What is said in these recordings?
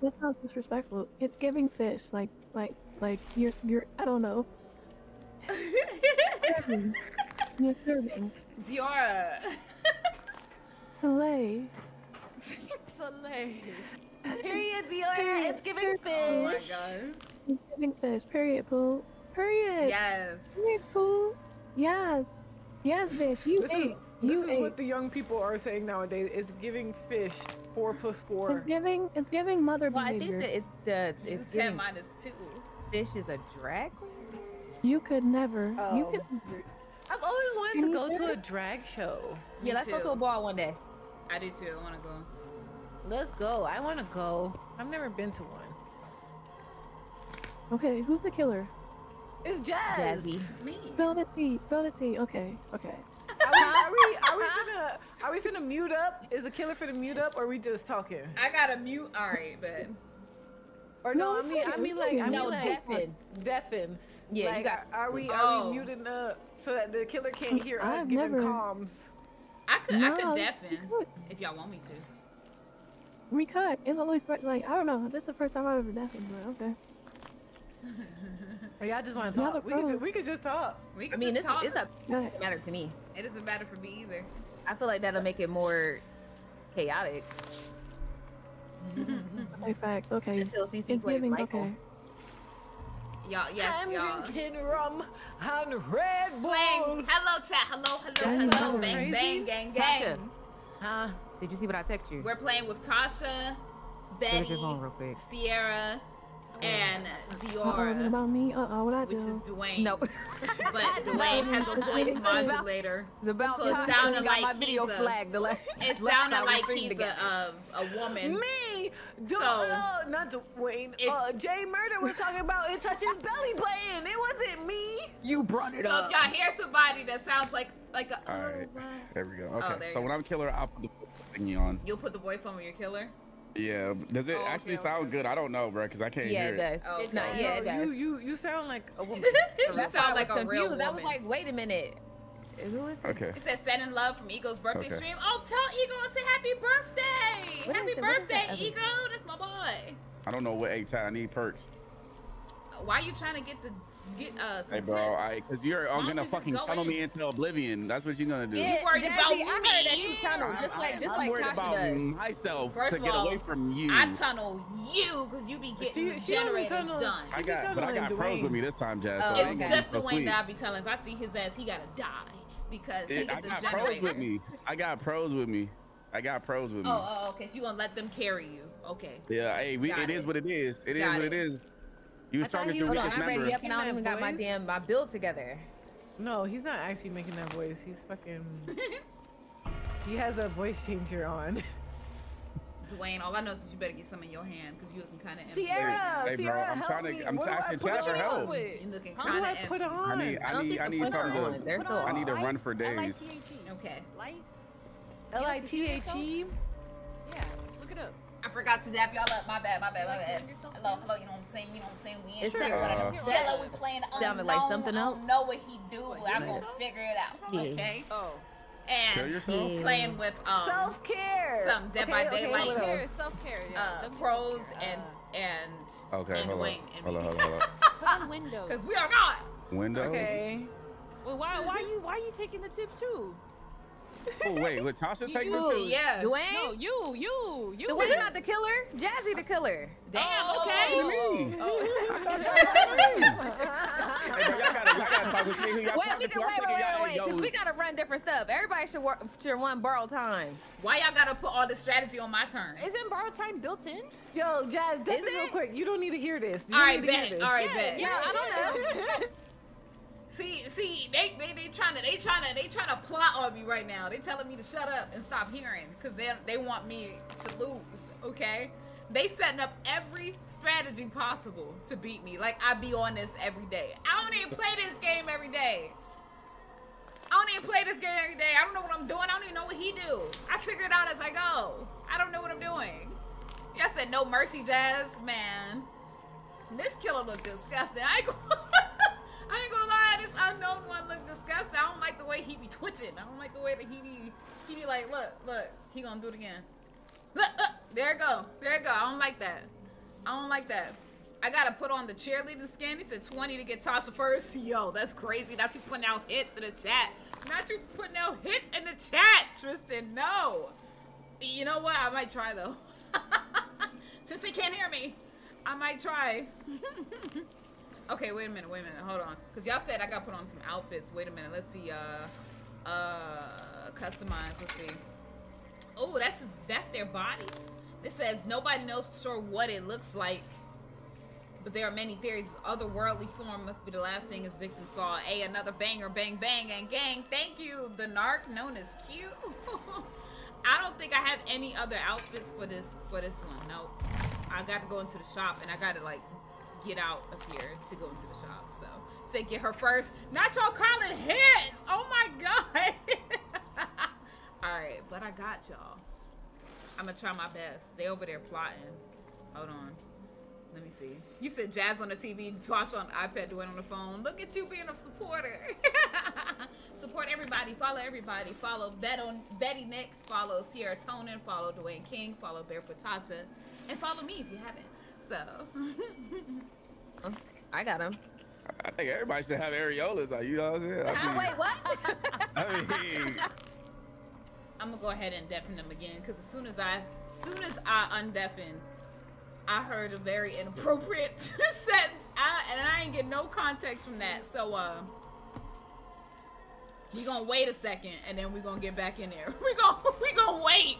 This sounds disrespectful. It's giving fish, like, like, like you're, you're. I don't know. Serving. You're serving. Diora. Soleil. Soleil. Period, Diora. It's giving fish. Oh my gosh. It's giving fish. Period, pool. Period. Yes. Period, pool. Yes. Yes, bitch. You This is, ate. this You is ate. what the young people are saying nowadays. It's giving fish four plus four. It's giving. It's giving mother Well, I behavior. think that it's the You it's 10 minus 2. fish is a drag queen. You could never. You Oh. could. I've always wanted Can to go say to a drag show. Me Yeah, let's go to a ball one day. I do too. I want to go. Let's go. I want to go. I've never been to one. Okay, who's the killer? It's Jazz. Jazzy. It's me. Spell the T. Spell the T. Okay. Okay. Are we, are we are we finna are we finna mute up? Is the killer finna mute up or are we just talking? I got to mute. All right, but Or no, No, I mean I mean like I can. mean No, like deafen. deafen. Yeah, you like, got- Are we are Oh. we muting up so that the killer can't hear us I've giving never- comms? I could I could deafen could. if y'all want me to. We cut. It's always like I don't know. This is the first time I've ever deafened, but okay. Or y'all just want to talk? We could, we could just talk. We I mean, just it's, talk. it's a Go ahead. matter to me. It doesn't matter for me either. I feel like that'll make it more chaotic. Okay, facts. Okay. Until CC It's plays giving. Michael. Okay. Y'all, yes, I'm y'all. drinking rum and Red Bull. Playing. Hello, chat. Hello, hello, Dang, hello. y'all Bang, crazy. bang, gang, gang. Tasha. Huh? Did you see what I text you? We're playing with Tasha, Betty, phone real quick. Sierra, and Uh oh, Diora, about me. Uh oh, what I which is? Dwayne. No. But Dwayne has a voice modulator. It's about So it sounded she got like my video he's a- flagged the last. It sounded time like he's a, a, a woman. Me? Do, So- uh, not Dwayne. If- uh, Jay Murder was talking about it touches belly button. It wasn't me. You brought it So up. if y'all hear somebody that sounds like like a, All right. oh, there we go. Oh, Okay, there so you when. I'm killer, I'll put the thingy on. you'll put the voice on when you're killer. Yeah, does it Oh, actually okay. sound good? I don't know, bro, because I can't yeah, hear it it. does. Oh, It's not. okay. Yeah, it does. You, you, you sound like a woman. you sound I like was a real confused. woman. I was like, wait a minute. Who is that? Okay. It says "Send in love" from Ego's birthday Okay. stream. Oh, tell Ego I say happy birthday! What happy is it? What is birthday, that? Ego! That's my boy. I don't know what A chat. I need perks. Why are you trying to get the get uh some Hey, bro, tips? Because you're all gonna you fucking go tunnel in? me into oblivion. That's what you're gonna do. Yeah, worried Jazzy, about I heard that me? you tunnel just like just I'm like worried Tasha about does. myself First to of get all, away from you. I tunnel you because you be getting She- she only generators tunnels- done. I be got, but I tunneling got pros Dwayne. with me this time, Jazz. So Oh, I It's ain't okay. gonna just be the so Wayne sweet. that I be telling. If I see his ass, he gotta die because he Yeah, I get the got generators. pros with me. I got pros with me. I got pros with me. Oh, oh, okay. So you gonna let them carry you? Okay. Yeah, hey, we, Got it is it. what it is. It is Got what it. it is. You I strong thought as he your was- on, weakest I'm ready member. up and I don't even got my damn my build together. no, he's not actually making that voice. He's fucking. he has a voice changer on. Dwayne, all I know is that you better get some in your hand because you looking kind of Sierra, Hey, bro, Sierra, I'm help trying to- me. I'm what do asking I chat put for on? help. You looking How do kind I of put empty. I on? need, I I need, think I need something on. to. They're still I need to run for days. L-I-T-H-E. Okay. Light? L I T H E. Yeah, look it up. I forgot to dap y'all up. My bad, my bad, my bad. doing yourself Hello, hello. You know what I'm saying? You know what I'm saying? We It ain't sure sound- Uh, I'm Hello, we playing unknown. Sounded like something I else. don't know what he do, but I'm gonna figure it out. Yeah. Okay. Oh. And? Yeah. playing with um Self care. some Dead by Daylight. hold. Self-care, self-care, yeah. uh pros self-care. and and Okay, and hold on. And Hold on, me. hold on, hold Put on windows. Because we are not. on. Windows? Okay. Well, why, why you, why are you taking the tips too? Oh, wait, would Tasha You- take you- this? Ooh, yeah. Dwayne? No, you, you, you. The Dwayne not the killer. Jazzy the killer. Damn. Oh, Okay. oh, Me. oh. Hey, bro, y'all gotta, y'all gotta talk with me. Who y'all Wait, we can I'm wait, wait, wait, wait, because we gotta run different stuff. Everybody should work, should one borrow time. Why y'all gotta put all the strategy on my turn? Isn't borrow time built in? Yo, Jazz, Is definitely real quick. You don't need to hear this. You All don't right, need to hear bet. All right, Yeah, bet. yeah. I don't know. See, see, they they they trying to they trying to they trying to plot on me right now. They telling me to shut up and stop hearing because they they want me to lose. Okay, they setting up every strategy possible to beat me. Like I be on this every day. I don't even play this game every day. I don't even play this game every day. I don't know what I'm doing. I don't even know what he do. I figure it out as I go. I don't know what I'm doing. Yes, said no mercy, Jazz. Man, this killer look disgusting. I ain't gonna, I ain't gonna lie. This unknown one look disgusting. I don't like the way he be twitching. I don't like the way that he be. He be like, look, look. He gonna do it again. Look, look. There it go. There it go. I don't like that. I don't like that. I gotta put on the cheerleader skin. He said 20 to get Tasha first. Yo, that's crazy. Not you putting out hits in the chat. Not you putting out hits in the chat, Tristan. No. You know what? I might try though. Since they can't hear me, I might try. okay, wait a minute, wait a minute. Hold on. Because y'all said I gotta put on some outfits. Wait a minute. Let's see. Uh, uh, customize. Let's see. Oh, that's that's their body. It says nobody knows for sure what it looks like, but there are many theories. Otherworldly form must be the last thing his victim saw. A another banger, bang bang and gang. Thank you, the narc known as Q. I don't think I have any other outfits for this for this one. Nope. I got to go into the shop and I got to like get out of here to go into the shop. So say get her first. Not y'all calling hits. Oh my god. All right, but I got y'all. I'm gonna try my best. They over there plotting. Hold on. Let me see. You said Jazz on the TV, Tasha on the iPad, Dwayne on the phone. Look at you being a supporter. Support everybody. Follow everybody. Follow Bet on Betty Nix. Follow Sierra Tonin. Follow Dwayne King. Follow Barefoot Tasha. And follow me if you haven't. So. I got him. I think everybody should have areolas. Like, you know what I'm saying? I mean, Wait, what? I mean, I'm gonna go ahead and deafen them again because as soon as I, as soon as I undeafen, I heard a very inappropriate sentence, I, and I ain't get no context from that. So, uh, we gonna wait a second, and then we gonna get back in there. We gonna we gonna wait.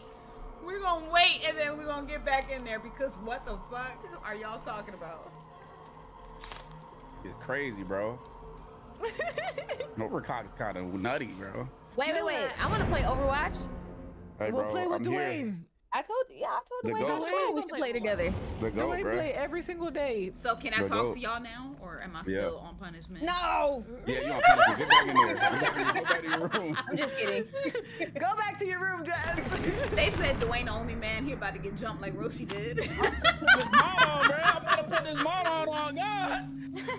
We're gonna wait, and then we're gonna get back in there because what the fuck are y'all talking about? it's crazy, bro. Overcooked is kind of nutty, bro. Wait, wait, wait. I want to play Overwatch. Hey, we'll bro, play with I'm here. Dwayne. I told you, yeah, I told The Dwayne goat. Joshua we should play together. The goat, Dwayne bro. play every single day. So can I The talk goat. to y'all now, or am I Yeah. still on punishment? No, Yeah, you on punishment. Get back in there. Get back in, get back in your room. I'm just kidding. Go back to your room, Jazz. They said Dwayne the only man here about to get jumped like Roshi did. Put this mod on, bro. I'm about to put this mod on. Oh God.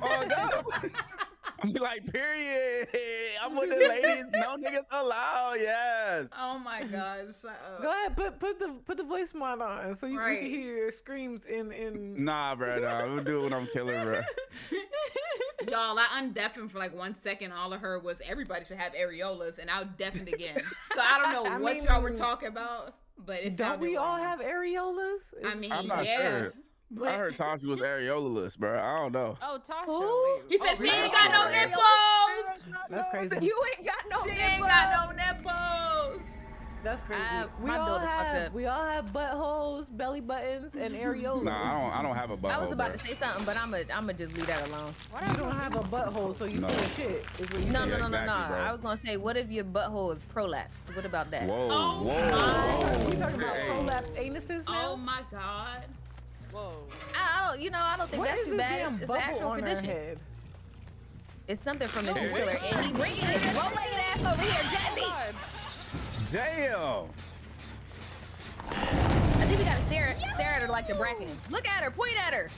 Oh God. I'm like, period. I'm with the ladies. No niggas allowed. Yes. oh my god, shut up. Go ahead, put put the put the voice mod on so you, Right. can hear screams in in. Nah, bro. Nah, I'm gonna do it when I'm killing, bro. Y'all, I undeafened for like one second. All I heard was everybody should have areolas, and I deafened again. So I don't know I what y'all were talking about, but it Don't sounded we all have areolas? I mean, I'm not yeah. sure. But I heard Tasha was areolaless, bro. I don't know. Oh, Tasha. Who? he said Oh, she ain't got no nipples. That's crazy. You ain't got no. She ain't got no nipples. That's crazy. We all build is fucked have we all have buttholes, belly buttons, and areolas. Nah, I don't. I don't have a butthole. I was about bro. to say something, but I'm gonna I'm gonna just leave that alone. You don't have a butthole, so you No. full shit. Is what you No, saying. no, no, no, no. exactly, bro. I was gonna say, what if your butthole is prolapsed? What about that? Whoa, Oh whoa, my. whoa. We talking about Hey. prolapsed anuses now? Oh my god. Whoa. I, I don't, you know, I don't think What that's too bad. It's, it's an actual condition. head? It's something from Mr. Oh, Killer, and he bringing his bow-legged ass over here, Jazzy. Damn. I think we gotta stare, stare at her like the bracken. Look at her, point at her,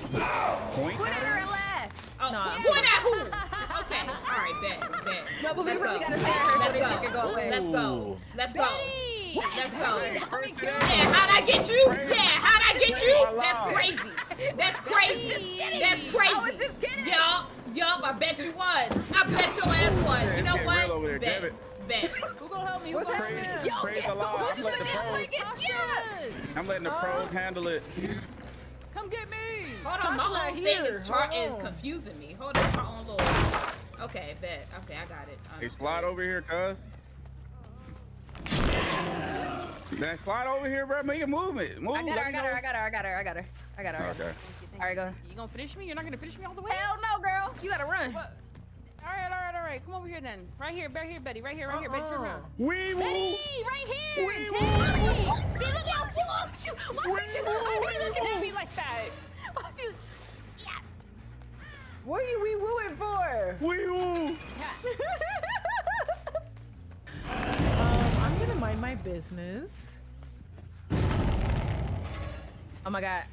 Point. point at her and laugh. Oh, No, I'm point at who? Okay, all right, bet, bet. No, but we Let's really go. gotta stare at her Let's go. she can go away. Let's go. Let's go. Let's go. Let me go. Yeah, how'd I get you? Yeah, how'd I get you? That's crazy. That's crazy. That's crazy. I was just kidding. Yup, yup, I bet you was. I bet your ass was. You know what? real over there, damn Bet. it. Bet. Who gonna help me? Who What's gonna Praise. Yo, praise yeah, the Lord. letting the you pros. doing? Tasha! I'm letting the pros handle it. Come get me! Hold on, my Tasha's not whole thing here. is chart is confusing me. Hold on, my own little. Okay, bet. Okay, I got it. Hey, slide over here, cuz. Then slide over here, bro. Make a movement. Move. I got her, let I got her. I got her, I got her, I got her, I got her. I got her. Okay. All right, go. You gonna finish me? You're not gonna finish me all the way? Hell no, girl. You gotta run. What? All right, all right, all right. Come over here then. Right here, right here, Betty. Right here, right here, Betty. Turn Uh-uh. around. Wee woo. Betty, right here. Wee Daddy. See, look out! Why would you? Why would you? Why are you looking at me like that? Why would you? Yeah. What are you wee wooing for? Wee woo. um, I'm gonna mind my business. Oh my god.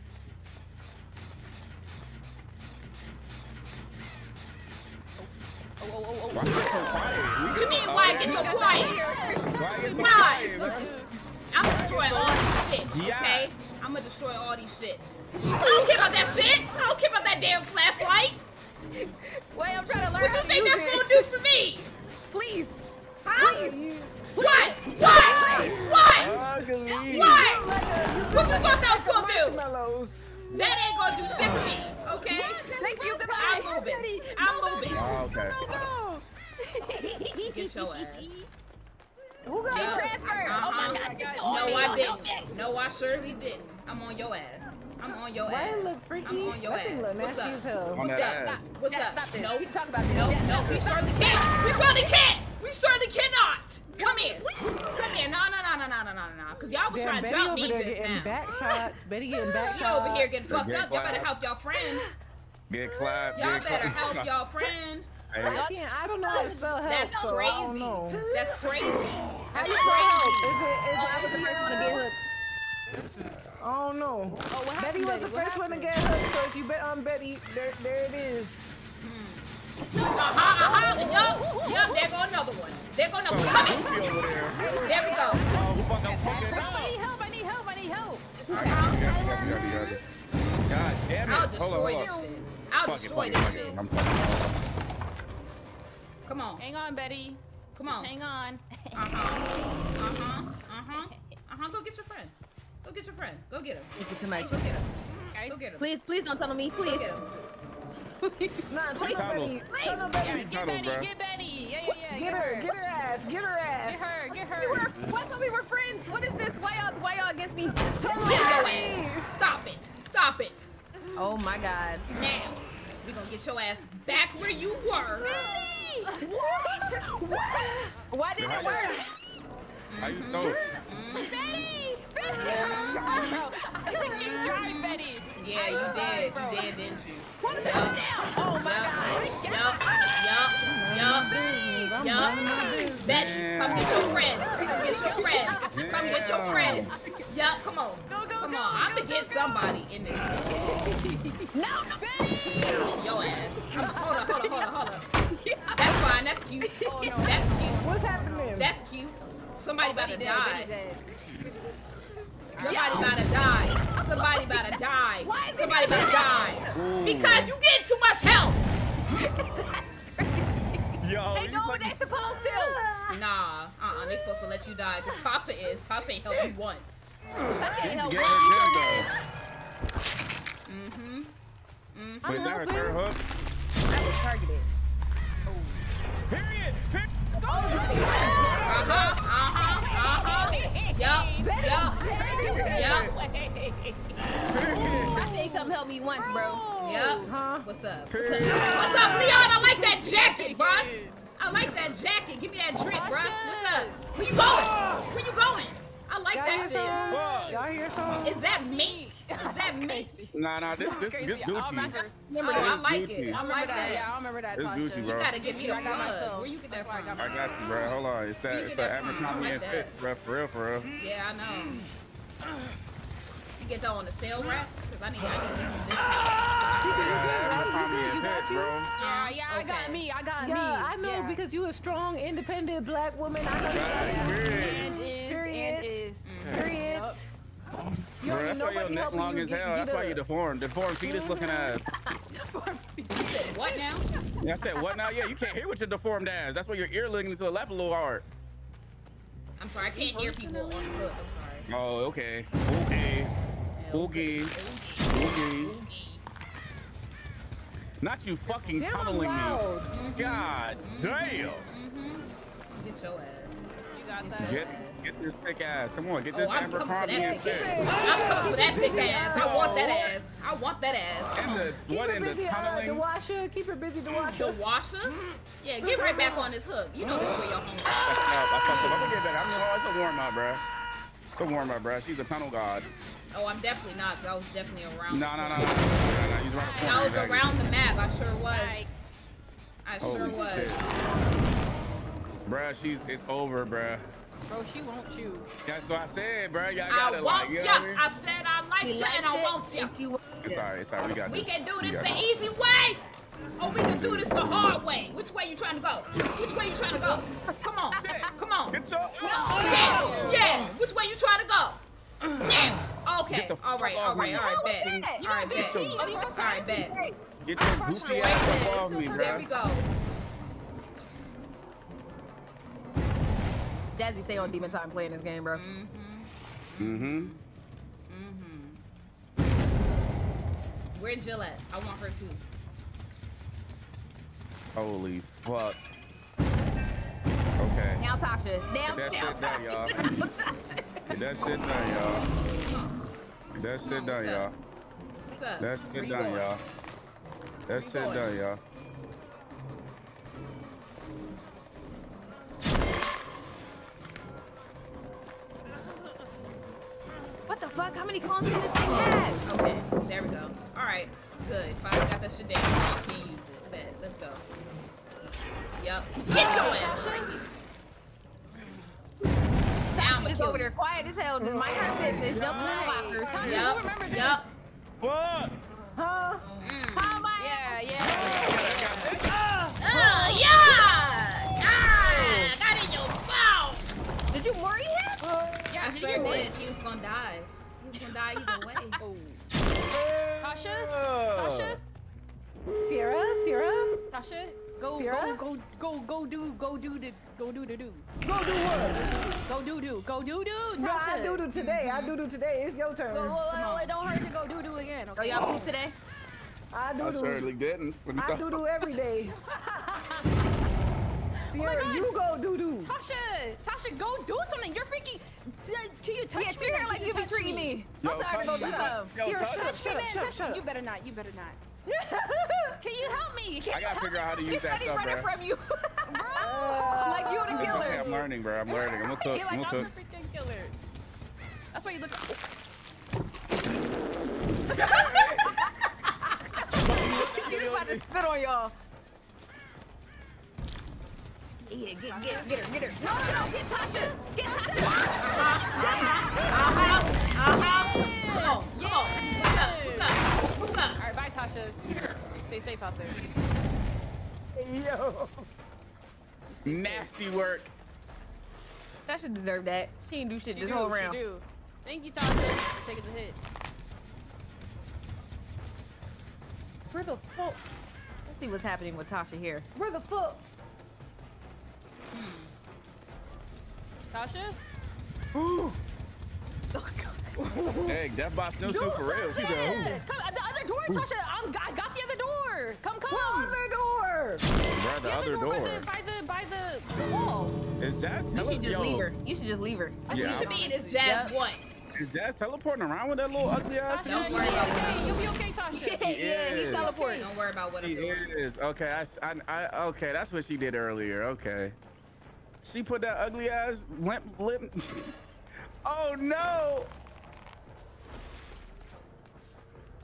To me. Why get so quiet? Why get so quiet? Why? I'm gonna destroy all these shit, okay? I'm gonna destroy all these shit. I don't care about that shit. I don't care about that damn flashlight. Wait, I'm trying to learn What do you think that's gonna do for me? Please. Please. What? What? What? What? What? What you thought that was gonna do? Marshmallows. That ain't gonna do shit for me, okay? Thank you. I'm moving. I'm moving. Oh, okay. Get your ass. Who got Yeah. transferred? Oh Uh-huh. my gosh. it's No, going I didn't. No, I surely didn't. I'm on your ass. I'm on your Why ass. it look freaky? I'm on your that ass. thing look What's up? as hell. On What's up? ass. What's Yeah, up? stop this. No, We can talk about this. no, Yeah, no. We this. surely can't. We surely can't. We surely cannot. Come here. Come here. No, no, no, no, no, no, no, no. Cause y'all was Damn, trying to Betty jump over me just getting now. back shots. Betty getting back She shots. over here getting The fucked get up. Y'all better help y'all friend. Get clapped. Y'all get better clapped. help y'all friend. Hey, I can't. I don't know how to spell help. That's so I don't crazy. know. That's crazy. That's Is it? Is Oh, I was the first one to get hooked. I don't know. Oh, what happened, Betty was Betty? the first one to get hooked, so if you bet on Betty, there, there it is. Uh. Uh. Yup. Yup. Go another one. There go we go. Oh, I need help, I need help, I need help. God damn it. I'll destroy. I'll destroy this Come on. Hang on, Betty. Come on. Hang on. Uh huh. Uh huh. Uh huh. Uh huh. Go get your friend. Go get your friend. Go get him. Thank you so much. Go get him. Go get him. Please, please don't tunnel me. Go Please. get him. Nah, tell Tunnels. Betty. Tell Yeah, Betty. get Tunnels, Betty, get Betty. Yeah, yeah, yeah. Get her. Get her ass. Get her ass. Get her, get We were, her. why thought we were friends? What is this? Why y'all, why y'all against me? Get your ass. Stop it. Stop it. Oh my god. Now, we gonna get your ass back where you were. What? What? Why didn't it work? How you know? Mm-hmm. Betty! Betty! I think you tried, Betty. Yeah, you did. You did, didn't you? What the Yup. Oh my god. Yup. Yup. Yup. Yup. Betty, come get your friend. Come get your friend. Come get your friend. Yup, come on. Go, go, Come go, on. I'm gonna get go, go. somebody in this. No, no. Get your ass. I'm, hold on, hold on, hold on, hold on. That's fine. That's cute. Oh, no. That's cute. What's happening? That's cute. Somebody about to die. Betty dead. Somebody about to die. Somebody about to die. Why is Somebody about to die. Ooh. Because you get too much help. Yo, They know what fucking- they supposed to. Nah, uh-uh, they supposed to let you die. Cause Tasha is. Tasha ain't helped you once. I can't help Get you get Mm-hmm. Mm-hmm. though. Wait, is that her third hook? I was targeted. Period. Period. Uh-huh. Uh-huh. Uh-huh. Yup. Yup. Yup. I think come help me once, bro. Yup. Huh? What's up? What's up? What's up, Leon? I like that jacket, bruh. I like that jacket. Give me that drink, bruh. What's up? Where you going? Where you going? I like that shit. some? Fuck. Y'all hear some? Is that me? Is that me? Nah, nah, this, this, this Oh, Gucci. my Oh, I like it. I like Yeah, that. I remember that, It's Tasha. Gucci, You gotta give me the I got plug. myself. Where you get that I from? got I got you, bro. Hold on. It's that, it's that that? Abercrombie I and like Fitch, bro. For real, for real. Yeah, I know. You get that on the sale rack? Cause I need, I need this. this Yeah, Abercrombie and Fitch, bro. Yeah, yeah, I got Okay. me, I got Yeah, me. I know yeah. because you a strong, independent black woman. I know Period. And is, Period. and is. Period. You Bro, that's why your neck long you as hell. That's why you up. deformed. Deformed fetus mm-hmm. looking ass. You said what now? I said, what now? Yeah, you can't hear with your deformed ass. That's why your ear looking to the left a little hard. I'm sorry, I can't hear people on the hook. I'm sorry. Oh, okay. Okay. Okay. Okay. Not you fucking Damn, I'm tunneling me. loud. God mm-hmm. damn. Mm-hmm. Get your ass. You got that. Get get this thick ass. Come on, get Oh, this I'm coming for Abercrombie and Fitch. ass. I'm coming for that thick ass. I want that ass. I want that ass. Come And on. the Keep what her in the busy, uh, the tunneling? washer. Keep her busy, the The washer. washer? Yeah, get right back on this hook. You know this where your home That's up. That's up. I'm gonna get back. I'm gonna, it's a warm up, bruh. It's a warm up, bruh. She's a tunnel god. Oh, I'm definitely not. 'cause I was definitely around. No, no, no, no, no, no, no. He's around the corner. I was exactly. around the map. I sure was. Right. I Holy sure was. shit. Bruh, she's it's over, bruh. Bro, she won't you. That's what I said, bruh. Y'all gotta like, you know ya. what I mean? I said I like She ya and I liked it, want ya. and she It's alright, it's alright. We got We this. can do this the this. easy way, or we can do this the hard way. Which way you trying to go? Which way you trying to go? Come on, come on. Get your Yeah, yeah. Which way you trying to go? Yeah. Okay. Get the All right. fuck All off right. me. All right. What Bet. was that? All right. Bet. Get your- you got All right. Bet. Get your Gucci ass off me, There we go. Jazzy stay on demon time playing this game, bro. Mm-hmm. Mm-hmm. Mm-hmm. Where Jill at? I want her too. Holy fuck. Okay. Now Tasha. Now, Get that now shit done, y'all. Tasha. Get that shit done, y'all. Get that shit done, y'all. What's up? That Where shit you done, y'all. That you shit going? done, y'all. Fuck? How many clones can this thing have? Okay, there we go. All right, good. Finally got that shit down. Now you can use it. Bet. Let's go. Yup. Get your ass right here. Now I'm Just over there quiet as hell, just mind her business, jumping in the lockers. Tasha, Yup. you remember this? Yup. What? Huh? How my Yeah, yeah. Uh, yeah! Ah! Got in your mouth! Did you worry him? Yeah, I sure did. He was gonna die. He gonna die either way. Oh. Tasha? Tasha? Sierra? Sierra? Tasha? Go, Sierra? go, go, go, go do, go do the, go do the do. Go do what? Go do do, go do do, Tasha. No, I do do today. I do do today. It's your turn. Well, well, well, it don't hurt to go do do again. Oh, Okay. y'all poop today? I do do. I certainly didn't. I do do every day. Sierra, God. you go do do. Tasha, Tasha, go do something. You're freaking. Can you touch Yeah, me? treat her like you you be treating me. Yo, I'm tired to go Tasha, do something. Sierra, shut Touch me, up, shut up, shut me. You better not. You better not. Can you help me? Can I gotta help figure out how to use that Steady stuff, running bro. from you. Uh, like you the It's okay, killer. I'm learning, bro. I'm learning. I'm gonna cook. You're I'm like, gonna I'm the freaking killer. That's why you look. She's about to spit on y'all. Yeah, get, get, get her, get her. No, no, no, get Tasha. Get Tasha. Uh-huh, uh-huh. Come on, come on. What's up? What's up? What's up? All right, bye, Tasha. Stay safe out there. Yo. Nasty work. Tasha deserved that. She didn't do shit She this do, whole she round. do. Thank you, Tasha, for taking the hit. Where the fuck? Let's see what's happening with Tasha here. Where the fuck? Tasha? Ooh. Hey, that box still Do super real. She Yeah, said, come uh, the other door, Tasha. I'm, I got the other door. Come, come. What other door? "Bruh, the other door." By the, by the, by the, the wall. Is Jazz You should just yo, leave her. You should just leave her. Yeah. You should be in this jazz what? Is Jazz teleporting around with that little ugly ass? Tasha, Don't you'll worry be about okay. You'll be okay, Tasha. yeah, he's is. teleporting. Don't worry about what I'm She doing. is. Okay, I, s- I- I- okay, that's what she did earlier. Okay. She put that ugly ass limp lip. oh no!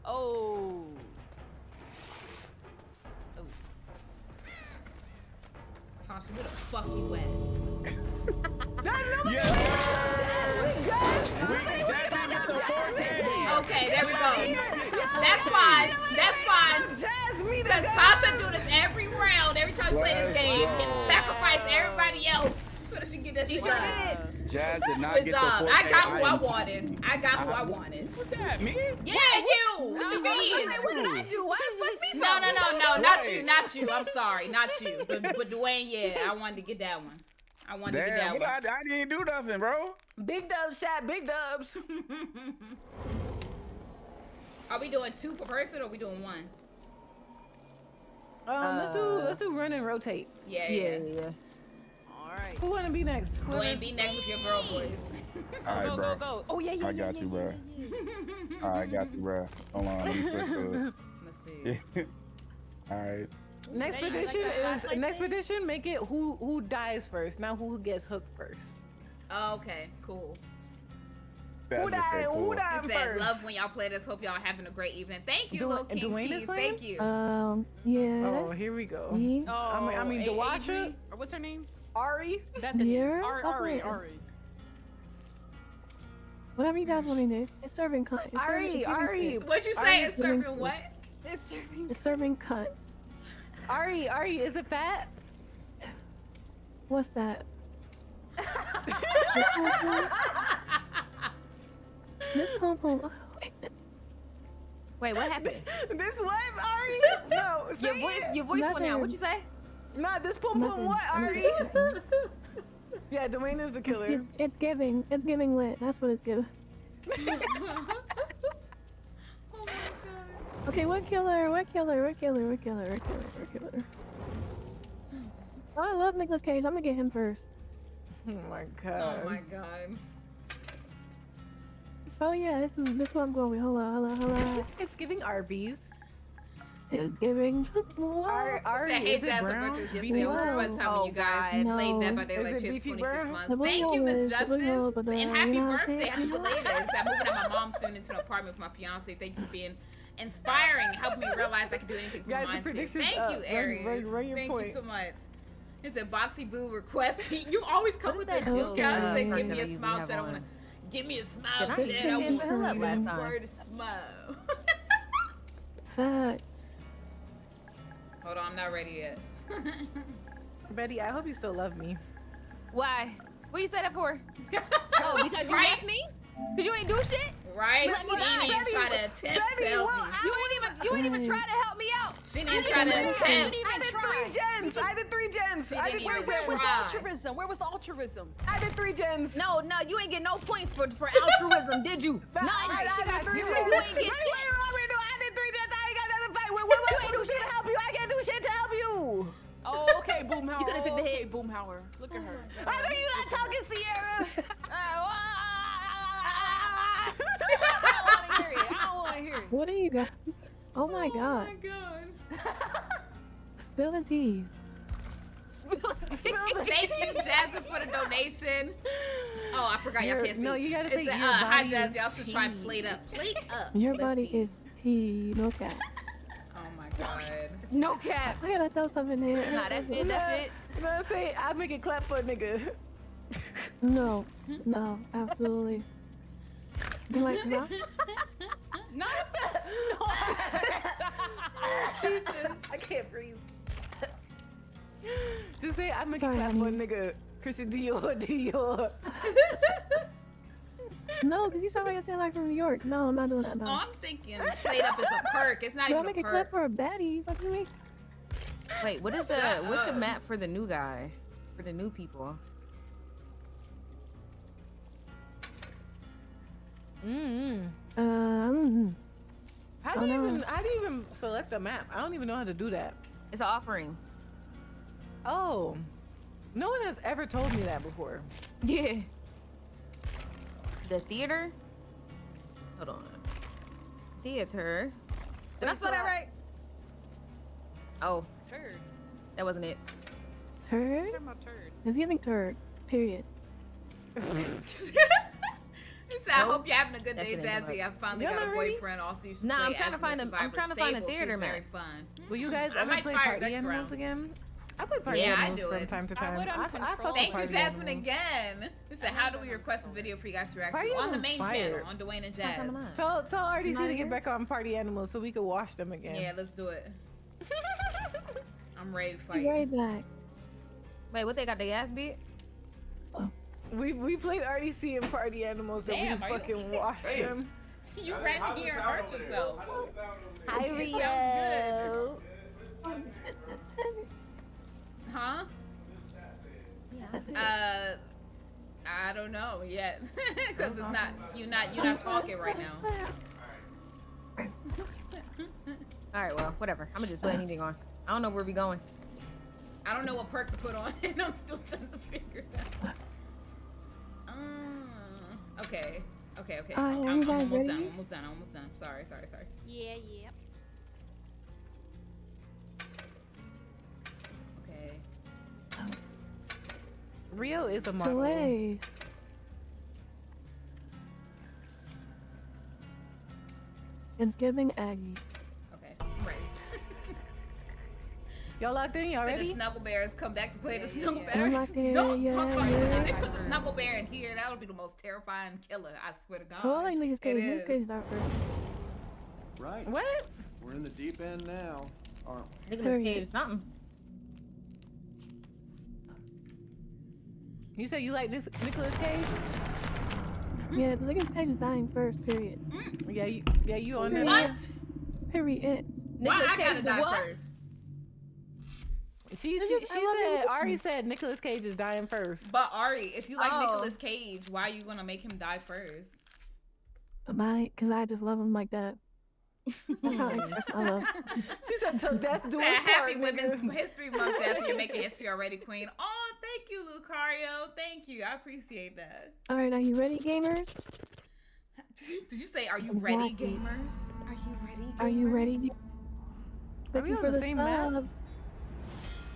Oh. Tasha, where the fuck you at? Yes, sir! We Okay, there we go. That's fine. That's fine. Because Tasha do this every round, every time we play this game, go. and sacrifice everybody else so that she get that She shit sure done. did. Jazz did not Good get job. the 4K. I got who I item. wanted. I got who I uh-huh. wanted. What's that, me? Yeah, you. What you mean? What did I do? Why the fuck me? No, no, no, no, not you, not you. I'm sorry, not you. But, but Dwayne, yeah, I wanted to get that one. I wanted to get that one. I, I didn't do nothing, bro. Big dubs, chat. Big dubs. Are we doing two per person or are we doing one? Um, let's do Uh, let's do run and rotate. Yeah, Yeah, yeah. yeah. All right. Who wanna be next? Who wanna- be next with your girl boys. All right, go, bro. go, go. Oh, yeah, yeah, I yeah, got yeah, you, yeah, bro. yeah, yeah. All right, I got you, bro. Hold on, let me switch to Let's see. All right. Next Hey, I like petition that is flashlight next thing. Make it who who dies first, not who gets hooked first. Oh, okay, cool. That's Who just died? cool. Who died He said, first? love when y'all play this. Hope y'all having a great evening. Thank you, Du- Lil King Dwayne is Keith. Thank you. Um, yeah. Oh, here we go. Me? Oh, I mean- I mean, A- Dewasha? Adri- Or what's her name? Ari. That the Yeah, Ari, Ari, play it. Ari. Whatever you guys want me to do. It's serving cunt. It's Ari. it's Ari. serving, what you Are say you is doing serving good? what? It's serving. it's serving cunt. Ari. Ari. Is it fat? What's that? This pom pom. Wait, what happened? this what Ari? No. Your voice, it. your voice went out. What'd you say? Not this pum pum. What Ari? Yeah, Dwayne is the killer. It's, it's giving. It's giving lit. That's what it's giving. oh my god. Okay, what killer? What killer? What killer? What killer? What killer? What killer? Oh, I love Nicolas Cage. I'm gonna get him first. Oh my god. Oh my god. Oh yeah, this is this one I'm going with. Hold on, hold on, hold on. It's giving Arby's. It's giving. Ar- Ari, Said, hey, is it Jazz, brown? birthday was yesterday. It was a Brown? fun time when Oh, you guys God. played Dead No. by Daylight Chase 26 Brown? months. Thank you, Miss Justice. And happy United birthday. Happy belated. I'm moving out my mom soon into an apartment with my fiance. Thank you for being inspiring, helping me realize I could do anything for Guys, the mine too. predictions Thank you, Run- Aries. run- run your Thank you so much. He said, Boxy Boo request. You always come with What that was joke. that I joke, was uh, give me I a usually smile have chat. I want to on? Give me a smile Did I chat. see I him want her to last time? word smile. Facts. Hold on, I'm not ready yet. Betty, I hope you still love me. Why? What you say that for? Oh, because you Right? left me? Because you ain't do shit? Right? Let me She lie. didn't even try to attempt to help well, me. You ain't even you ain't even mm-hmm. try to help me out. She didn't try to didn't attempt. even I did try. three gens. I did three gens. She I didn't did three even Where was the try. gens. altruism? Where was the altruism? I did three gens. No, no, you ain't get no points for for altruism, did you? None. None. I, I did three You gens. ain't get Wait, wait, wait, wait, no, I did three gens. I ain't got nothing to fight with. What am I You ain't supposed to do do to help you? I can't do shit to help you. Oh, okay, Boomhauer. You coulda took the okay, hit. Boomhauer. Look at oh her. I know you're not talking, Sierra. Uh, I don't What do you got? Oh my god. Oh my god. Spill the tea. Spill the tea. Thank you, Jazzy, for the donation. Oh, I forgot y'all Your- can't see. no, you gotta It say your uh, Hi, body Jazzy. Y'all should try plate up. Plate up. Your Let's body see. is tea, no cap. Oh my god. No cap. I gotta throw something there. Nah, that fit. That fit. No, say I make it clap for a nigga. No, no, absolutely. You like no? Not this. Jesus. I can't breathe. Just say I make it Sorry, clap for a honey. nigga. Christian Dior, Dior. No, because you sound like I sound like from New York. No, I'm not doing that. Oh, No. I'm thinking plate up is a perk. It's not Do I even make a a clip for a baddie? What do you mean? Wait, what is the Shut what's the map for the new guy? For the new people? Mm-hmm. Um, How do Oh, you no. even how do you even select a map? I don't even know how to do that. It's an offering. Oh. No one has ever told me that before. Yeah. The theater? Hold on. Theater. Did I spell so that I- right? Oh, Turd. that wasn't it. turd? Talking about turd. It's giving turd. Period. He said, I Nope. hope you're having a good day, Jazzy. I finally Y'all got a not ready? boyfriend. Also, you should Nah, play I'm trying to find a- I'm Survivor trying to find a theater very map. fun. Will you guys I ever might play try party animals round. again? I play party Yeah, I animals do from it. time to time. would I, I, fuck uncontrolled. with Thank you, Jasmine, animals. again. He said, how do we request a video for you guys to react Party to on the main fire. channel on Dwayne and Jazz? Tell tell RDC to get back on party animals so we can wash them again. Yeah, let's do it. I'm ready to Be fight. right back. Wait, what they got the ass beat? We we played RDC and party animals and we are you fucking okay? washed Hey. them. you ran in here and hurt yourself. Hi It Rio. Huh? Uh, I don't know yet, because it's not you're not you're not talking right now. All right, well, whatever. I'm gonna just put anything on. I don't know where we going. I don't know what perk to put on, and I'm still trying to figure it out. Okay, okay, okay. Alright, I'm, I'm almost ready? done. Almost done. Almost done. Sorry, sorry, sorry. Yeah, yeah. Okay. Rio is a model. Delay. It's giving Aggie. Y'all locked in? Y'all So the? Snuggle Bears come back to play the Snuggle yeah, Bears. yeah. Don't yeah, talk about yeah, it. If they put the Snuggle Bear in here, that would be the most terrifying killer. I swear to God. Oh, I like Nicolas Cage. It Nicolas is. Cage first. Right. What? We're in the deep end now. Aren't we? Nicolas Period. Cage, something. You said you like this Nicolas Cage? Yeah, Nicolas Cage is dying first. Period. Mm. Yeah, you yeah, you on that. What? Period. Why Nicolas I gotta Cage, the die what? first? She she, she said Nicolas Ari said Nicolas Cage is dying first. But Ari, if you like Oh. Nicolas Cage, why are you gonna make him die first? My, cause I just love him like that. That's how I express my love. She said till death do us happy part, Women's nigga. History Month, Jazzy. You're making history already, Queen. Oh, thank you, Lucario. Thank you. I appreciate that. All right, are you ready, gamers? Did you say, "Are you ready, gamers? Are you ready? Are you ready? Thank we you on for the the same map?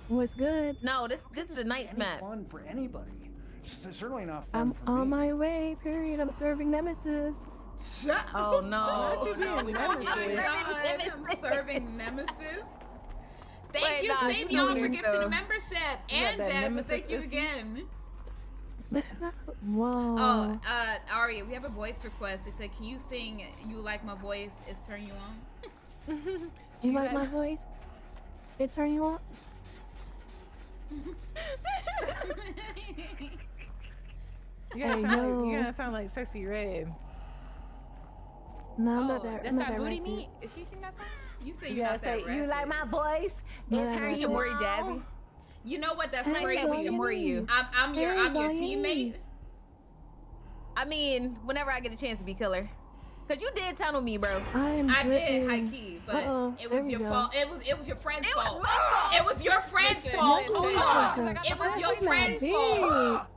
Sub. What's good? No, this this is a night's Any map. fun for anybody. S- certainly not fun I'm for on me. my way. Period. I'm serving Nemesis. Shut. Oh no. Not you no, being oh nemesis. God, I'm serving Nemesis. Thank Wait, you, nah, Save you for this, gifting though. the membership. got And that Jazz, Nemesis thank you again. Whoa. Oh, uh, Aria, we have a voice request. They said, "Can you sing "You Like My Voice"? Is turn you on? you you like got- my voice? It turn you on? You gotta, Hey, sound yo. like, you gotta sound like Sexyy Red. No, Oh, not that. that's I'm not that that booty ratchet. meat. Is she sing that song? you say You you're gotta that say you like my voice. No, It turns you no. Maury You know what? That's Hey, crazy. Zoe. More you. I'm, I'm your, Hey, I'm your teammate. I mean, whenever I get a chance to be killer. Cause you did tunnel me, bro. I am. I did, dripping. high key, but Uh-oh, it was there your go. fault. It was, it was your friend's It fault. my fault. It was your friend's Listen, fault. listen. Ah, Oh, It was your friend's fault.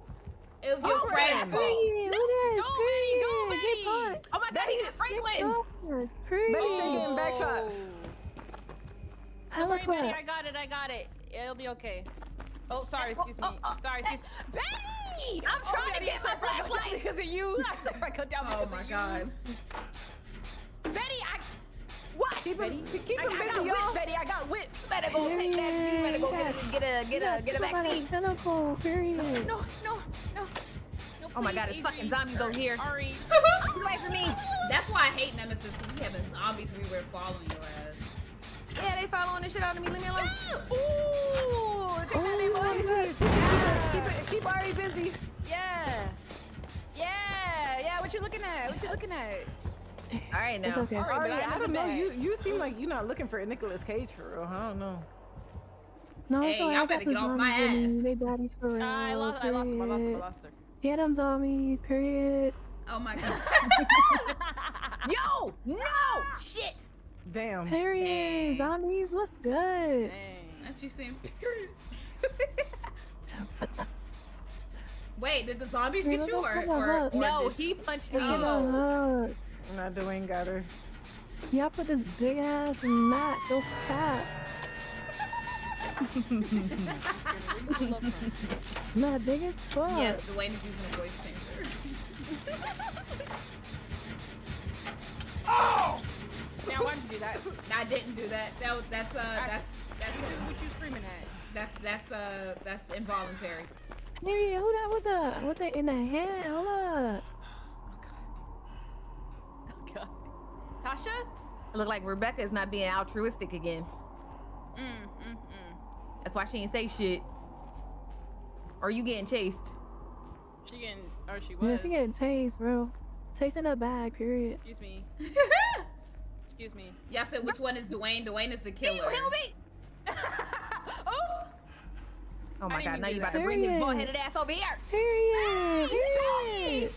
It was your Oh, friend's fault. Look at Go, Betty, go, period. Betty. Get punched. Oh my god, he got Get Franklin's. punched. Period. Betty back shots. Don't worry, Betty. I got it. I got it. It'll be okay. Oh, sorry. Oh, oh, excuse me. oh, oh. Sorry. Excuse me. Betty. I'm Oh, trying to Betty, get I my swear I go down flashlight. because of you. I swear I go down because Oh of my you. god. Betty, I. What? Keep him, keep I, him I got busy, whipped, y'all. Betty. I got whipped. You better go take that. You better go get a get a get a get a get a vaccine. Period. No, no, no, no. Oh my god, it's fucking zombies over here. Ari. Get away from me. That's why I hate Nemesis because we having zombies everywhere following your ass. Yeah, they following the shit out of me. Leave me alone. Ooh, take that name, boys. Keep it, keep Ari busy. Yeah. Yeah, yeah. What you looking at? What you looking at? All right It's now. okay. All right, Ari, I I don't know. bad. You you seem like you're not looking for a Nicolas Cage for real. I don't know. No, it's Hey, alright. y'all I got better the get off my zombies ass. They baddies for real. I lost, I lost him. I lost him. I lost her. Get them zombies. Period. Oh my god. Yo, no shit. Damn. Period. Dang. Zombies. What's good? Dang. Aren't you saying period? Wait, did the zombies get you or, or, or No, did- he punched Look me. the Oh. hook. Not Dwayne got her. Y'all put this big ass mat so fat. Not big as fuck. Yes, Dwayne is using a voice changer. Oh! Now, why'd you do that? I didn't do that. That was that's uh that's that's What you screaming at? that that's uh that's involuntary. Period. Who that with the with the in the hand? Hold up. Oh, God. Oh god. Tasha? It look like Rebecca is not being altruistic again. Mm, mm, mm. That's why she ain't say shit. Or you getting chased. She getting, or she Yeah, was. she getting tased, bro. Taste in the bag. Period. Excuse me. Excuse me. Y'all said which one is Dwayne? Dwayne is the Can killer. you help me? oh! Oh my god, now you that. about to bring his Period. bald-headed ass over here. Period. Ah, Period.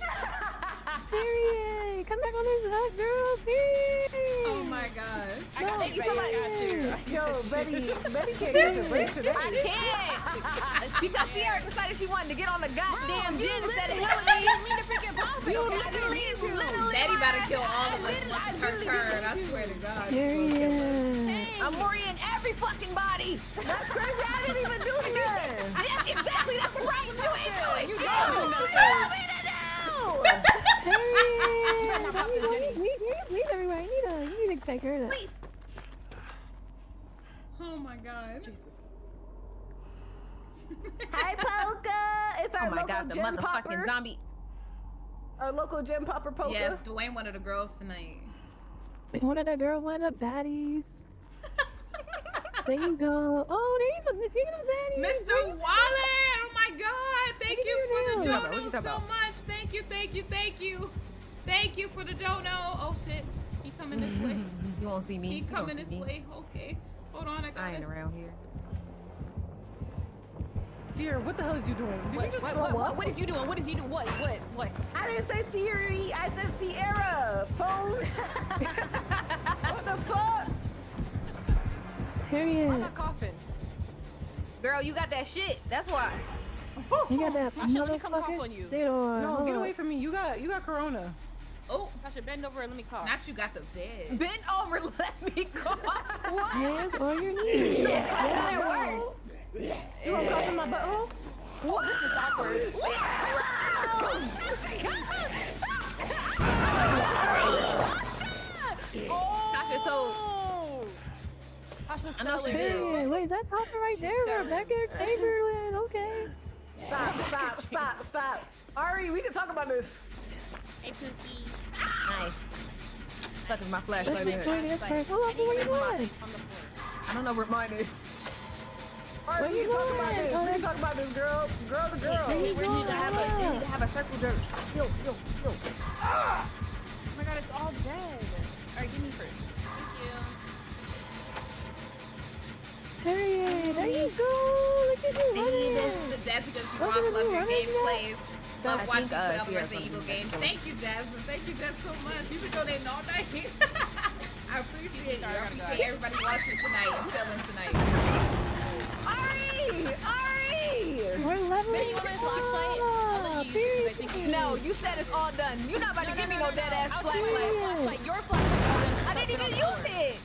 Period. Come back on this hot girl. Period. Oh my gosh. I got No, you, Betty. I got you. Yo, Betty, Betty can't get your break today. I can't. because Sierra decided she wanted to get on the goddamn you gen instead of literally helping me. mean to freaking pop it, You okay? I didn't literally, mean to. literally. Daddy about to kill all of us literally- once it's her turn. I swear to God. she gonna kill us. Period. I'm worrying every fucking body. That's crazy. I didn't even do it yet. Yeah, exactly. That's the problem. You ain't doing shit. You shit. don't do What nothing. do you want me to do? Period. better not pop Please, this Jenny. please, please, please, everybody. You need to, you need to take care of that. Please. Oh my God. Jesus. Hi, Polka. It's oh our Oh my local god, the motherfucking popper. zombie. Our local gen popper Polka. Yes, Dwayne one of the girls tonight. One of the girl, one of the baddies. there you go. Oh, there you go. Baddies. Mr. Wallet! Oh my God! Thank you you for the doing? What you dono talking so about? much. Thank you, thank you, thank you, thank you for the dono. Oh shit, he coming this way. You won't see me. He coming this me. way. Okay, hold on, I got I it. ain't around here. Sierra, what the hell is you doing? Did What, you just what, throw what, up? what, what is you doing? What is you doing? What? What? What? I didn't say Siri. I said Sierra. Phone. what the fuck? Why Period. am I coughing? Girl, you got that shit. That's why. You got that Tasha, let me come cough on you. Say on. No, get away from me. You got you got corona. Oh, Tasha, bend over and let me cough. not you got the bed. Bend over, let me go. what? Hands on your knees. How that works? You want to cough in my butthole? Whoa, this is awkward. Tasha, so oh! Tasha, I know she sell it. did. Period. Wait, is that Tasha right there? selling Rebecca Chamberlain. Okay. Stop, stop, stop, stop. Ari, we can talk about this. Hey, Pookie. nice. Fuck is my Let's flashlight. record at? this first. Hold on, what are you doing? On the floor. I don't know where mine is. Ari, Where we you can talk about going? this. We can talk about this, girl. Girl to girl. Where We you need to have a, we need to have a circle jerk. Yo, yo, yo. Oh my god, it's all dead. Alright, give me first. Period. There you go. Look at you running. The Jessica's Look Rock, at love you your running gameplays. Love I watching think, you play off Resident Evil the games. Thank you, Jasmine. Thank you, Jess, so much. You've been donating all night. I appreciate you. I appreciate everybody watching tonight and chilling tonight. Ari! Ari! We're leveling Baby, you flashlight? Let up. you use it 'cause I think Period. you- No, you said it's all done. You're not about to give me no dead ass I was giving flashlight. you a flashlight. Your flashlight. I didn't even use it.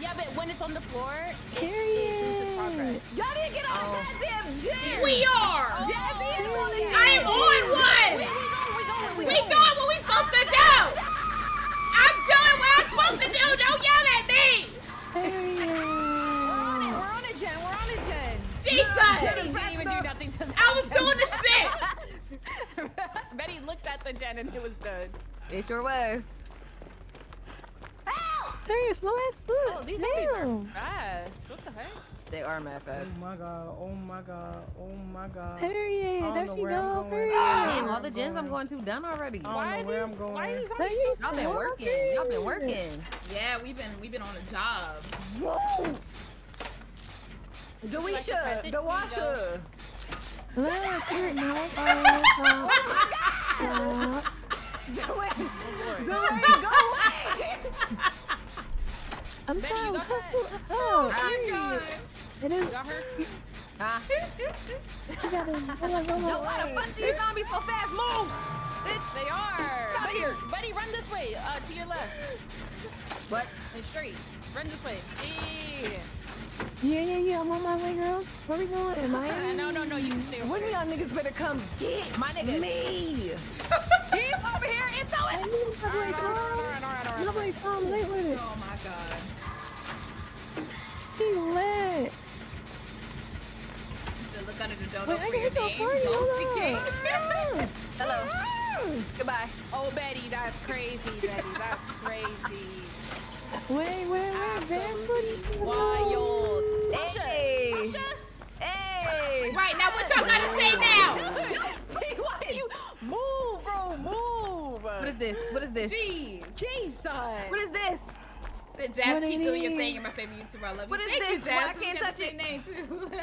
Yeah, but when it's on the floor, it, it loses progress. Y'all didn't get on Oh. the goddamn gym! We are! Jazzy is on the I am on one! We go, we go, we We doing what we supposed to do! I'm doing what I'm supposed to do! Don't yell at me! We're on it. We're on it, gen. We're on it, gen. Jesus! gen didn't even do nothing to that. I was doing the shit! Betty looked at the gen and it was done. It sure was. Period. Slow ass foot. Oh, these zombies are Damn. fast. What the heck? They are mad Oh my god, oh my god, oh my god. Period. I There she go. going. Period. Damn, all the I'm gens I'm going. going to done already. Why are these, I'm going. why are these zombies you so Y'all been working. Y'all been working. Yeah, we've been we've been on a job. Whoa! like the Dewisha, peasant Dewasha. Look, period. No. Oh, oh, oh. Dewayne, Dewayne, go away! I'm Betty, you got that? Oh, Oh. It is. Got her? Ah. You gotta. Hold on, hold Yo, on. why the fuck these zombies so fast? Move! They are. Stop Betty, here. Betty, run this way. Uh, to your left. What? And straight. Run this way. Yeah. Yeah, yeah, yeah. I'm on my way, girl. Where we going? Am I? Uh, no, no, no. You can stay When there. y'all niggas better come get My nigga. me? He's over here. It's so I need my way, girl. Alright, alright, alright. Nobody come late with it. Oh my god. She lit. So look under the dodo Wait, I for your hit name. party. Ghosty King. Hello. Goodbye. Oh, Betty, that's crazy, Betty. That's crazy. Wait, wait, wait. Absolutely Barefoot. wild. Hey. Tasha? Hey. Right now, what y'all gotta say now? Why you move, bro? Move. What is this? What is this? Jeez. Jesus. What is this? Said Jazz, What keep it doing your thing. You're my favorite YouTuber. I love you. What is Thank this? You, Why I can't touch the same it? name too.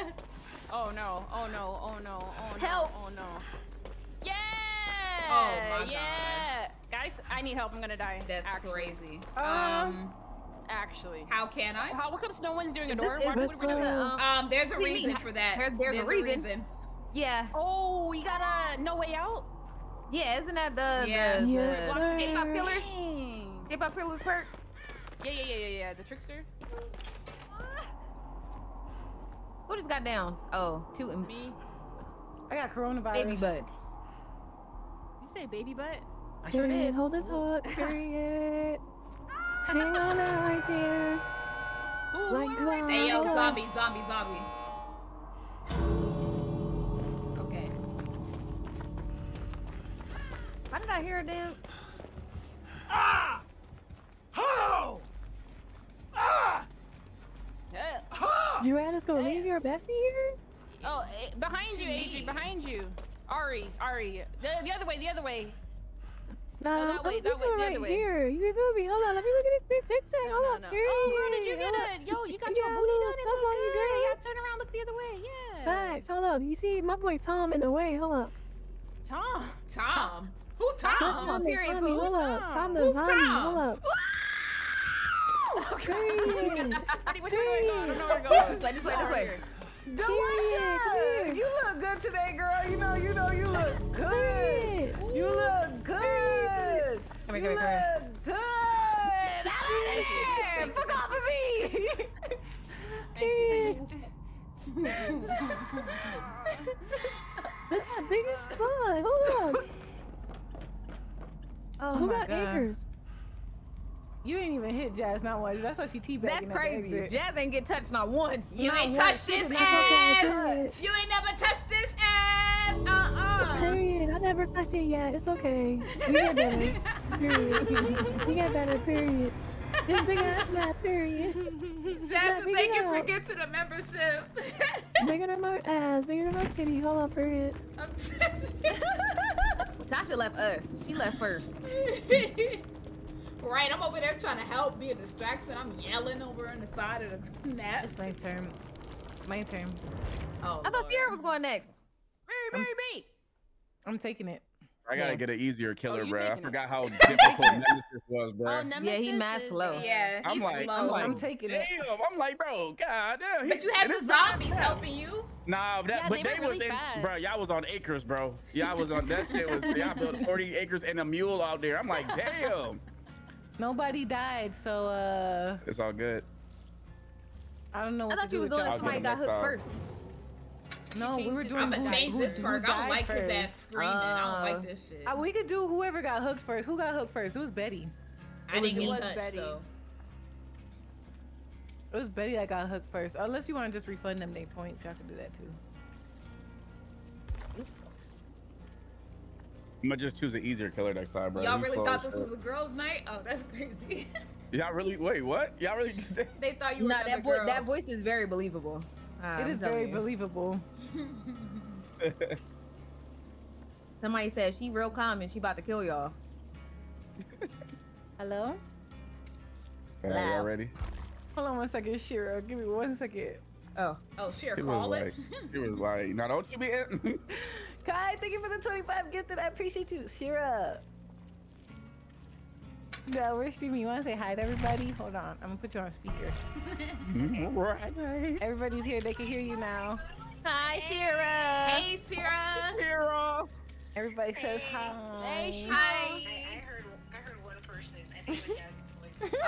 Oh no! Oh no! Oh no! Oh no! Help. Oh no! Yeah! Oh, my God. yeah! Guys, I need help. I'm gonna die. That's actually. crazy. Um, Um, Actually. how can I? How? What comes? No one's doing a door. is- Why this we doing? is- Um, Um, there's a What do you mean? reason for that. There- there's a reason. Yeah. Oh, you got a no way out. Yeah, isn't that the Yeah. the, the Yeah. K-pop killers? Dang. K-pop killers perk? Yeah, yeah, yeah, yeah, yeah. The trickster. Who just got down? Oh, two and Me. I got coronavirus. baby butt. You say baby butt? I sure did. Hold this up. Period. Hang on out right there. Ooh, Like. Hey yo, Oh. zombie, zombie, zombie. Okay. How did I hear a damn? Ah! How? Ah! Yeah. Ha! You rather leave your bestie here? Oh, eh, behind you, To Adri, behind you. Ari, Ari. The, the other way, the other way. Nah, that I'm way, that way, one the right other way. here. You feel me? Hold on, let me look at this big picture. No, Hold no, on. no. Period. Oh, girl, did you get Hold a? Yo, you got You your got booty done. It stuff look you, good. girl. Yeah, turn around, look the other way. Yeah. Facts. Hold up. You see my boy Tom in the way. Hold up. Tom. Tom. Who Tom? Tom. period, Tommy, boo. Hold up. Tom the Who's zombie. Tom? Hold up. Period. Pretty which way do I go? I don't know where to go. This way, this way, this way. Period. You look good today, girl. You know, you know, you look good. You look good. Come here, you come here, look good. Out of here. Fuck off of me. Period. That's the biggest spot. Hold up. Oh Who my got god. acres? You ain't even hit Jazz not once. That's why she teabagging. That's crazy. exit. Jazz ain't get touched not once. You Not ain't once. touched She this did not fucking ass. touch. You ain't never touched this ass. Uh-uh. Period. I never touched it yet. It's okay. You get better. Period. You get better. Period. This big ass map. Period. Jackson, thank you for up. getting the membership. Bigger than my ass. Bigger than my titty. Hold on. Period. Tasha left us. She left first. right, I'm over there trying to help, be a distraction. I'm yelling over on the side of the map. It's my turn. My turn. Oh, I thought Lord. Sierra was going next. Me, me, me. I'm taking it. I gotta Yeah. get an easier oh, killer, you bro. I taking it. forgot how difficult Nemesis was, bro. Oh, Nemesis Yeah, he mad is- slow. Yeah, I'm he's like, slow. I'm like, I'm taking it. Damn, I'm like, bro, god damn. but you had the zombies bad. helping you. Nah, that, Yeah, but they they, was really in, fast. bro. Y'all was on acres, bro. Y'all was on that shit was. Y'all built 40 acres and a mule out there. I'm like, damn. Nobody died, so uh, It's all good. I don't know I what thought to you do was with doing somebody got hooked first. No, we were doing. I'm gonna change who- this who perk. I don't died like his ass screaming. I don't Uh, like this shit. Uh, we could do whoever got hooked first. Who got hooked first? It was Betty. I didn't it get was touched, Betty. so. It was Betty that got hooked first. Unless you want to just refund them their points, y'all can do that too. I'm gonna just choose an easier killer next time, bro. Y'all really slow thought as this was a girls' night? Oh, that's crazy. Y'all really? Wait, what? Y'all really? they thought you were Nah, that, girl. that voice is very believable. Uh, it I'm is telling very you. believable. Somebody said she real calm and she about to kill y'all. Hello? All right, y'all ready? Hold on one second, Shira. Give me one second. Oh, oh, sure, He call was it. like, he was like, now don't you be in. Kai, thank you for the 25 gifted. I appreciate you. Shira. No, we're streaming. You want to say hi to everybody? Hold on. I'm going to put you on speaker. Mm, right. Everybody's here. They can hear you now. hi, Shira. Hey, Shira. Hero. Everybody says hi. Hey, Shira. Hi. I heard I heard one person. I think it was Jasmine's voice.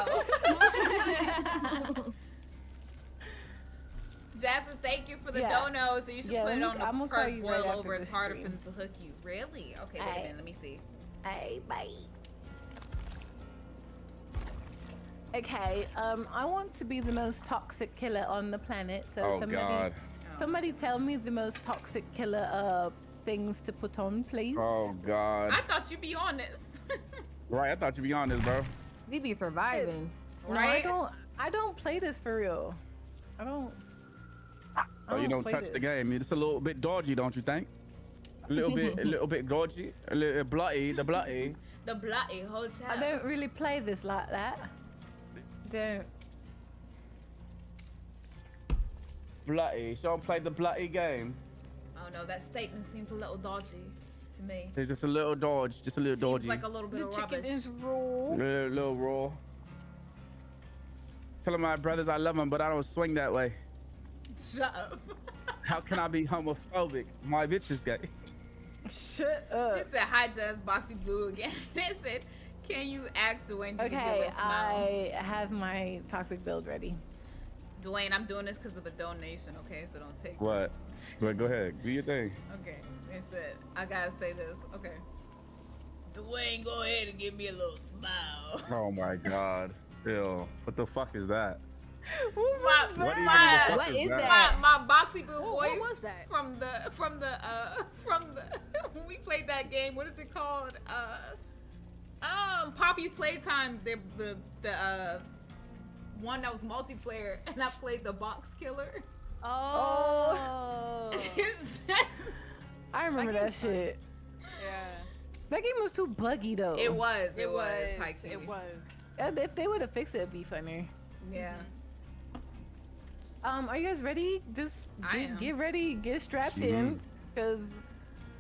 Oh. Jasmine, thank you for the Yeah. donos. So you should Yeah, put it on me- the I'm perk boil right over. It's this harder for them to hook you. Really? Okay, wait a minute. Let me see. Hey, bye. Okay, um, I want to be the most toxic killer on the planet. So Oh somebody, God. somebody tell me the most toxic killer uh things to put on, please. Oh God. I thought you'd be on this. Right. I thought you'd be on this, bro. We be surviving. No, I don't. I don't play this for real. I don't. I Oh, you don't play touch the game. It's a little bit dodgy, don't you think? A little bit, a little bit dodgy, a little bloody, the bloody. The Bloody Hotel. I don't really play this like that. Don't. Bloody. She don't play the bloody game. Oh no, that statement seems a little dodgy to me. It's just a little dodge, just a little Seems dodgy. like a little bit The of chicken rubbish. is raw. little, little raw. Telling my brothers I love them, but I don't swing that way. Shut up. How can I be homophobic? My bitch is gay. Shut up. He up. said, "Hi, Just Boxy Blue again." they said, "Can you ask Dwayne to give you Okay, a smile?" I have my toxic build ready. Dwayne, I'm doing this because of a donation. Okay, so don't take What? This. But go ahead, do your thing. okay, they said I gotta say this. Okay. Dwayne, go ahead and give me a little smile. Oh my god. Ew. What the fuck is that? My, What even my, the fuck What is my, that? my Boxy Boo voice what was that? from the from the uh from the when we played that game. What is it called? Uh, um, Poppy Playtime. The the the uh one that was multiplayer, and I played the Box Killer. Oh. I remember that game's fun. shit. yeah. That game was too buggy though. it was. It, It was. was. It was. If they would have fixed it, it'd be funnier. Yeah. Um, are you guys ready? Just get, get ready, get strapped Mhm. in, because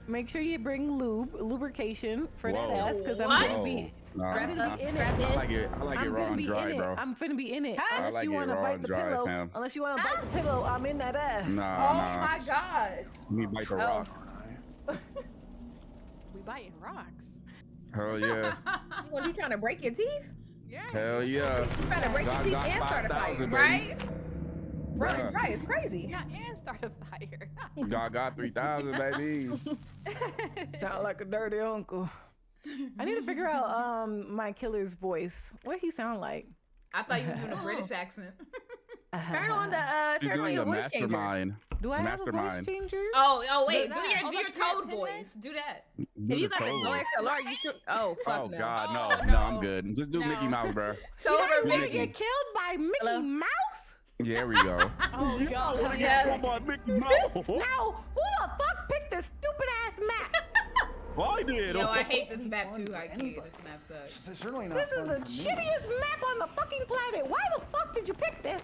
make sure you bring lube, lubrication for Whoa. that ass, because I'm gonna be, Nah, Strap nah. up, in it. I like it. I like it I'm raw gonna and be dry, in bro. it. I'm finna be in it. Huh? Unless like you wanna raw bite the dry, pillow. fam. Unless you wanna bite the pillow, I'm in that ass. Nah, Oh nah. my god. Me bite the Oh. rock. We biting rocks. Hell yeah. You gonna you trying to break your teeth? Yeah. Hell yeah. You trying to break your teeth got and start a 5,000, fire? baby. right? Bro, Bruh. right, it's crazy. Yeah, and start a fire. God got 3,000, baby. Sound like a dirty uncle. I need to figure out um my killer's voice. What he sound like? I thought you were doing a British accent. Turn on the uh She's turn on your the voice changer. mastermind. Do I have a voice Mastermind. changer? Oh, oh wait, What's do that? your Oh, do your toad voice. Do that. Do If you got a toad. no XLR, you should. Oh fuck Oh no. God, no, Oh, no, I'm good. Just do Mickey Mouse, bro. Toad You or guys wanna Mickey. get killed by Mickey Hello? Mouse? Yeah, we go. Oh god. Yes. Mickey Mouse. Now, who the fuck picked this stupid ass map? I did. Yo, I hate this map too, I can't. This map sucks. It's certainly not This is the for me. shittiest map on the fucking planet. Why the fuck did you pick this?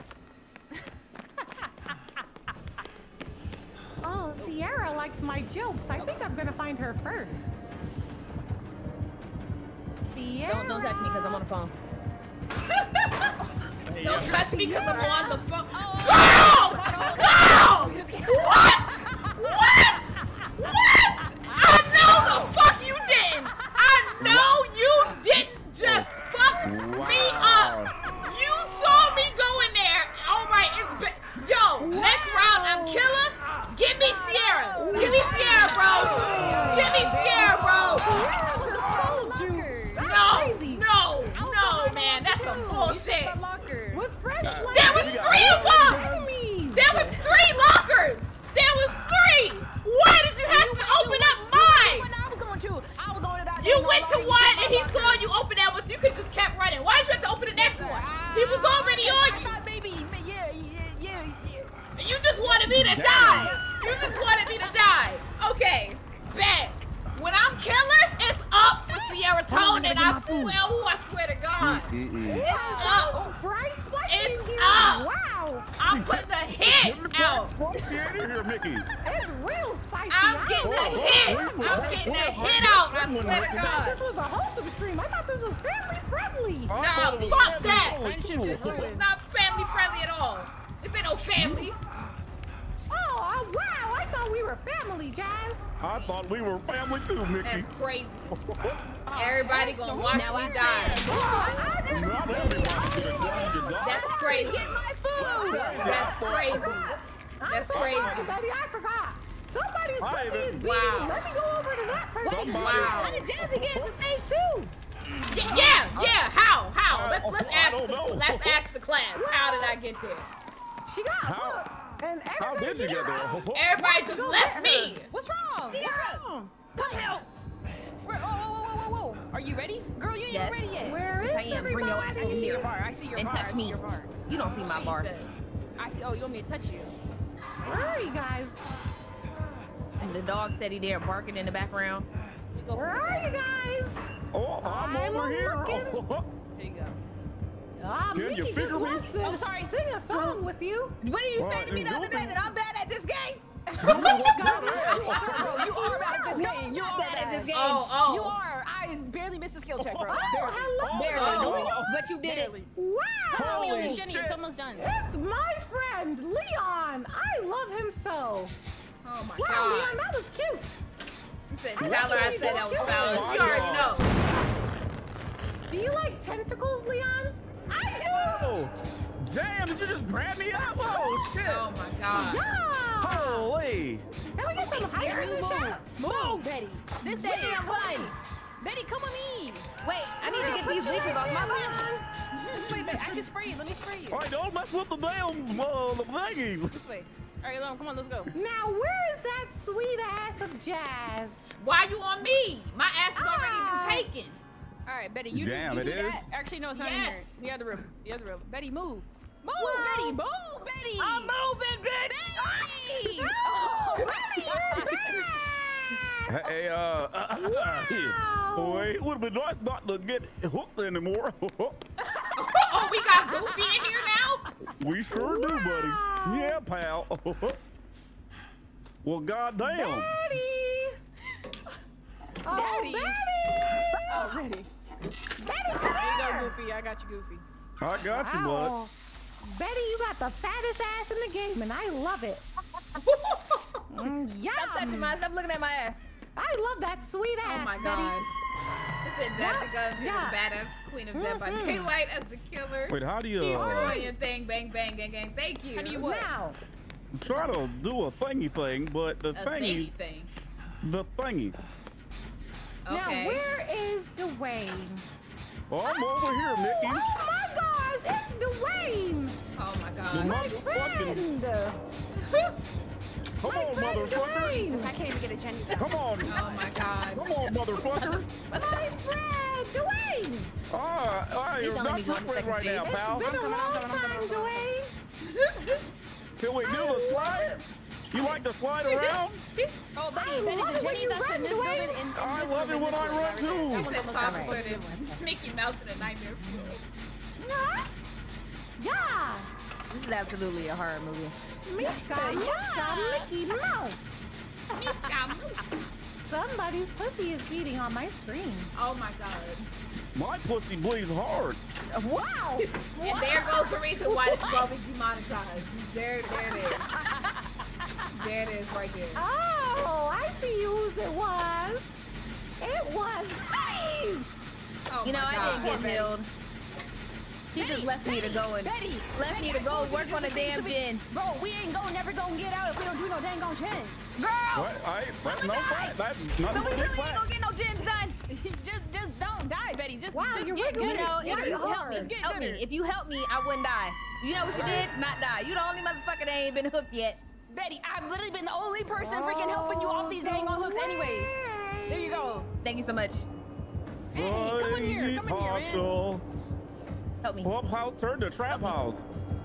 oh, Sierra likes my jokes. I think I'm gonna find her first. Sierra. Don't don't touch me because I'm on the phone. Don't touch me because I'm on the phone. Oh, Girl! Girl! What? What? What? I know the fuck you didn't. I know you didn't just fuck me up. You saw me go in there. All right, it's yo. Next round, I'm killer. Give me Sierra. Give me Sierra, bro. Give me Sierra, bro. Sierra just sold you. That's No, no, no, man. That's some bullshit. There was three of them. There was three lockers. There was three. Why did you have to open up mine? You went to one and he saw you open that one, so you could just kept running. Why did you have to open the next one? He was already on you. You just wanted me to die. You just wanted me to die. Okay, back. When I'm killer, it's up for Sierra oh, Tone, and I swear, oh, I swear to God, Mm-mm. it's up. Oh, Bright spicy It's in here. up. Wow. I'm putting a hit out. Get in here, Mickey. It's real spicy. I'm getting don't a hit. I'm getting a hit out. I swear to God. this was a wholesome stream. I thought this was family friendly. Nah, fuck that. Friendship This is not family friendly at all. This ain't no family. Oh, oh, wow. I thought we were family, Jazz. I thought we were family too, Mickey. That's crazy. Oh, everybody gonna watch me I die. Oh, Not everybody should have done. That's crazy. Get my food. That's crazy. I'm That's so crazy. sorry, Betty. I forgot. Somebody's Hi, pussy is beating. Wow. Let me go over to that person. Wait, Somebody- how did Jazzy get into stage two? Yeah, yeah, yeah. How? How? Let's let's I ask the know. let's ask the class. How did I get there? She got How- hooked. And How everybody did you get there? Everybody just left me. What's wrong? Sierra, come help. Where, whoa, whoa, whoa, whoa, whoa. Are you ready? Girl, you ain't Yes. ready yet. Where is Yes, I am. Bring your ass everybody? over see here. your bar. I see your And bar. touch me. your bar. You don't see my bar. I see. Oh, you want me to touch you? Where are you guys? And the dog said he there barking in the background. Where are you guys? Oh, I'm I'm over here. looking. There you go. Ah, Can you Mickey figure just me? wants I'm sorry. sing a song with you. What did you Well, say to me the other do day that I'm bad at this game? Girl, you are bad at this No, game. I'm You not are bad at this game. Oh, oh. You are. I barely missed a skill check, bro. Oh, Barely. hello. Barely. Oh. But you did it. Barely. Wow. Come on, Holy Leon, Jenny, shit. it's almost done. It's my friend, Leon. I love him so. Oh my Wow, Leon, God. that was cute. He said, tell her I said that was foul. She already know. Do you like tentacles, Leon? I do. Oh, damn, did you just grab me up? Oh, shit. Oh my God. Yeah. Holy. Can we get some higher in the move. shop? Move, Betty. This way. Damn, buddy. Betty, come with me. Wait, I need to get these leeches off my body. This way, Betty. I can spray you. Let me spray you. All right, don't mess with the damn uh, the thingy. This way. All right, Lon, come on, let's go. Now, where is that sweet ass of Jazz? Why you on me? My ass has already Ah. been taken. All right, Betty, you Damn, do, you it do is? that. Actually, no, it's not in here. The other room. The other room. Betty, move. Move, Wow. Betty. Move, Betty. I'm moving, bitch. Betty. Oh, Oh, Betty, you're back! Hey, uh, Wow. wait, it would have been nice not to get hooked anymore. Oh, we got Goofy in here now? We sure do, buddy. Yeah, pal. well, goddamn. Betty! Oh, Daddy. Betty! Oh, ready. Betty, come There you here! go, Goofy. I got you, Goofy. I got you, bud. Wow. Betty, you got the fattest ass in the game, and I love it. Mm, Stop touching yum. my. Stop looking at my ass. I love that sweet ass, Oh my god. It said Jessica is you're Yeah. the badass queen of Dead by Mhm. Daylight as the killer. Wait, how do you Keep uh, doing your thing, bang, bang, gang, gang. Thank you. How do you what? Now, try to do a thingy thing, but the A thingy, thingy thing. the thingy. Okay. now where is Dwayne? Oh, I'm over here, Mickey. Oh my gosh, it's Dwayne! Oh my The god. My motherfucking, friend! come My on, friend motherfucker. Dwayne! I can't even get a Jenny. Come on, Oh my god. come on, motherfucker. My friend Dwayne! Ah, all right, you're don't let not me go on the different second right now, pal. It's been a I'm long time, Dwayne. Can we do the slide? You like to slide around? Oh, Betty, I Betty, love it when you that's run, Dwayne. In, in I love it when I run too. there. That said one's Tasha almost put Mickey Mouse in a nightmare fuel. Yeah! This is absolutely a horror movie. Mika, yeah. Mika, Mickey Mouse! Miska Somebody's pussy is beating on my screen. Oh my god. My pussy bleeds hard. Wow! And there goes the reason why this is always demonetized. There, there it is. There it is right there. Oh, I see whose it was. It was Betty's. Oh You know, my I didn't get healed. He just left me to go and Betty, left me to go work on a damn gen. Bro, we ain't gonna never gonna get out if we don't do no dang on chance. Girl! What? I, that's I'ma no die. fact. That's So we but really ain't gonna get no gens done. just, just don't die, Betty. Just, Wow, just you're get wiggling You know, if you you're help me, help me. If you help me, I wouldn't die. You know what you did? Not die. You the only motherfucker that ain't been hooked yet. Betty, I've literally been the only person freaking helping you off these oh, dang on hooks, anyways. There you go. Thank you so much. Hey, come in here, come in here, man. Tasha. Help me. Clubhouse turned to trap house.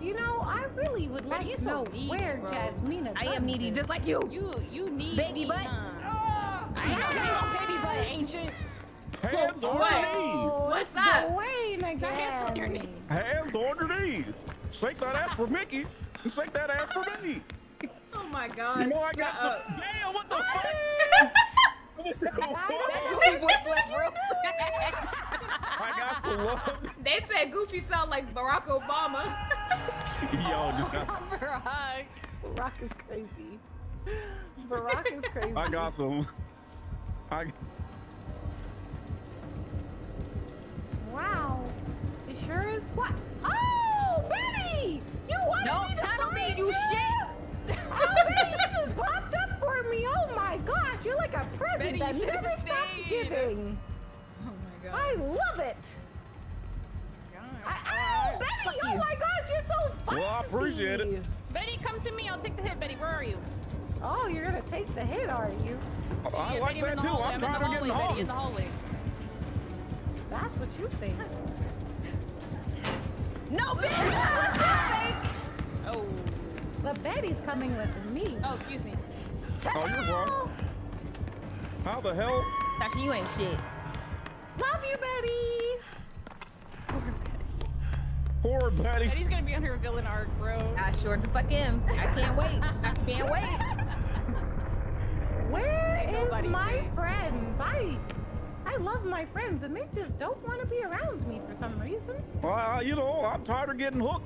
You know, I really would Betty, like you to so know needy, where bro. Jasmina I am needy just like you. You, you need Baby me, butt. huh? I ain't no baby butt, ancient. Hands on What? your knees. Oh, What's up? Dwayne again. Got hands on your knees. Hands on your knees. Shake that ass for Mickey. And shake that ass for me. Oh my god. You know I got Shut some. up. Damn, what the That fuck? goofy voice left real. I got some love. They said Goofy sound like Barack Obama. Yo, dude, Barack. Barack is crazy. Barack is crazy. I got some. I, Wow. It sure is quite. Oh, Betty! You wanted Don't me to tunnel me, find you you? shit. Oh, Betty, you just popped up for me. Oh my gosh, you're like a present Betty, that you should've never stops giving. Oh my god. I love it. I, oh, Betty! Oh you. my gosh, you're so feisty. Well, I appreciate it. Betty, come to me. I'll take the hit. Betty, where are you? Oh, you're gonna take the hit, are you? I Yeah, like Betty, that the too. hallway. I'm trying the to get in hallway, Betty, in the the hallway. That's what you think. No, bitch! Oh. But Betty's coming with me. Oh, excuse me. Oh, you're wrong. How the hell? Tasha, you ain't shit. Love you, Betty. Poor Betty. Betty's gonna be on her villain arc, bro. I sure the fuck am. I can't wait. I can't wait. Where Ain't is my safe. friends? I I love my friends and they just don't want to be around me for some reason. Well, you know, I'm tired of getting hooked.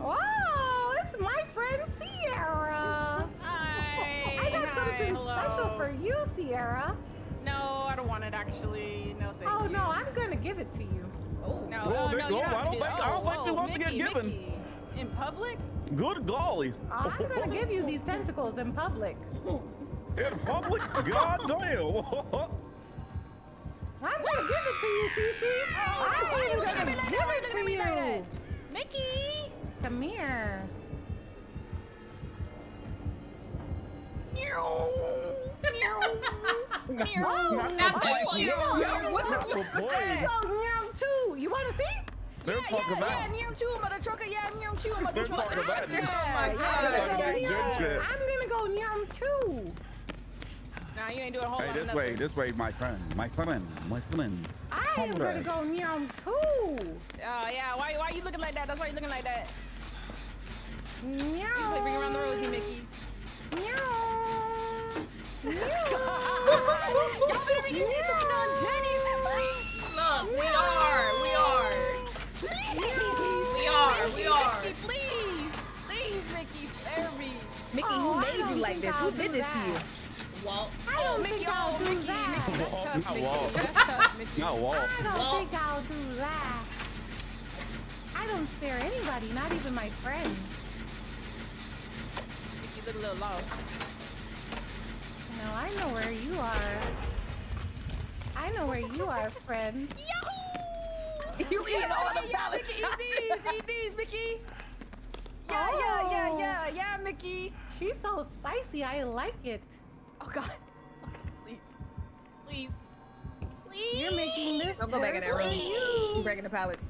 Oh, it's my friend Sierra. Hi. I got Hi, something hello. special for you, Sierra. No, I don't want it actually. No, thank Oh you. no, I'm gonna give it to you. Oh. No, Well, no, there no, you you don't I don't do think- that. I don't Oh, think she whoa, wants to get given. Mickey. In public? Good golly. Oh, I'm gonna give you these tentacles in public. In public? God damn. I'm gonna give it to you, Cece. I'm even gonna give that? Why you it to at me like that? you. Mickey! Come here. Not Oh, thank you. What yeah. the Let's boy? go meow too. You wanna see? They're yeah, talking yeah, about. yeah, near too, motherfucker. Yeah, near too, They're motherfucker. talking about ah, it. Oh my Yeah, god. I'm gonna go Good meow. shit. I'm gonna go meow too. Nah, you ain't doing a whole Hey, lot this of way, nothing. this way, my friend, my friend, my friend. I am gonna Comrade. go meow too. Oh, yeah, why, why you looking like that? That's why you looking like that. You play Bring Around the Rosie, Mickey. Y'all better be getting looking on Jenny's. Look, we are. We are. We are. We are. Mickey, please. Please, Mickey, spare me. Mickey, Oh, who I made you like this? I'll Who did do this to you? Walt. I don't Oh, Mickey, think I'll oh, do Mickey, that. Mickey, that's Walt, tough, not Mickey. Walt. That's tough, Mickey. Not Walt. I don't Well- think I'll do that. I don't spare anybody, not even my friends. A little lost. No, I know where you are. I know where you are, friend. Yahoo! You eat all the yeah, pallets. Mickey, eat these, eat these, Mickey. Yeah, yeah, yeah, oh. yeah, yeah, Mickey. She's so spicy, I like it. Oh God. Okay, please, please, please. You're making this Don't go back in that room. for You you. breaking the pallets.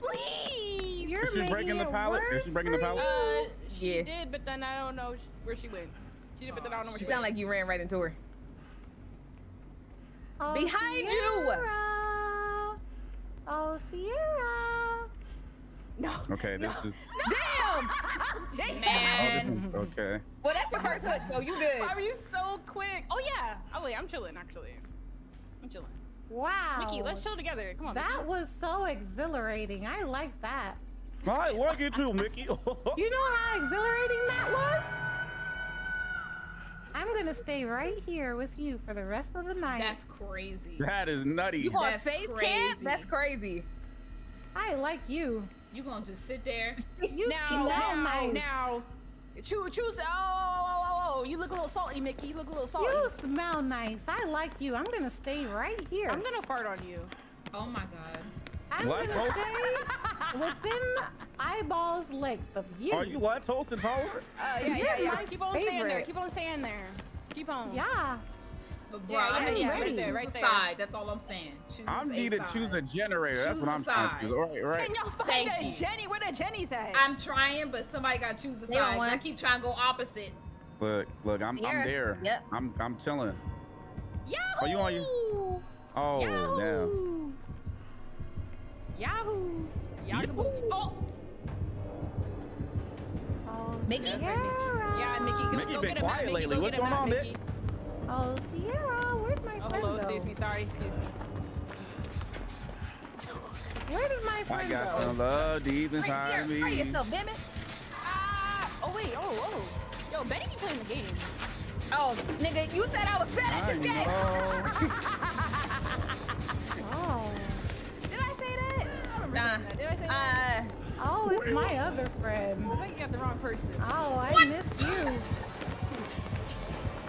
Please. You're Is she making breaking the it pallet? Is worse she breaking the for pallet? Uh, she Yeah. did, but then I don't know where she went. She did, but then I don't know where You she sound went. like you ran right into her. Oh, Behind you. Sierra. Oh, Sierra. no. Okay, this is. Damn! Jason. Oh, Man. is okay. Well, that's your first hook, so you good. Why are you so quick? Oh yeah. Oh wait, I'm chilling actually. I'm chilling. Wow. Mickey, let's chill together. Come on. That Mickey. was so exhilarating. I like that. I like it too, Mickey. You know how exhilarating that was? I'm gonna stay right here with you for the rest of the night. That's crazy. that is nutty. You going That's face camp? crazy. That's crazy. I like you. You gonna just sit there? You now, smell now, nice. now. Choo, choo, oh, oh, oh, oh, you look a little salty, Mickey. You look a little salty. You smell nice. I like you. I'm gonna stay right here. I'm gonna fart on you. Oh my god. I'm What? gonna stay within eyeballs length of you. Are you lactose intolerant? Uh, yeah, You're yeah, yeah. my Keep on staying there. Keep on staying there. Keep on. Yeah. But bro, Yeah, I'm gonna need yeah, you right to there, choose right a side. That's all I'm saying. Choose I a need to side. choose a generator. That's Choose what I'm trying to side. choose. All right, right. Can y'all find Thank a you. Jenny? Where the Jenny's at? I'm trying, but somebody got to choose a They on side. 'cause I one. keep trying to go opposite. Look, look, I'm, I'm Sierra. there. Yep. I'm, I'm chilling. Yahoo! Are you on Oh, damn. Yahoo! Yahoo! Yahoo! Oh, Oh, Mickey? Oh, Sierra. yeah, Mickey, go, Mickey go been get a map. quiet Mickey, lately. go What's get a going map, on, Mickey. Oh, Sierra. Where'd my Oh, friend hello. go? Excuse me. Sorry. Excuse me. Where did my friend go? I friend got go? some love deep Right inside there. Spray me. yourself, damn it. Ah! Oh wait. Oh oh. Yo, Benny be playing the game. Oh, nigga, you said I was bad at this game. Oh. Did I say that? I don't Nah. saying that. Did I say that? Uh, Oh, it's my other friend. I think you got the wrong person. Oh, I missed you.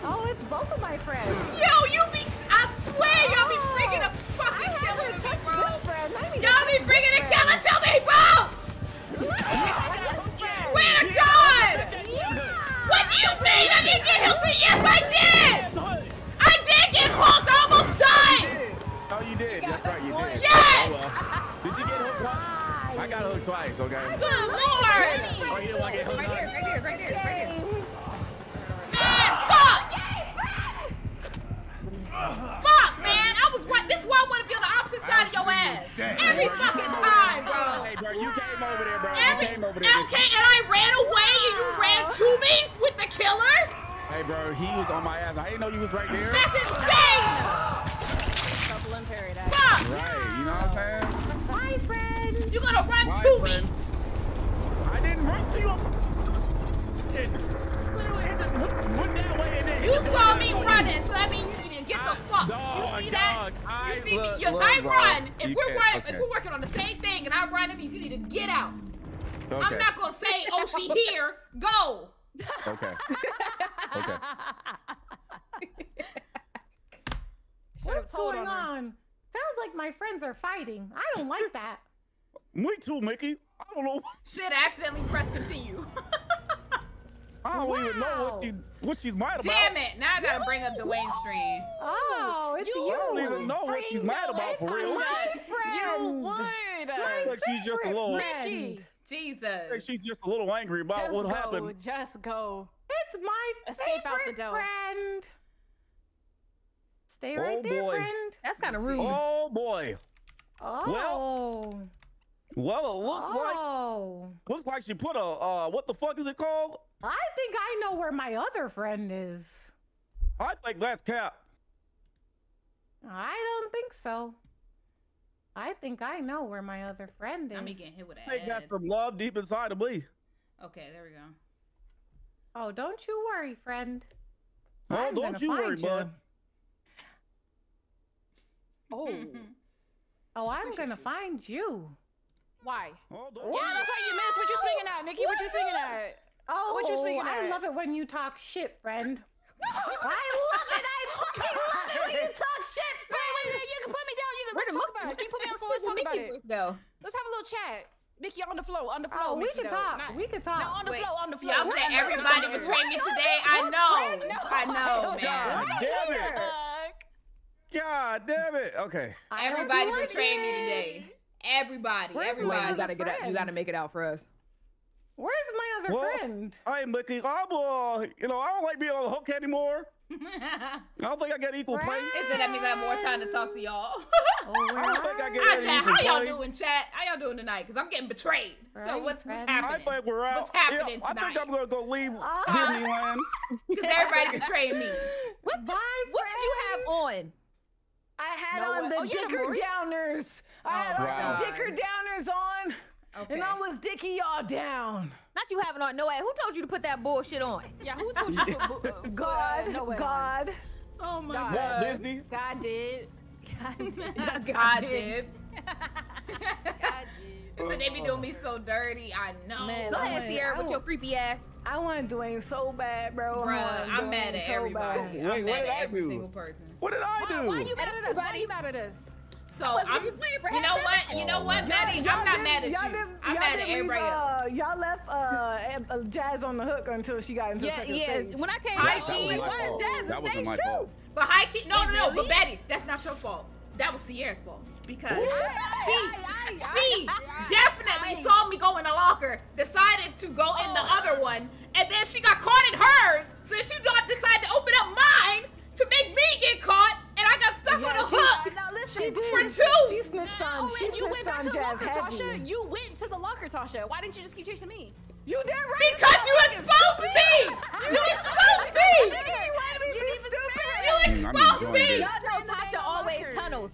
Oh, it's both of my friends. Yo, you be, I swear, y'all be Oh, bringing a I fucking killer to me, bro. this friend. Y'all be bringing a killer to me, bro. Swear to God. What do you mean I didn't get hooked? Yes, I did. I did get hooked. I almost died. Oh, you did. That's right, you did. Yes! Oh, well. Did you get hooked once? I got hooked twice, okay? Good lord. Oh, you didn't want to get hooked right here, right here, Fuck, man. I was right. This is why I want to be on the opposite side of your ass. Every fucking time, bro. Hey, bro, you came over there, bro. Every, you came over there. okay, and I ran away and you ran to me with the killer? Hey, bro, he was on my ass. I didn't know you was right there. That's insane! Double and parry that. Fuck! Right, you know what I'm saying? My friend. You're gonna run My to friend. me! I didn't run to you. It literally hit the- went- went that way and then You saw me running, so that means you didn't get the fuck. Ah, dog, you see that? dog, you see look, me? Your look, guy bro. If You we're run, okay. if we're working on the same thing and I run, it means you need to get out. Okay. I'm not gonna say, oh, she here. Go. Okay. Okay. What's going on on? Sounds like my friends are fighting. I don't like that. Me too, Mickey. I don't know. Shit, accidentally press continue. I don't even know what she what she's mad about. Damn it! Now I gotta bring up Dwayne stream. Oh, it's you. I don't even know what she's mad about for real. My You friend. would. My Like she's just a little favorite Mickey. Jesus. like she's just a little angry about Just what go. happened. Just go. It's my Escape out the favorite door. friend. Stay Oh, right there, boy. friend. That's kind of rude. Oh boy. Oh. Well, Well, it looks like Oh, looks like she put a uh, what the fuck is it called? I think I know where my other friend is. I think that's Cap. I don't think so. I think I know where my other friend is. I'm getting hit with I think an that's ad. some love deep inside of me. Okay, there we go. Oh, don't you worry, friend. Oh, I'm don't you worry, find you. bud. Oh, oh, I'm gonna find you. Why? Oh, don't Yeah, that's why you missed. What you swinging at, Nikki? What you swinging at? Oh, What you swinging I at? love it when you talk shit, friend. I love it. I fucking love it when you talk shit, Wait, wait, wait. You can put me down. You can Where let's the talk about it. Can you put me on the floor? Let's talk about it. first go. Let's have a little chat. Mickey on the floor, on the oh, floor. Oh, we Nikki, can though. talk. Not- We can No, talk. on the Wait, floor, on the floor. Y'all say Not- not- everybody not- betrayed me today. I know. no, I know, no, man. God damn it. God damn it. Okay. Everybody you betrayed me today. Everybody. Where's everybody. you gotta get out. You gotta make it out for us. Where's my other Well, friend? Hey, Mickey, I'm uh, you know, I don't like being on the hook anymore. I don't think I get equal play. It said that means I have more time to talk to y'all. Oh, I don't think I get Hi, chat. How y'all play. doing, chat? How y'all doing tonight? Because I'm getting betrayed. so what's, what's friend. I happening? think we're out. What's happening yeah, I think I'm gonna go leave Uh-huh. Disneyland. Because everybody betrayed me. What? The, Bye, what did you have on? I had No on way. the Oh, you had a Dicker Maury? Downers. I had Oh, on the Dicker Downers on, Okay. and I was Dicky y'all down. Not you having on no ad. Who told you to put that bullshit on? Yeah, who told you to put, uh, put, God, uh, no way on? God. Oh my God. Walt Disney. God did. God did. God did. so they be doing me so dirty. I know. Man, Go I ahead, want- Sierra, I with your creepy ass. I want Dwayne so bad, bro. I Bruh, want I'm mad at so everybody. bad. I'm what mad did at I every do? single person. What did I do? Why are you mad at us? Why are you mad at us? So I'm, even playing you know what? You know Oh, what, man. Betty? I'm not didn't- mad at y'all didn't- I'm y'all mad at didn't everybody else. uh, Y'all left uh, uh, Jazz on the hook until she got into Yeah, second yeah. stage. When I came High key. I was like, Jazz That wasn't stage my too? fault. But high key, no, no, no. But Betty, that's not your fault. That was Sierra's fault because she, aye, she aye, definitely aye. saw me go in the locker, decided to go in the other one, and then she got caught in hers. So she not decided to open up mine to make me get caught, and I got stuck Yeah, on a she- hook. Now listen. She did. For two. She snitched on. Oh, She and you went back to the locker, heavy. Tasha. You went to the locker, Tasha. Why didn't you just keep chasing me? You did right. Because you exposed me! You exposed me! You didn't even stupid. You exposed me! Y'all know Tasha always tunnels.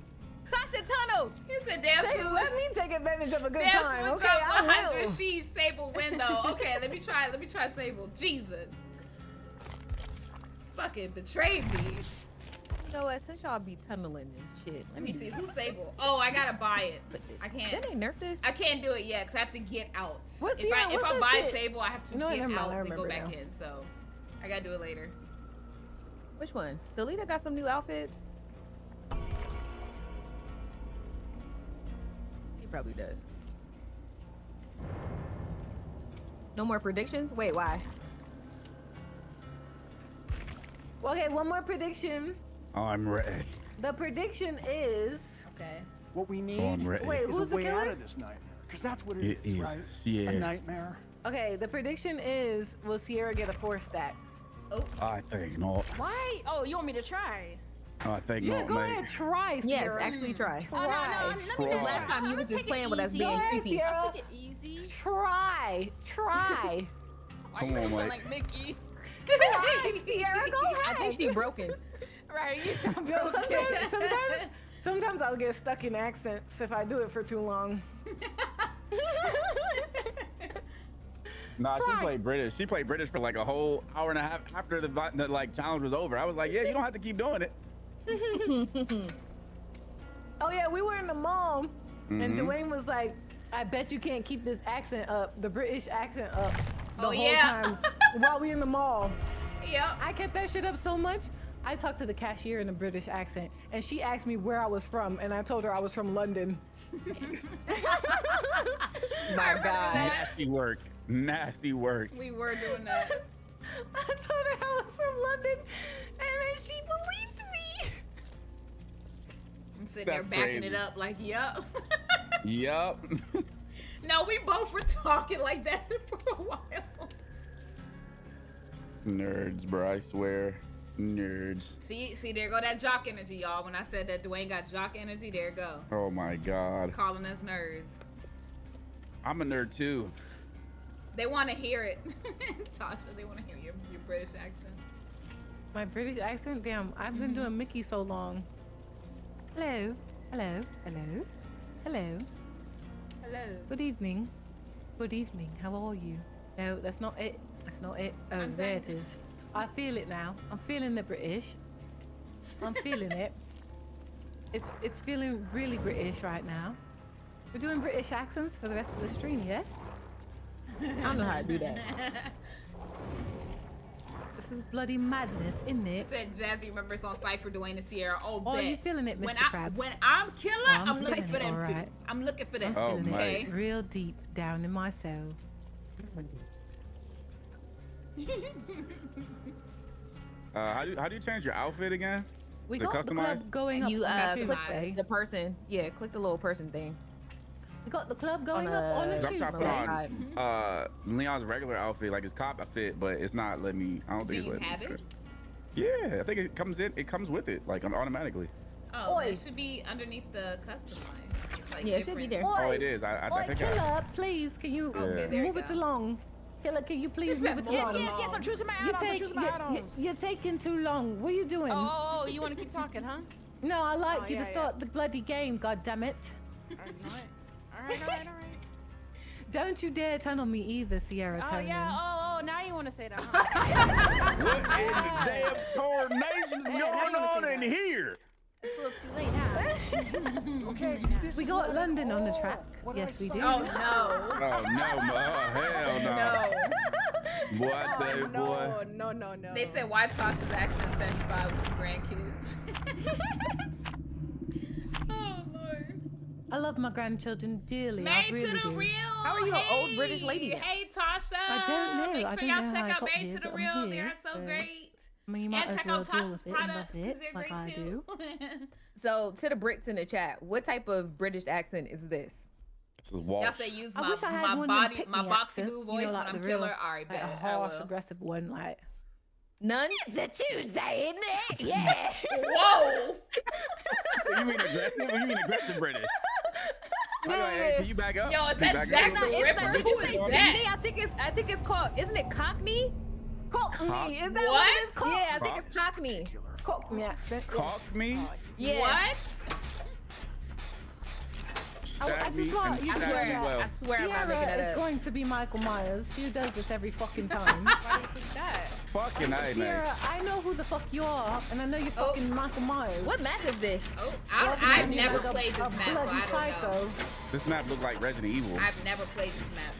Tasha tunnels. He said, damn, Take- let me take advantage of a good Damn, time. switch Okay, up I 100 will. she's Sable window. Okay, let me try. Let me try Sable. Jesus. Fucking betrayed me. You know what? Since y'all be tunneling and shit, Let me see. Who's Sable? Oh, I gotta buy it. put. I can't. they nerf this. I can't do it yet because I have to get out. What's- if yeah, I if I buy shit? Sable, I have to No, get out and go back now. in. So I gotta do it later. Which one? Delita got some new outfits. She probably does. No more predictions? Wait, why? Okay, one more prediction. I'm ready. The prediction is. Okay. What we need Oh, I'm ready. Wait, is who's a the way out killer? of this nightmare. Because that's what it It is, is right? Sierra. A nightmare. Okay, the prediction is will Sierra get a four stack? Oh, I think not. Why? Oh, you want me to try? I think Yeah, not, go mate. ahead, try, Sierra. Yes, actually try. Oh, no, no, Try. let me Try. just- Last time you was just playing with us being Go ahead, creepy. Sierra. I'll take it easy. Try, try. Why Come you on, sound Mike. like Mickey? try, Sierra. Go ahead. I think she broken. Right, you sound Yo, broken. sometimes, sometimes, sometimes I'll get stuck in accents if I do it for too long. Nah, she played British. She played British for like a whole hour and a half after the, the like challenge was over. I was like, yeah, you don't have to keep doing it. Oh yeah, we were in the mall, and Mhm. Dwayne was like, "I bet you can't keep this accent up, the British accent up, the Oh, whole yeah. time while we in the mall." yep. I kept that shit up so much. I talked to the cashier in a British accent, and she asked me where I was from, and I told her I was from London. My God. Nasty work. Nasty work. We were doing that. I told her I was from London, and then she believed me. I'm sitting there backing crazy. it up like, yup. Yup. no, we both were talking like that for a while. Nerds, bro. I swear. Nerds. See, see, there go that jock energy, y'all. When I said that Dwayne got jock energy, there go. Oh my god. Calling us nerds. I'm a nerd too. They want to hear it, Tasha. They want to hear your, your British accent. My British accent? Damn, I've been mm-hmm. doing Mickey so long. Hello, hello, hello, hello. Hello. Good evening. Good evening. How are you? No, that's not it. That's not it. Oh, I'm there it done. is. I feel it now. I'm feeling the British. I'm feeling it. It's it's feeling really British right now. We're doing British accents for the rest of the stream, yes? I don't know how to do that. This is bloody madness, isn't He it? said Jazzy remembers on Cypher Dwayne and Ciarra. Oh, Oh, bet. you feeling it, when Mr. I, When I'm killer, Oh, I'm I'm, looking for it, them too. I'm looking for them. Oh, feeling my. okay. it real deep down in my soul. Uh, how do you, how do you change your outfit again? We To got the club going up You uh, Customize. click Tuesday. the person. Yeah, click the little person thing. We got the club going On up on a- a I'm trying to on uh, Leon's regular outfit, like his cop outfit, but it's not letting me. I don't Do think you it's letting have me. it? Yeah, I think it comes in. It comes with it, like automatically. Oh, Oi. it should be underneath the customized. Like Yeah, it should be different- there. Oh, it is. I, I, I Oi, think I. please, can you Okay, Yeah. there you move it along? Killer, can you please move it move Yes, yes, yes. I'm choosing my You add-ons. I'm choosing my you, add-ons. you, are taking too long. What are you doing? Oh, oh, oh you want to keep talking, huh? No, I like Oh, you yeah, to start the bloody game. God damn it! All right, all right, all right, all right. Don't you dare tunnel me either, Ciarra. Oh Tony. yeah. Oh, oh, now you want to say that? Huh? What in the damn coordination is Yeah, going on in here? It's a little too late now. Okay. We got London on the track. What Yes, we sign do. Oh no. Oh no! ma- Oh hell no! No. Boy, I tell you, boy. Oh, no, no, no. They said why Tasha's accent 75 with grandkids. oh lord. I love my grandchildren dearly. I Married really to the do. real. How are you an old British lady? Hey Tasha. I don't know. Make sure y'all check out got Married to the Real. I'm They are so, so- great. I mean, you might And check well out Tasha's with it and love products because they're like great do. too. So to the Brits in the chat, what type of British accent is this? This is Walsh. Y'all say use I my, wish I had my one body, my pick-me boxy accents, move you know, voice like when I'm real- killer. All right, Like bet a I harsh, aggressive one, like. None. It's a Tuesday, isn't it? Yeah. Whoa! you mean aggressive? You mean aggressive British? I'm like, hey, can you back up? Yo, is that Jack the Ripper? not, did you say that? I think it's I think it's called isn't it Cockney? Cockney, Cock- is that what, What? it's called? Yeah, I think it's Cockney. Cockney accent. Cock me? Yeah. Oh, what? I, oh, I just want you to know that well. I swear I'm not making Ciarra that is up. going to be Michael Myers. She does this every fucking time. Why do you think that? Fucking A, man. Ciarra, I know who the fuck you are, and I know you're Oh. fucking Michael Myers. What map is this? Oh, You're I, I've gonna never like a- played this a map, so bloody I don't psycho. know. This map look like Resident Evil. I've never played this map.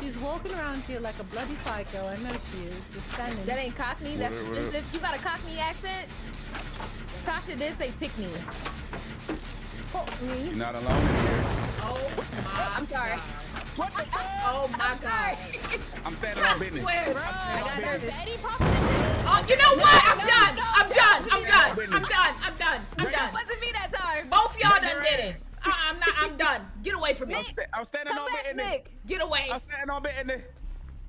She's walking around here like a bloody psycho. I know she is. Just standing. That ain't Cockney. That's What up, what up? You got a Cockney accent? Tasha did say pick me. You're not alone in here. Oh my I'm sorry. God. Oh my god. I'm standing on I business. swear. I got nervous. Betty popping in Oh, you know what? I'm done. I'm done. I'm done. I'm done. I'm done. I'm done. It Wasn't me that time. Both y'all done did it. Uh, I'm not. I'm done. Get away from me. I'm, sta- I'm standing Come on back, business. Nick. Get away. I'm standing on business.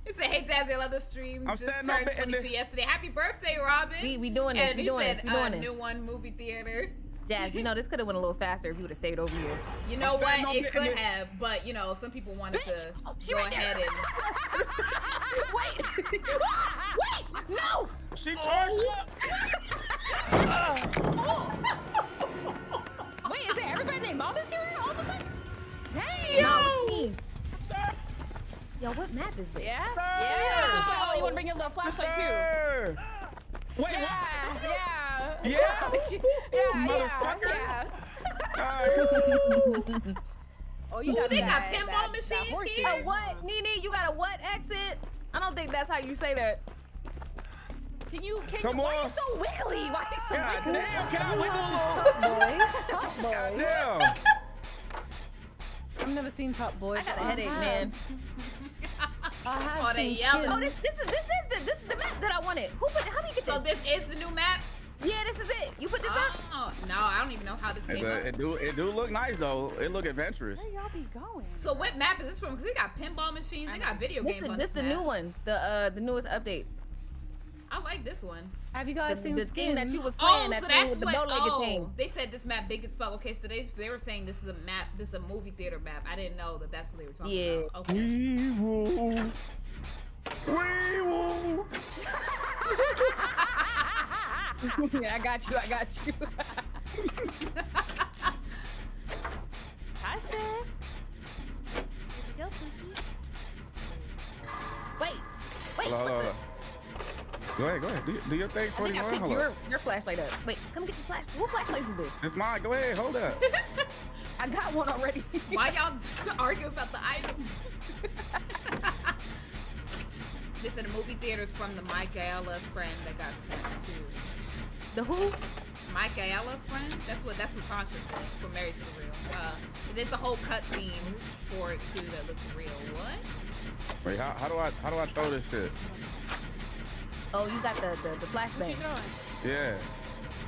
He said, "Hey, Jazzy, I love the stream. I'm Just turned 22 yesterday. Happy birthday, Robin." We we doing this. and We he doing said, this. We uh, doing new this. one movie theater. Jazz, you know this could have went a little faster if you would have stayed over here. You know I'm what? It could in this. have, but you know, some people wanted to Oh, she go right there. ahead and. Wait! Wait! No! She charged up. Wait, is it everybody named Mama's here all of a sudden? Dang. No, me. Sir. Yo, what map is this? Yeah? Yeah. So, so, oh, you want to bring your little flashlight too? Wait, Yeah, what? yeah. Yeah. yeah, yeah, Motherfucker. yeah. Alright. Oh, you Ooh, got they that, got pinball that, machines that horse here? A what? Nene, you got a what accent? I don't think that's how you say that. Can you, can Come you, why are you so wiggly? Why are you so God wiggly? damn, can I wiggle Top a little? boy. Top boy. God damn. I've never seen Top Boy. I got a headache, have- man. I have Oh, they seen yelling. Oh, this this is this is the this is the map that I wanted. Who put? How do you get So this? this is the new map. Yeah, this is it. You put this up? Oh no, I don't even know how this It, came uh, up. it do it do look nice though. It look adventurous. Where y'all be going? So what map is this from? Because they got pinball machines. They got video This games the on this this the new one. The uh the newest update. I like this one. Have you guys The, seen the thing that you was playing, Oh, that so thing that's with the what. bow-legged Oh, thing. they said this map big as fuck. Okay, so they they were saying this is a map. This is a movie theater map. I didn't know that that's what they were talking Yeah. about. Okay. We will. We will. I got you. I got you. I said. Go, Pookie. Wait, wait. Hold on, hold Go ahead, go ahead. Do, do your thing, I think I 41. picked your, your flashlight up. Wait, come get your flash. What flashlight is this? It's mine. Go ahead, hold up. I got one already. Why y'all argue about the items? they said the movie theaters from the Michaela friend that got snatched too. The who? Michaela friend? That's what that's what Tasha said for Married to the Real. Uh, there's a whole cutscene for it too that looks real. What? Wait, how, how do I how do I throw this shit? Oh, you got the the, the What flashbang. Yeah.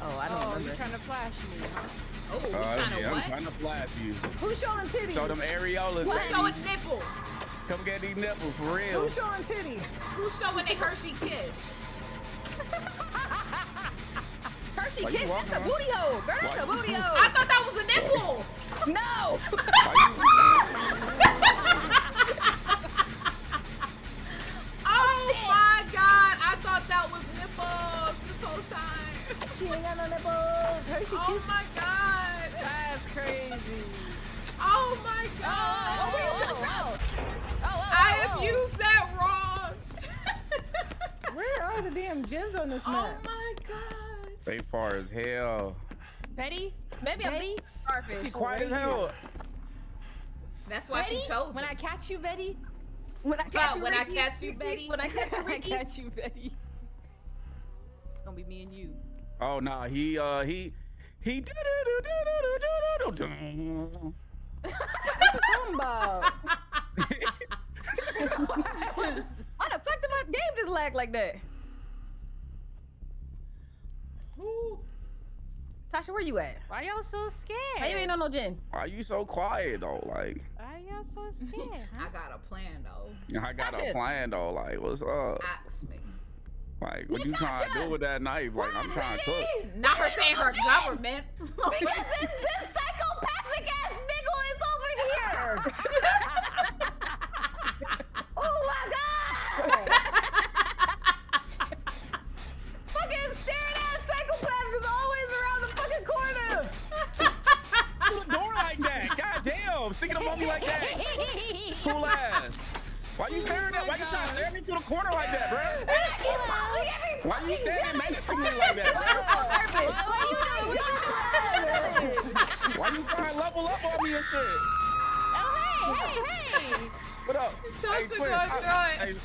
Oh, I don't oh, remember. you trying to flash me, huh? Oh, we Uh, trying to yeah, I'm what? trying to flash you. Who's showing titties? Show them areolas. Who's baby. showing nipples? Come get these nipples for real. Who's showing titties? Who's showing a Hershey kiss? Hershey Why you Kiss, walking that's a booty hole. Girl, that's Why a you- booty I thought that was a nipple. No. She ain't got no nipples. Hershey Oh Kiss. my god! That's crazy. Oh my Oh, god! oh, oh, oh, oh, I oh, have oh. used that wrong. Where are the damn gens on this map? oh my god! They far as hell. Betty? Maybe I'm Betty? starfish. Be quiet as hell. That's why Betty? she chose When him. I catch you, Betty? When I catch you, when I catch you, Betty. When I catch you, When I catch you, Betty. It's gonna be me and you. Oh nah, he uh he he do do do do do do do do. Talking about. Why the fuck did my game just lag like that? Ooh. Tasha, where you at? Why y'all so scared? Why you ain't on no gen? Why you so quiet though? Like Why y'all so scared, I got a plan though. I got a plan though. Like what's up? Ask me. Like what you trying to do with that knife? Like I'm trying to cook. Not her saying her government. Because this, this psychopathic ass nigga is over here! oh my god! fucking staring ass psychopath is always around the fucking corner! Through the door like that. God damn, sticking them on me like that. Cool ass. Why you staring at? Why you trying to stare me through the corner like that, bro? Why you standing menacingly like that, bro? Why you trying to level up on me and shit? Oh, hey, hey, hey! What up? Tasha Quinn, going I- hey,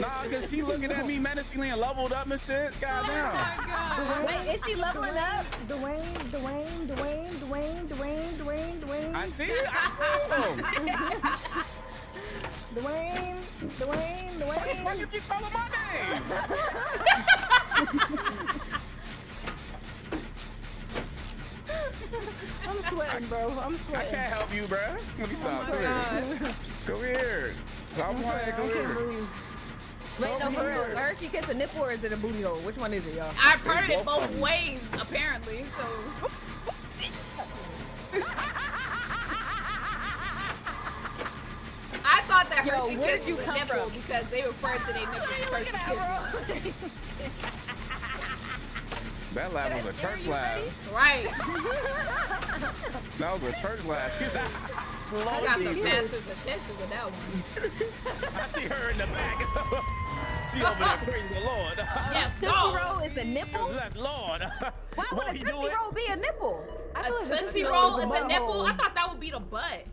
Nah, cause she looking at me menacingly and leveled up and shit. God damn. Wait, is she leveling up? Dwayne, Dwayne, Dwayne, Dwayne, Dwayne, Dwayne, Dwayne. I see it. I oh. see him. Dwayne, Dwayne, Why the fuck you keep calling my name? I'm sweating, bro. I'm sweating. I can't help you, bro. Let me oh stop. Oh Come here. Come here. Stop I'm playing. sweating. I Come can't here. breathe. Wait, no, for real. Is Hershey Kiss a nipple or is it a booty hole? Which one is it, y'all? I've heard it both ways, apparently. So I thought that Yo, Hershey Kiss you was a nipple from? because they referred to their nipples as Hershey Kiss. That laugh was a church laugh. Right. That was a church laugh. I got the master's attention with that one. I see her in the back. she over there praising the Lord. Yes, Tootsie dog. Roll is a nipple? Yes, Lord. Why would Won't a he Tootsie? Roll be a nipple? A feel Tootsie Tootsie Roll Roll is is a a nipple? I thought that would be the butt.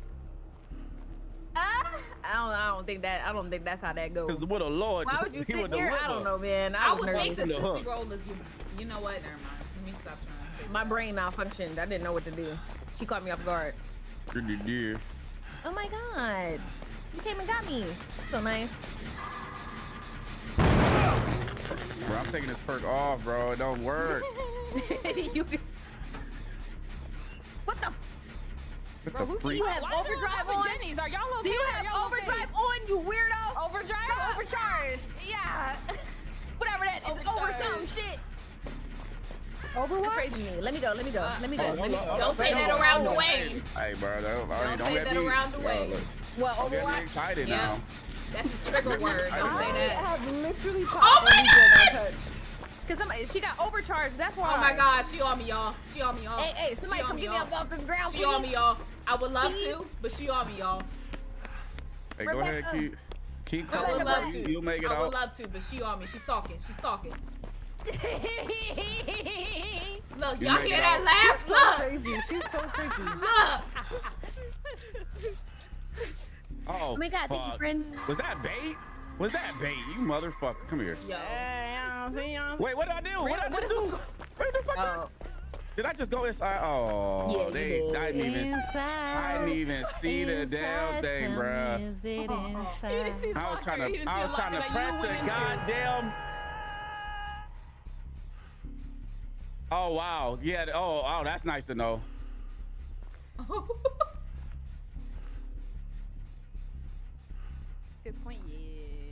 I don't. I don't think that. I don't think that's how that goes. Because with the Lord, Why would you he sit would here? I don't know, man. I, I was would nervous. think the The Tootsie hook. Roll is you. You know what? Never mind. Let me stop trying to say My brain malfunctioned. I didn't know what to do. She caught me off guard. Good idea. Oh my god. You came and got me. So nice. Bro, I'm taking this perk off, bro. It don't work. you. What the? What Bro, the who freak? you have Why overdrive on? with Jenny's? Are y'all okay? Do you have overdrive okay? on, you weirdo? Overdrive? Overcharged? Yeah. Whatever that. It's over Overcharge. some shit. Overwatch? That's crazy to me. Let me go. Let me go. Uh, let me go. Oh, Let me hold go. Don't say that around the way. Hey, bro, don't, Don't say get that me- around the way. look, What Don't get me Overwatch? excited Yeah. now. That's a trigger word. Don't say I have literally Oh my every gun I touched. Cause somebody she got overcharged. That's why. Oh my god, she on me, y'all. She on me, y'all. Hey, hey, somebody come get me up off this ground, She please. on me, y'all. I would love Please. to, but she on me, y'all. Hey, go ahead, Rebecca. keep keep I would love bro. to. You, you'll make it I would love to, but she on me. She's stalking. She's stalking. Look, You y'all make hear it that out. So laugh? crazy. She's so freaky. Look, look. Oh, Oh my god, thank you, fuck. friends. Was that bait? Was that bait? You motherfucker. Come here. Yo. Yeah, see ya. Wait, what did I do? What did I What just do? Wait, the fuck? Oh, Did I just go inside? Oh, Yeah, you they, did. I didn't even, Inside. I didn't even see the damn thing, bruh. Is it inside? I was locker. trying to, I was trying to press the into. goddamn. Oh wow, yeah. Oh, oh, that's nice to know. Good point. Yeah.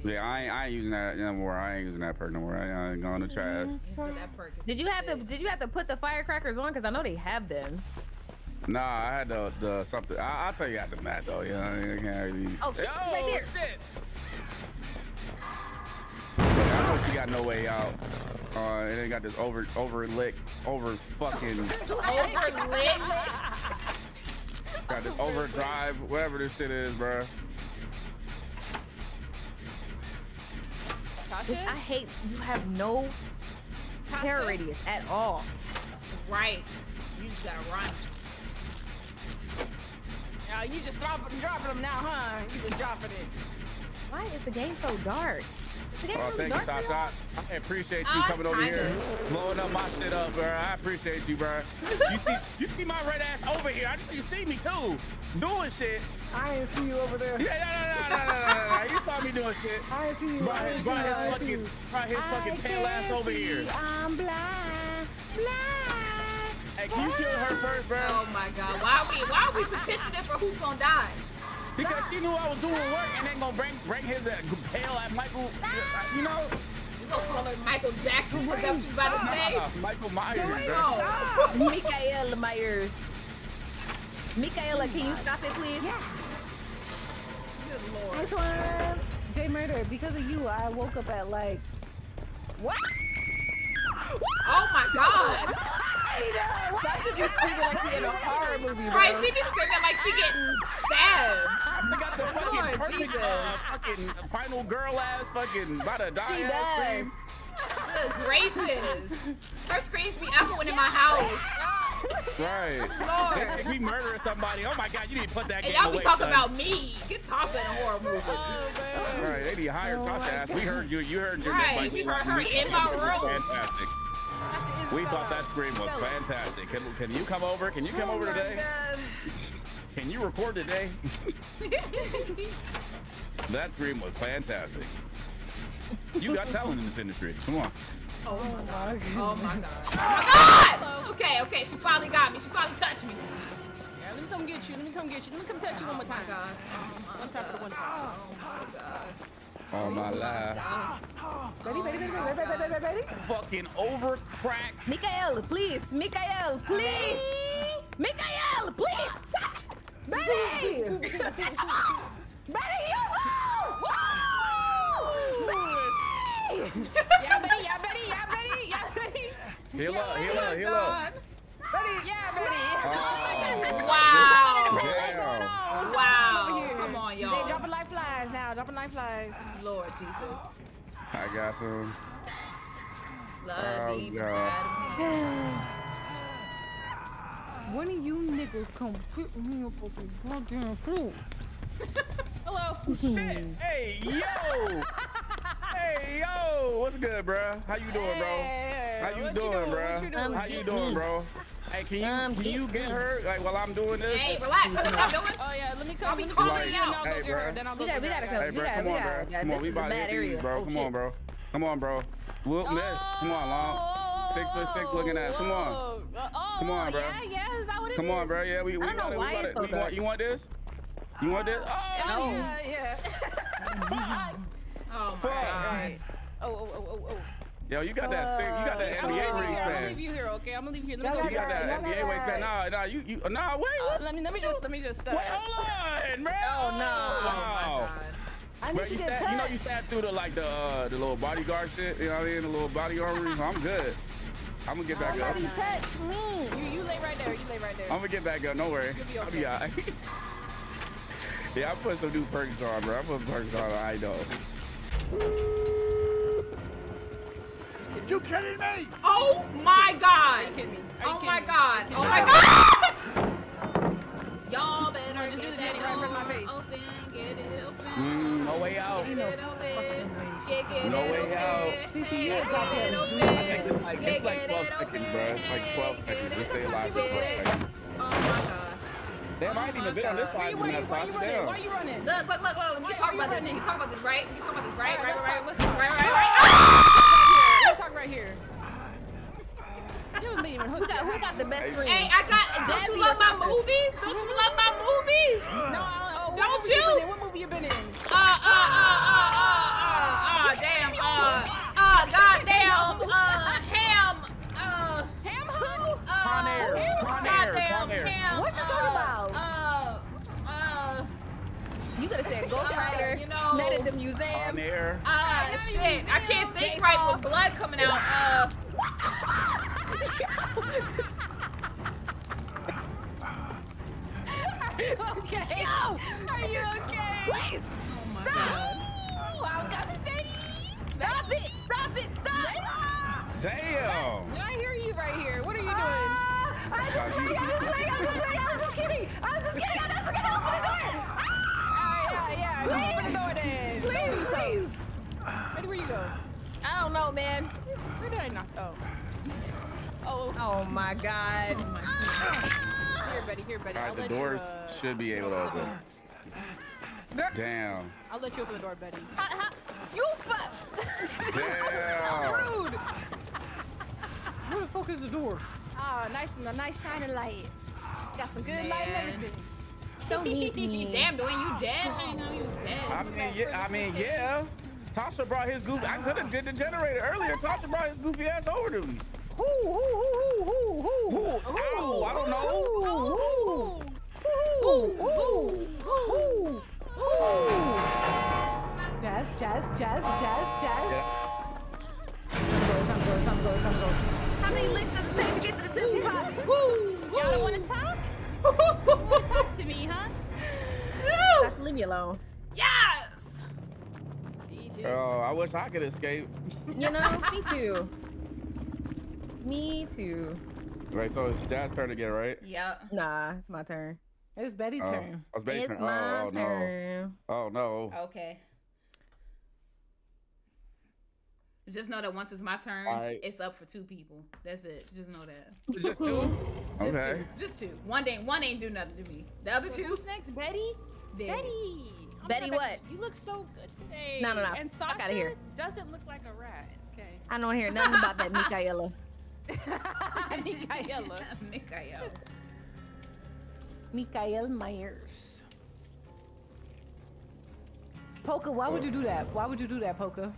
Yeah, I ain't, I ain't using that no more. I ain't using that perk no more. I, I ain't going to trash. So that perk is did you have to? Did you have to put the firecrackers on? Cause I know they have them. Nah, I had the the something. I, I'll tell you after the match. Oh yeah, I can't really. Oh, shit, oh, right there. shit. Yeah, I know she got no way out. Uh, and they got this over over lick over fucking over lick. got this overdrive whatever this shit is, bruh. Which I hate. You have no terror radius at all. Right. You just gotta run. Yeah, you just dropping, dropping them now, huh? You just dropping it. Why is the game so dark? Is the game Oh, really thank you, dark? Top now? Shot. I appreciate you Uh, coming over kinda. here, blowing up my shit up, bro. I appreciate you, bro. You see, you see my red ass over here. I know you see me too, doing shit. I ain't see you over there. Yeah, no, no, no, no, no, no, no. You saw me doing shit. I ain't see you. Brought, his, brought his fucking, brought his fucking pale ass over here. I'm blind, blind. Hey, can you kill her first, bro? Oh my God, why are we, why are we petitioning for who's gonna die? Because she knew I was doing work and then gonna bring, bring his uh, pale at Michael, uh, you know. You gonna call her Michael Jackson? Is that what you about to say? Michael Myers, bro. Michael Myers. Michaela, can you stop it, please? Yeah. Good lord. This one. Jay Murder, because of you, I woke up at like. What? Oh my god. Why should you screaming like you in a horror movie, bro? Right, she be screaming like she getting stabbed. I got the fucking Lord perfect, Jesus. uh, fucking final girl ass fucking about to die She ass does. scream. Good gracious. Her screams be echoing in my house. Right. Lord. We murdering somebody. Oh my god, you need to put that And game y'all be talking son. about me. Get Tasha in a horror movie. Right, they need to hire Oh Tasha ass. We heard you. You heard your Right, like, we heard her we in my room. Fantastic. We thought that scream was fantastic. Can, can you come over? Can you come over today? Can you record today? that scream was fantastic. You got talent in this industry. Come on. Oh, oh my god. Oh my god. Oh my god! Okay, okay, she finally got me. She finally touched me. Yeah, let me come get you. Let me come get you. Let me come touch you one more time. Oh, god. Oh One time for the one time. Oh my god. All my oh, life. Ready, ready, ready, ready, ready, ready, ready, ready. Fucking over crack. Mikael, please. Mikael, please. Mikael, please. Betty! Betty, you Yeah, Betty. Yeah, Betty. Yeah, Betty. Yeah, Betty. Heal up, heal up, heal up. Betty. Yeah, Betty. Oh, oh Wow. Damn. Wow. Come on, y'all. They dropping like flies now. Dropping like flies. Lord Jesus. I got some. Love Oh, deep God. inside When are you niggas come pick me up with the goddamn fruit? Hello. Shit. Hey, yo. hey, yo. What's good, bro? How you doing, bro? How you what doing, doing? bro? You doing? Um, How you doing, me. bro? Hey, can you Um, can get you get me. her like while I'm doing this? Hey, relax. What I'm doing? Oh yeah, let me I'll come. be Let me come calling get you you and out. I'll go Hey, get her. bro. Then I'll go We got, get we her. gotta I come. Hey, we bro, got, come we on, got. bro. yeah, Come on, this we is a about to bad hit area. these, bro. Oh, Come on, bro. Come on, bro. Whoop this. Come on, long. Six foot six looking ass. Come on. Oh, oh, Come on, bro. Yeah, yeah, is that what it Come is? on, bro. Yeah, we, we I don't know got it. why we got it's it. so You want, dark. you want this? You want this? Oh, Yeah, No. yeah, yeah. Oh my Fuck. god. Oh, oh, oh, oh, oh. Yo, you got that sick, you got that I'm gonna NBA leave you. I'm gonna leave you here, okay? I'm gonna leave you here. Let Y'all me go. You got that Y'all NBA that. wingspan. Nah, nah, you, you, nah, wait, Uh, let me let me just let me just. Uh, Wait, hold on, bro. Oh no! Wow. I Bro, need you, to get sat, you know you sat through the like the uh, the little bodyguard shit. You know what I mean? The little body armory. So I'm good. I'm gonna get back up. Somebody touch me. You you lay right there. You lay right there. I'm gonna get back up. Don't worry. You'll be I'll be alright. yeah, I put some new perks on, bro. I put perks on. I know. You kidding me? Oh my god! Are you kidding me? Are you Oh kidding my me? god! Oh my god! Y'all better Just do get the daddy right in front of my face. open, get it open. Mm, no way out. Get it open. Get, get No it way open. out. CC, you Get ain't got it that. open. It's like it's like 12 it seconds, bro. It's like 12 seconds. Just stay alive for 12 seconds. Oh my god. Damn, I ain't even been on this Why side. you, when why you, that why tossed you running? down. Why you running? Look, look, look, look. We Why can talk are you about this. We running? can talk about this, right? We can talk about this, right? All Right, right, right, let's right. talk, let's. Right, right, right. Let's talk right here. You haven't been even Who got who got the best ring? Hey, I got. Don't you love my movies? Don't you love my movies? No, oh, Don't movie you? been in? What movie you been in? Uh, uh, uh, uh, uh, uh, damn. Uh, uh, goddamn. Uh, ham. Uh, Ham Ho? uh, Con Air, Con Air, goddamn Con Air. ham. What you uh, talking about? Uh, uh, You could have said Ghost Uh, Rider. you know- Night at the On museum. air. uh, shit. I can't think right with blood coming out. Uh, okay. Yo! Are you okay? Please! oh my Stop! god. Oh, I got the baby! Stop it! Stop it! Stop! Damn. Did I hear you right here? What are you doing? I'm just playing, I'm just playing, I'm just playing, I'm just kidding. I'm just kidding, I'm just kidding. Open the door. Ah, yeah, yeah. Go open the door then. Please, please. Where, where you go? I don't know, man. Where did I knock? Oh. Oh, Oh my god. here, buddy, here, buddy. All I'll the doors you, uh, should be able to open. Damn. I'll let you open the door, buddy. How- how- you fuck. Damn. Rude. Where the fuck is the door? Ah, nice and a nice shining light. Got some good light and Man. everything. Don't need me. Damn, Dwayne, you dead? I didn't know you was I dead. mean, yeah. I mean, yeah. Tasha brought his goofy. I could have did the generator earlier. Tasha brought his goofy ass over to me. Who, who, who, who, who, Who? who? Ow, I don't know. Who, who, who, who, who, who? Jazz, jazz, jazz, jazz, jazz. Yeah. Some go, some go, some go. How many licks does it take to get to the Tootsie Pop? Y'all don't want to talk? Want to talk to me, huh? Josh, leave me alone. Yes! BJ. Oh, I wish I could escape. You know, me too. Me too. Right, so it's Jazz turn again, right? Yeah. Nah, it's my turn. It's Betty's Oh, turn. Oh, I was Betty's it's turn. my Oh, oh no. turn. Oh no. Okay. Just know that once it's my turn, Alright. it's up for two people. That's it. Just know that. Just two. Just Okay. two. Just two. One ain't one ain't do nothing to me. The other two, Who's next? Betty? dead. Betty. I'm Betty sorry, what? You look so good today. No, no, no. And Fuck Sasha outta here. doesn't look like a rat. Okay. I don't hear nothing about that Mikaela. Mikaela. Mikael. Mikael Myers. Poker, why would you do that? Why would you do that, Poker?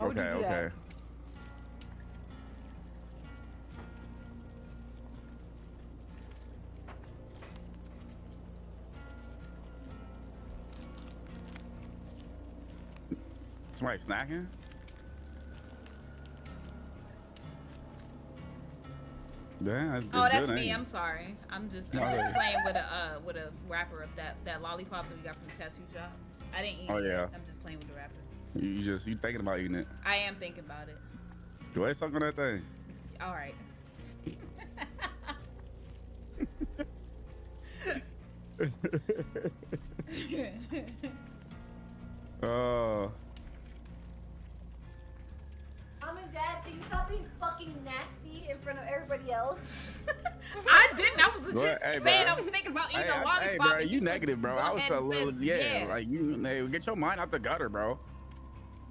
You Okay, do that? okay. Somebody snacking? Oh, it's that's good, me. I'm sorry. I'm just, I'm just playing with a uh, with a wrapper of that that lollipop that we got from the tattoo shop. I didn't eat Oh, it. yeah. I'm just playing with the wrapper. You, you just you thinking about eating it. I am thinking about it. Go ahead, suck on that thing. All right. Oh, Mom and Dad, can you stop being fucking nasty in front of everybody else? I didn't. I was legit Go ahead. Hey, saying bro. I was thinking about eating hey, a I- lollipop. hey, bro, and you negative, bro. I was a little, said, yeah, like you, hey, get your mind out the gutter, bro.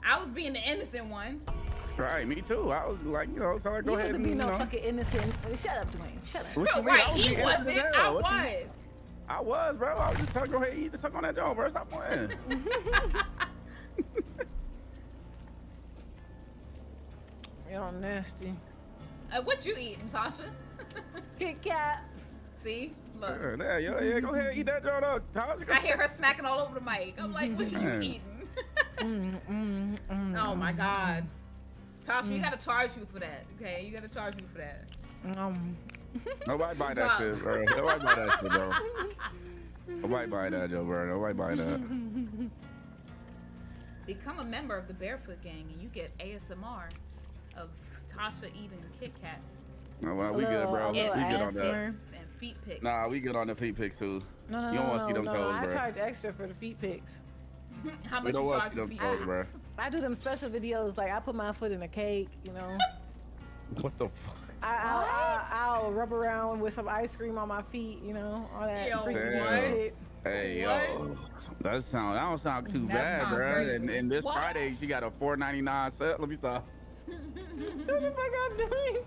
I was being the innocent one. Right, me too. I was like, you know, tell her go you ahead wasn't and being you no know. fucking innocent. Shut up, Dwayne. Shut up. What right, I was he wasn't. as I hell. What you- was. I was, bro. I was just telling her, go ahead eat the tuck on that joint, bro. Stop playing. Y'all nasty. Uh, what you eating, Tasha? Kit Kat. See, look. yeah, yeah, yeah, go ahead eat that joint up, Tasha. I hear her smacking all over the mic. I'm like, what are you eating? Mm, mm, mm, Oh my mm, god. Tasha, you gotta charge people for that, okay? You gotta charge people for that. mm, Um, Nobody buy that shit, bro. Nobody buy that shit, bro. Nobody buy that, Joe, bro. Nobody buy that. Become a member of the Barefoot Gang and you get ASMR of Tasha eating Kit Kats. No, well, we good, little- bro. a We good on that. and feet pics. Nah, we good on the feet pics too. no, no, You don't no, wanna see no, them no. toes, I bro. charge extra for the feet pics. How much don't you want charge for feet them bro. I do them special videos. Like I put my foot in a cake, you know. What the fuck? I, I'll, I'll, I'll rub around with some ice cream on my feet, you know, all that Yo, freaky what? shit. Hey, What? yo. That sound that don't sound too That's bad, not bro. crazy. And, and this What? Friday, she got a 4.99 set. Let me stop. What the fuck I'm doing?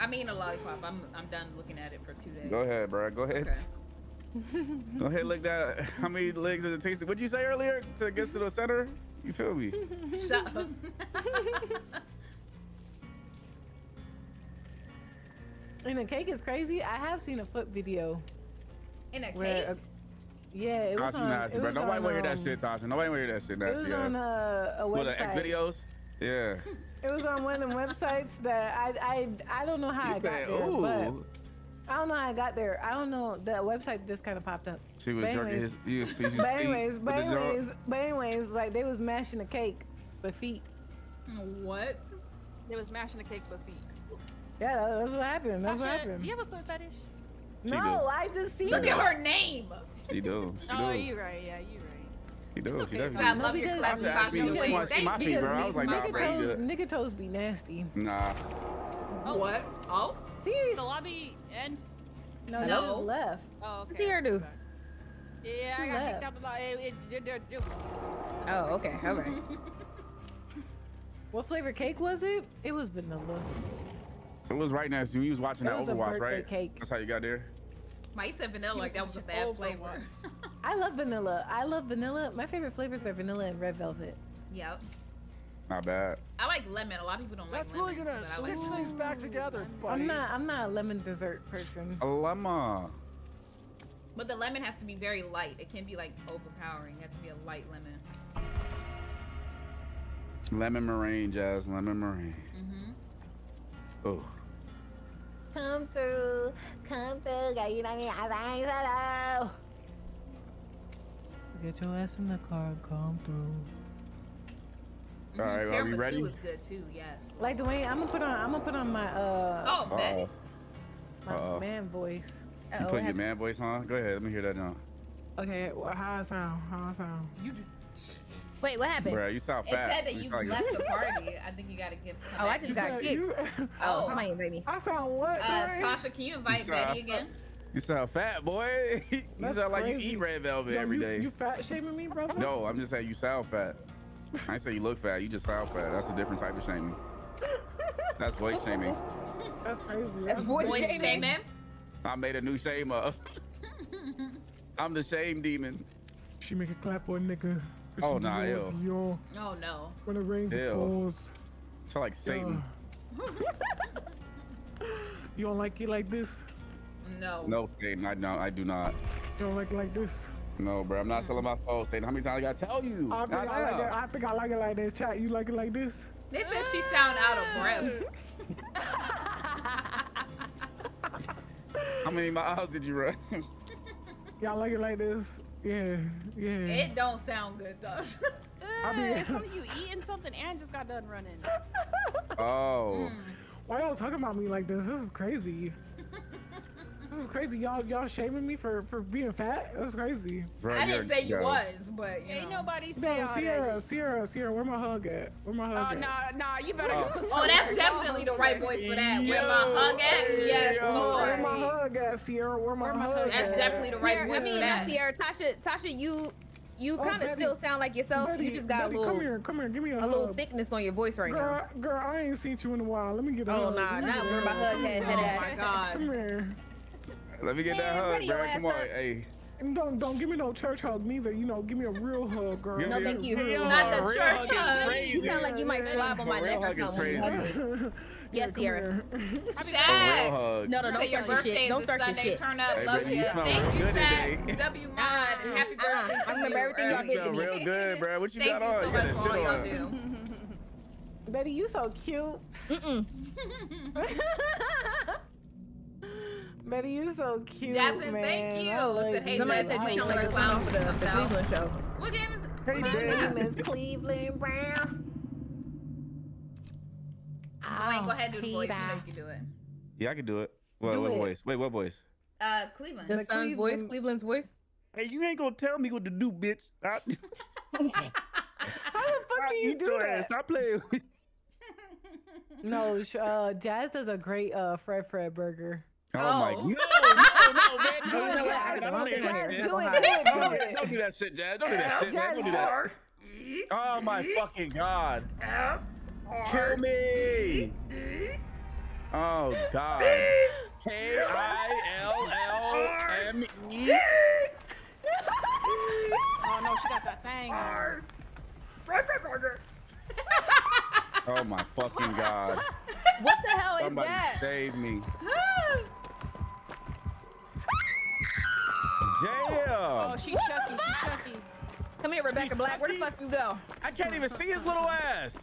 I mean a lollipop. I'm I'm done looking at it for two days. Go ahead, bro. Go ahead. Okay. Go ahead, look that. How many legs does it take? What'd you say earlier? To get to the center? You feel me? Shut up. And the cake is crazy. I have seen a foot video In a where, cake? a- yeah, it was Tasha on. nasty, it was Nobody on, want to hear that um, shit, Tasha. Nobody want to hear that shit, It was yeah. on a, a What, the X videos? Yeah. It was on one of them websites that I I I don't know how You I got said, there, but ooh. I don't know how I got there. I don't know. The website just kind of popped up. She was But jerking anyways- his, his, his feet But anyways, but anyways, but anyways, like they was mashing the cake with feet. What? They was mashing the cake with feet. Yeah, that- that's what happened. That's what happened. Do you have a foot fetish? She no, do. I just see Look it. at her name. She do. She Oh, do. you right. Yeah, you right. She do. It's She does. So I No, love your because- classy I said, Tasha. mean, you way- wanna Thank my feet, you. bro. I was These like, my nah, Nigga bro, you friends. toes, good. nigga toes be nasty. Nah. Oh. What? Oh? See, The lobby end. No, No. that left. Oh, okay. What's he here do? okay. Yeah, I got left. kicked out the. Eh, eh, it, Oh, okay. All right. What flavor cake was it? It was vanilla. It was right next to you. You was watching It that was Overwatch, birthday right? cake. That's how you got there? My, you said vanilla like that was a bad flavor. I love vanilla. I love vanilla. My favorite flavors are vanilla and red velvet. yep. Not bad. I like lemon. A lot of people don't That's like lemon. That's really gonna but I like stitch things back together, buddy. I'm not. I'm not a lemon dessert person. A lemon. But the lemon has to be very light. It can't be like overpowering. It has to be a light lemon. Lemon meringue, Jazz. Lemon meringue. Mm-hmm. Oh. Come through, come through, girl. You know me. I hello. Get your ass in the car and come through. All right, are we Tiramisu ready? is good too. Yes. Like Dwayne, I'm gonna put on. I'm gonna put on my uh Oh, bet. Uh-oh. my Uh-oh. man voice. You Uh-oh, put your man voice on? Go ahead. Let me hear that now. Okay, well, how I sound? How I sound? You do. Wait, what happened? Bruh, you sound fat. It fat. said that you sound left like- the party. I think you gotta give. come Oh, I back just in. got kicked. Oh, somebody invite me. I sound what? Uh, Tasha, can you invite You Betty sound- again? You sound fat, boy. you That's sound like you eat red velvet Yo, every you, day. You fat shaming me, brother? No, I'm just saying you sound fat. I ain't say you look fat. You just sound fat. That's a different type of shaming. That's voice shaming. That's crazy. That's voice Voice shaming. shaming. I made a new shame up. I'm the shame demon. She make a clap for a nigga. Oh, nah, ew. Yo, Oh no. when it rains, it Ew. pours. Sound like Satan. You don't like it like this? No. No, Satan. I don't. I do not. You don't like it like this? No, bro. I'm not selling my soul, Satan. How many times I gotta tell you? I think Not I, like it. I think I like it like this. Chat, you like it like this? They said she sound out of breath. How many miles did you run? Y'all like it like this? Yeah, yeah. It don't sound good though. I mean- it's something you eating something and just got done running. oh. Mm. Why y'all talking about me like this? This is crazy. This is crazy. Y'all y'all shaming me for for being fat? That's crazy. Bro, I you're- didn't say you yo. was, but you Ain't know. nobody say No, Ciarra, that. Ciarra, Ciarra, where my hug at? Where my Oh, hug at? nah, nah, you better Oh. go Oh, that's definitely the right voice for that. Where my hug at? Yes, Yo, Where my hug at, Ciarra? Where my Where my hug hug at? That's definitely the right Ciarra, voice I mean, for that. Ciarra. Tasha, Tasha, you, you Oh, kind of Betty. still sound like yourself. Betty, you just got Betty, a little, Come here, come here, give me a, a little thickness on your voice right now. Girl, girl, I ain't seen you in a while. Let me get a Oh, hug. nah, not where my hug Come had here. hit Oh at. my Come god. here. Let me get that Man, hug, ready bro. Come on, up. hey. And don't don't give me no church hug neither. You know, give me a real hug, girl. Give No, thank you. real Not the hug. Real church hug hug. You sound like you might slob on my neck or something when you hug me. Yes, come Ciarra. Shaq. real hug. No, no, don't Say your start your birthday shit. Don't is start your Sunday. shit. Turn up. Hey, Love you you. Thank you, Shaq. W Mod. And ah, happy birthday to I remember you. everything y'all Early. did to me. real good, bro. What you Thank got you on? so You much for all y'all do. Betty, you so cute. Mm-mm. Betty, you so cute. Jasmine, man. thank you. I like Said, hey, you. Somebody Jasmine, said playing you sound like Killer like. Clowns clown for when it the, comes the out. Cleveland show. What game is Hey, what game is Dad. that? My name is Cleveland Brown. Dwayne, go ahead and do the voice. You know you can do it. Yeah, I can do it. What, Do what it. voice? Wait, what voice? Uh, Cleveland. The The son's voice, Cleveland's voice. Hey, you ain't gonna tell me what to do, bitch. I, How the fuck do you do your ass. that? Stop playing with me. No, sh- uh, Jazz does a great uh Fred Fredburger. Oh, Oh. my. No, no, no, man. Don't you know do what? I Don't don't do think that, I man. hear Do it, Don't do it, Don't do do it. that- Don't do that shit, Jazz. Don't do that shit, man. Don't do that. Oh my fucking god. Kill me. Oh god. K I L L M E. Oh no, she got that thing. on. Oh my fucking god. What the hell is that? Somebody save me. Damn. Oh, she Chucky, she Chucky. Come here, Rebecca Black. Where the fuck you go? I can't even see his little ass.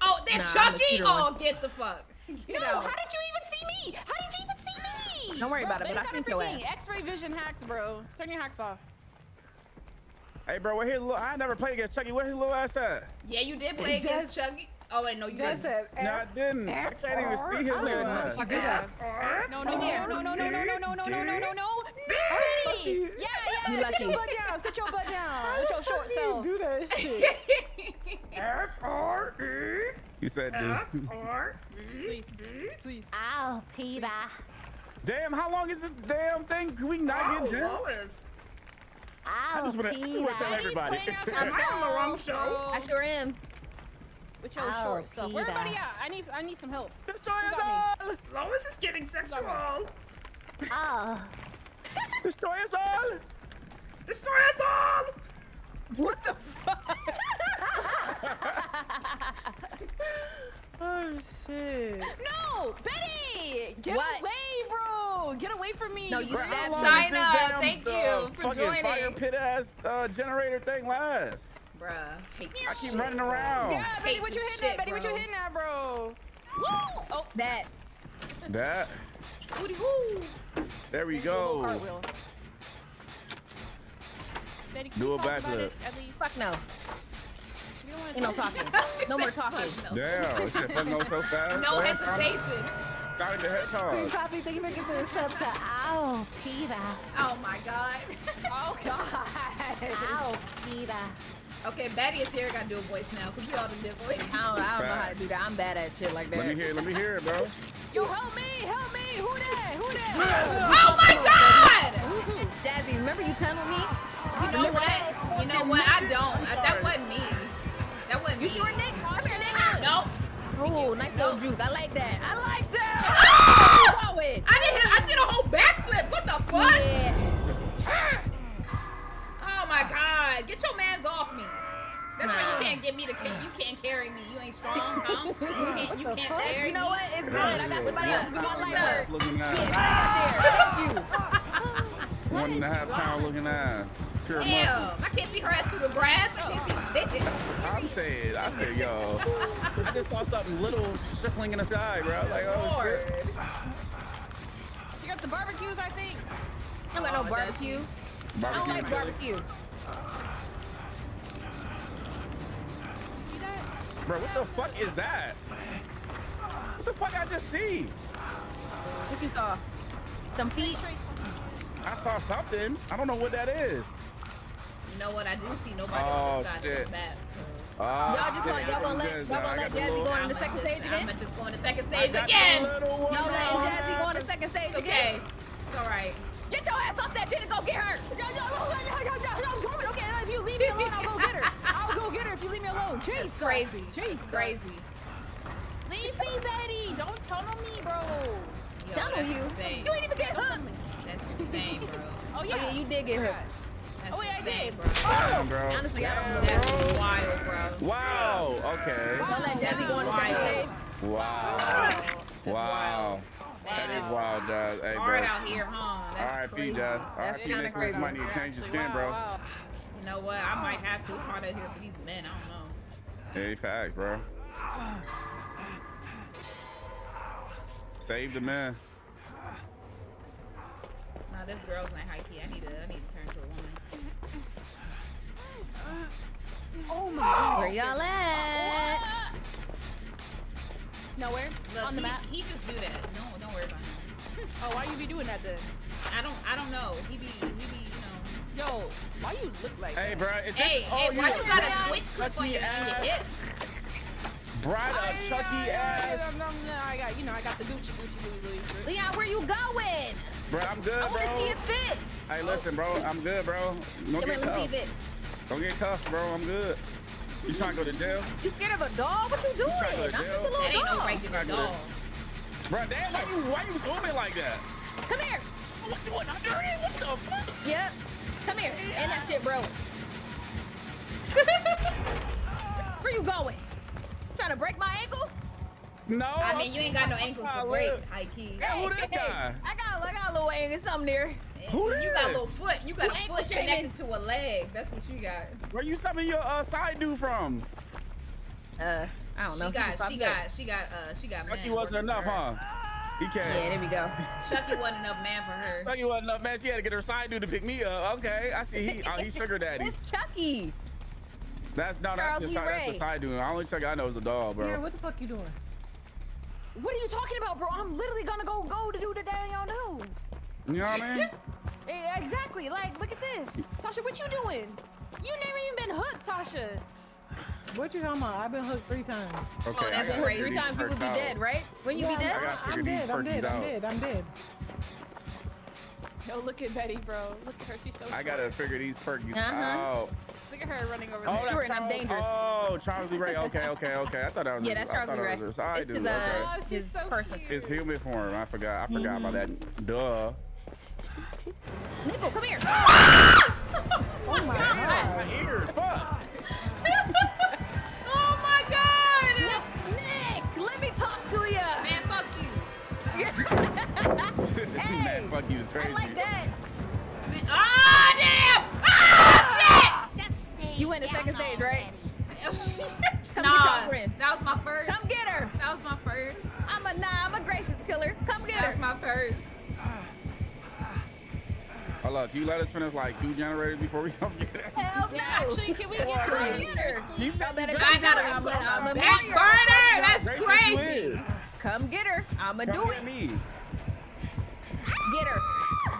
Oh, that Nah, Chucky? cheater Oh, one. get the fuck. Get No, out. how did you even see me? How did you even see me? Don't worry Bro, about it, they but I got seen a your ass. X-ray vision hacks, bro. Turn your hacks off. Hey, bro, where his little? I never played against Chucky. Where his little ass at? Yeah, you did play against Chucky. Oh, wait, no, you Jazz didn't. No, I F. didn't. I can't even see his I little don't know ass. if you did that. No, no, no, no, no, no, no, no, no, no, no, no, no, no. fuck do you- Yeah, yeah. You Sit lucky. your butt down. Sit your butt down. With your short You self. do that shit. You said, dude. Please, please. Oh, Peter. Damn, how long is this damn thing? Can we not get gen? I Oh, just want to Peter. tell everybody. Playing outside bro. I sure am. With your Oh, short self. Where everybody at? I need, I need some help. Destroy You us all! Lois is getting sexual. Oh. Destroy us all! Destroy us all. What the fuck? Oh shit. No, Betty, get What? away, bro. Get away from me. No, you Bro, how stabbed long me. does China, this damn, thank uh, you for fucking joining. fire pit ass uh, generator thing last. Bruh, hate I keep shit. running around. Yeah, Betty, what you this hitting at? shit, Betty, what you hitting at, bro? Woo! Oh, That. That. booty woo. There we Thank you, a little go. Betty, Do a talk about backflip. it At least. Fuck no. You wanna Ain't no talk- talking. No more talking. Fuck no. Damn, this shit fucking go so fast. No Go ahead, Tommy. hesitation. Starting the You hedgehog. probably think they get this up to Oh, Peter. Oh my god. Oh god. Oh, Peter. Okay, Betty and Ciarra gotta do a voice now, because we all done did voice. I don't, I don't know how to do that. I'm bad at shit like that. Let me hear. Let me hear it, bro. Yo, help me, help me. Who that? Who that? Oh my god! Who's who? Jazzy, remember you telling me? You know what? You know what? I don't. Uh, That wasn't me. That wasn't You me. sure, Nick? Come here, Nick. Nope. Oh, nice little juke. I like that. I like that. Ah! I did I did a whole backflip. What the fuck? Yeah. Oh my god. Get your mans off me. That's why you can't get me to ca- you can't carry me. You ain't strong, huh? You can't you can't carry You know what? It's good. I got somebody else to be my lighter. Looking Yeah, at stay up there. Thank you. one and a half pound looking at. Pure muscle. Damn, I can't see her ass through the grass. I can't see shit. I'm saying, I said, yo, I just saw something little circling in the sky, bro. I was like, oh, Lord. shit. You got the barbecues, I think. I don't got Oh, no does barbecue. I don't like barbecue. You see that? Bro, what the fuck is that? What the fuck I just see? What you saw? Some feet? I saw something. I don't know what that is. You know what? I do see nobody Oh, on the side shit. of the map. Ah, Y'all just shit, gonna- y'all gonna let- Jazz, y'all gonna let the Jazzy go on the second stage again? I'ma just go on the second stage again. Y'all letting. Jazzy go on the second stage It's again? okay. It's alright. Get your ass off that shit and go get her. I'm going. Okay, if you leave me alone, I'll go get her. I'll go get her if you leave me alone. Jesus. It's crazy. Jesus. It's crazy. Leave me, Betty. Don't tunnel me, bro. Yo, Tunnel you. insane. You ain't even get hooked. That's insane, bro. Oh yeah. Oh yeah, you did get hooked. That's Oh, wait, I did. bro. Oh! Damn, bro. Honestly, I don't know. That's wild, bro. Wow. Okay. Don't let Jazzy go on the second stage. Wow. That's Wow. wild. That is That wild, Jazz. Hey, is bro. hard out here, huh? That's R.I.P. crazy. Jazz. That's R.I.P. kinda might need to change his skin, bro. Wow. You know what? I might have to. It's hard out here for these men. I don't know. Hey, facts, bro. Save the man. Nah, this girl's not high key. I need to. I need to turn to a woman. Oh my god. Where y'all at? Nowhere. Look, on the he, map. he just do that. No, don't worry about him. Oh, why you be doing that then? I don't. I don't know. He be. He be. You know. Yo, why you look like Hey, that? bro. Is this, Hey, oh, hey, why you you got a Yeah. Twitch clip on your, on your hip? Bride I- a Chucky I, ass. I, I, I got, you know, I got the Gucci, Gucci, Gucci, Gucci. Leon, where you going? Bro, I'm good, I want to see bro. it fit. Hey, listen, bro. I'm good, bro. Don't Come get let cuffed. Don't get cuffed, bro. I'm good. You trying to go to jail? You scared of a dog? What you doing? trying to go I'm just a jail? little That ain't no dog. regular dog. Bro, damn, why you, why you zooming like that? Come here. What you want under it? What the fuck? Yep. Come here. And that shit, bro. Where you going? Trying to break my ankles? No. I mean, you ain't got no ankles to break, high key. Hey, who this guy? I got, I got a little ankle, something there. Who You got a little foot. You got Who a ankle foot shaming? connected to a leg. That's what you got. Where you summon your uh, side dude from? Uh, I don't know. She got, she got, she got, uh, she got. Chucky wasn't enough, huh? He can't. Yeah, there we go. Chucky wasn't enough man for her. Chucky wasn't enough, man. She had to get her side dude to pick me up. Okay, I see. He, oh, he's sugar daddy. It's Chucky. That's no, that's Charles the side. That's the side dude. The only Chucky I know is a dog, Ciarra, bro. what the fuck you doing? What are you talking about, bro? I'm literally gonna go go to do the dang on news. You know what I mean? Eh, Exactly. Like, look at this. Tasha, what you doing? You never even been hooked, Tasha. What you talking about? I've been hooked three times. Okay, Oh, that's crazy. Three times you would be out. dead, right? When you Yeah, be dead? I gotta I'm figure these dead. I'm perkies dead. I'm dead. I'm dead. Yo, look at Betty, bro. Look at her. She's so I gotta figure these perkies Uh-huh. out. Look at her running over Oh, there. short and I'm dangerous. Oh, Charles Lee Ray. Okay, okay, okay. I thought that was Yeah, that's I Charles thought Lee that Ray. was his It's dude. his, Okay. uh, Oh, she's so person. cute. It's human form. I forgot. I forgot about that. Duh. Nickel, come here. Oh my god. My ears. Fuck. Oh my god! Nick, Nick, let me talk to you. Man, fuck you. Hey, Man, fuck you. It's I crazy. like that. Man, ah, damn! Ah, shit! You went to second stage, right? Come nah, get your friend. that was my first. Come get her. That was my first. I'm a nah, I'm a gracious killer. Come get her! That's her. my first. Oh, look, you let us finish like two generators before we come get it. Hell no. Actually, can we get Come her? get her. You said better go I gotta I'm be a- putting I'm a a back burner. That's Great that you crazy. Come get her. I'ma do it. me. Get her.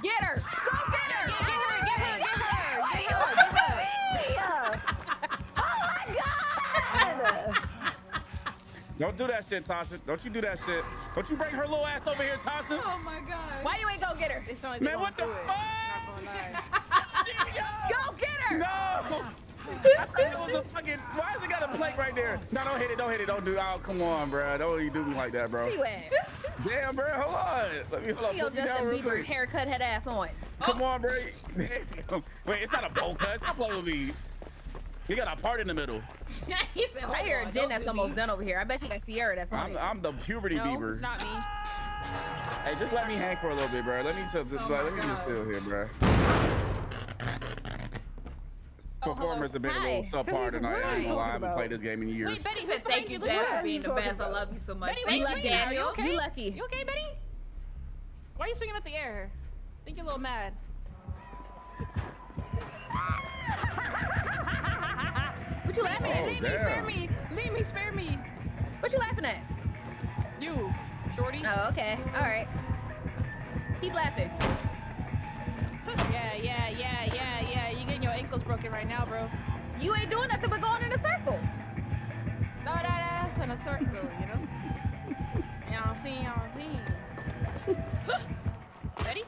Get her. Go get her. Get her, get her, get her, get her, get her. Oh my god. Don't do that shit, Tasha. Don't you do that shit. Don't you bring her little ass over here, Tasha. Oh my god. Why you ain't go get her? It's not like Man, what the fuck? Not gonna lie. Go get her. No! I thought it was a fucking. Why has it got a plate right there? No, don't hit it. Don't hit it. Don't do. Oh, come on, bro. Don't you do me like that, bro. Where you at? Damn, bro. Hold on. Let me hold on. Yo, Put me Justin down Bieber haircut head ass on. Come on, bro. Damn. Wait, it's not a bowl cut. Stop playing with me. You got a part in the middle. he said, I hear a on, gen that's almost me. done over here. I bet you got Ciarra that's on I'm, it. I'm the puberty No, Bieber. it's not me. Hey, just let me hang for a little bit, bro. Let me just, just Oh let, my let me just God. chill here, bro. Oh, Performance have been a Hi. little subpar tonight. I ain't gonna lie. I haven't about? played this game in years. Wait, Betty, He said, thank you, Look Jazz, for being the talking best. I love you so much. Betty, Thank why you, you swinging? Are you Daniel. okay? You lucky. You okay, Betty? Why are you swinging up the air? I think you're a little mad. What you laughing Oh, at? Leave me, spare me. Leave me, spare me. What you laughing at? You, shorty. Oh, okay. All right. Keep laughing. Yeah, yeah, yeah, yeah, yeah. You getting your ankles broken right now, bro. You ain't doing nothing but going in a circle. Throw that ass in a circle, you know? Y'all see, y'all see. Ready?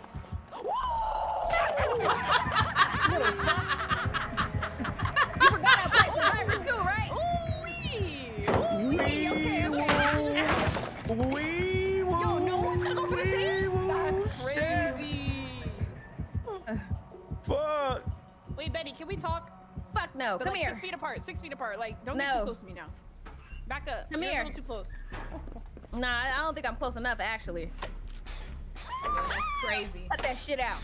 Little fuck. you forgot I played Survivor too, right? Ooh-wee. Ooh-wee. Okay, okay. Wee No, But come like here. Six feet apart. Six feet apart. Like, don't get too close to me now. Back up. Come You're here. A little too close. Nah, I don't think I'm close enough actually. That's crazy. Cut that shit out.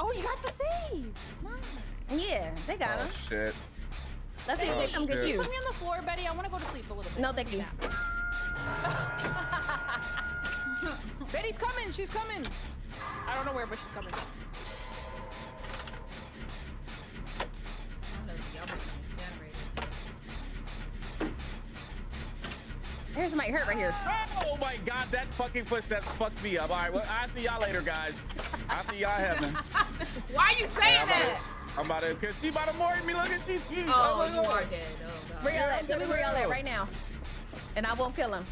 Oh, you got the save. Yeah, they got Oh him. shit. Let's see if Oh, they come get you. Put me on the floor, Betty. I want to go to sleep a little bit. No, thank you. Betty's coming. She's coming. I don't know where, but she's coming. Here's somebody hurt right here. Oh my god, that fucking footsteps fucked me up. All right, well, I'll see y'all later, guys. I'll see y'all heaven. Why are you saying I'm about that? to, I'm about to, cause she about to mortgage me. Look at she's huge. Oh, look you at her. are dead. Oh, God. Where y'all at? Tell me where y'all at right now. And I won't kill him.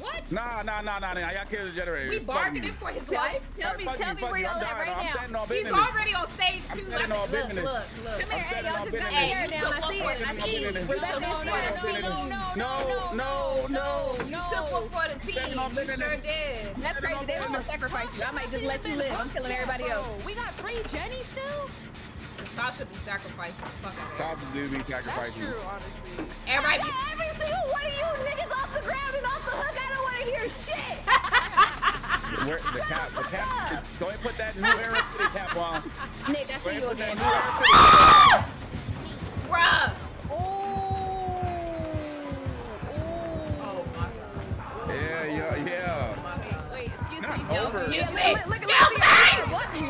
What? Nah, nah, nah, nah, nah. Y'all killed the generator. We Fuck bargaining for his life? tell me, Fuck tell me where you. y'all at dying. right I'm now. He's already on stage I'm two. standing look, look, look. Come here, hey, standing y'all on just got business. the air You I see for it. the I see team. it. You took one for the see it. team. No, no, no. You took one for the team. Standing on You business. sure did. That's crazy. They almost sacrificed you. I might just let you live. I'm killing everybody else. We got three Jenny still. Tasha be sacrificing the fuck out of Stop the do be That's sacrificing. true, honestly. Everybody be Every single one of you niggas off the ground and off the hook. Hear shit. Where, the cap, the cap. Go ahead and put that new era city cap on. Nick, I see you and put that again. new era city Bruh. Oh. Oh my god. Yeah, yeah, yeah. Wait, excuse Not me. over. Excuse me. look, look, Excuse look, me.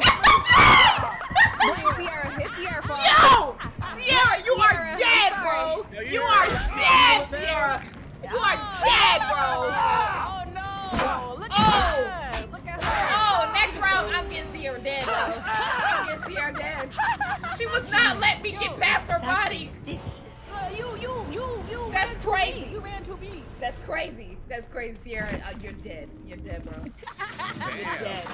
Ciarra, hit Ciarra Yo! Ciarra, you are dead, bro. You are dead, Ciarra. You are dead, bro. Oh no! Look Oh. at her! Look at her! Oh, next round, I'm getting Ciarra dead, though. I'm getting Ciarra dead. She was not letting me get past her body. You, you, you, you. That's crazy. You ran too beat. That's crazy. That's crazy, Ciarra. Uh, you're dead. You're dead, bro. You're Damn. dead.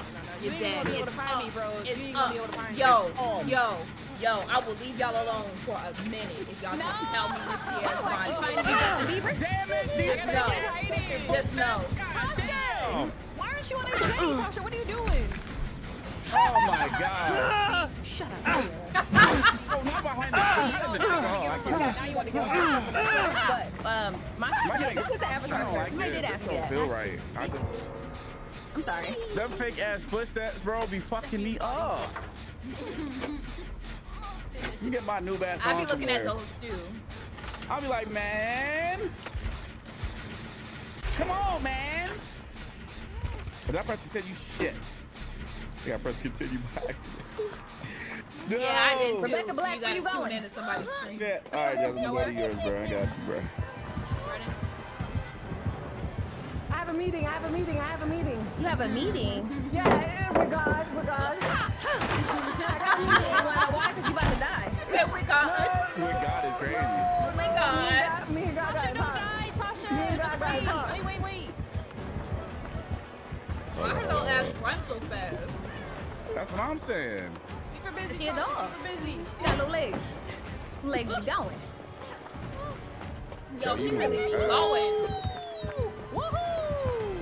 You You're ain't dead. gonna be able It's up. me, bro. It's ain't up. be able to find Yo, me. yo, yo. I will leave y'all alone for a minute if y'all No. just tell me where Ciarra's body Find is. you, Justin Bieber. Damn it, Just know. Just know. Tasha! Why aren't you on a Jenny, Tasha? What are you doing? Oh my god. Shut up. Oh, not behind the behind Oh, Now you want to go. But um, my yeah, this is an I avatar first. like this. did ask don't that. feel right. I just, I'm sorry. them fake ass footsteps, bro, be fucking me up. You get my new bass I on be looking at somewhere. those too. I'll be like, man. Come on, man. Did I press continue? Shit. I gotta press continue by accident. No. Yeah, I did too. Rebecca so Black, you where you tune going? into somebody's stream. Yeah. All right, Jasmine, you go to yours, bro. I got you, bro. I have a meeting. I have a meeting. I have a meeting. You have a meeting. Yeah, we're God. We're God. Why? Because you about to die. She said we got. Good God is crazy. Oh my god. Me and God Tasha, don't talk. die, Tasha. Me and God wait. Wait, wait, wait. Why her little ass run so fast? That's what I'm saying. Super busy. She a Tasha, dog. Super busy. You got no legs. Legs be going. Yo, she really be going. Woohoo!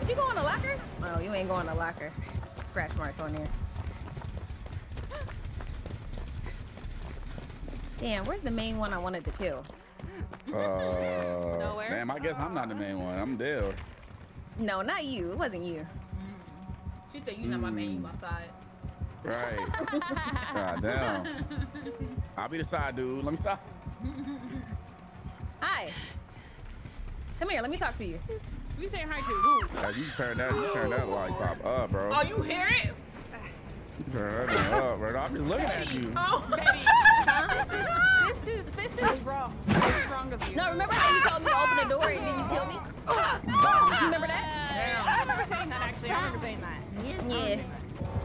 Did you go in the locker? Oh, you ain't going in the locker. Scratch marks on there. Damn, where's the main one I wanted to kill? Uh, Nowhere. Damn, I guess I'm not the main one. I'm dead. No, not you. It wasn't you. She said you not my man, you my side. Right. God damn. I'll be the side dude. Let me stop. Hi. Come here. Let me talk to you. We saying hi to who? Uh, you turn that, you turn that lollipop up, bro. Oh, you hear it? You turn up, bro. I'm just looking at you. Oh, This is this is this is wrong. It's wrong of you. No, remember how you told me to open the door and then you killed me? You remember that? I remember saying that actually. I remember saying that. Yeah.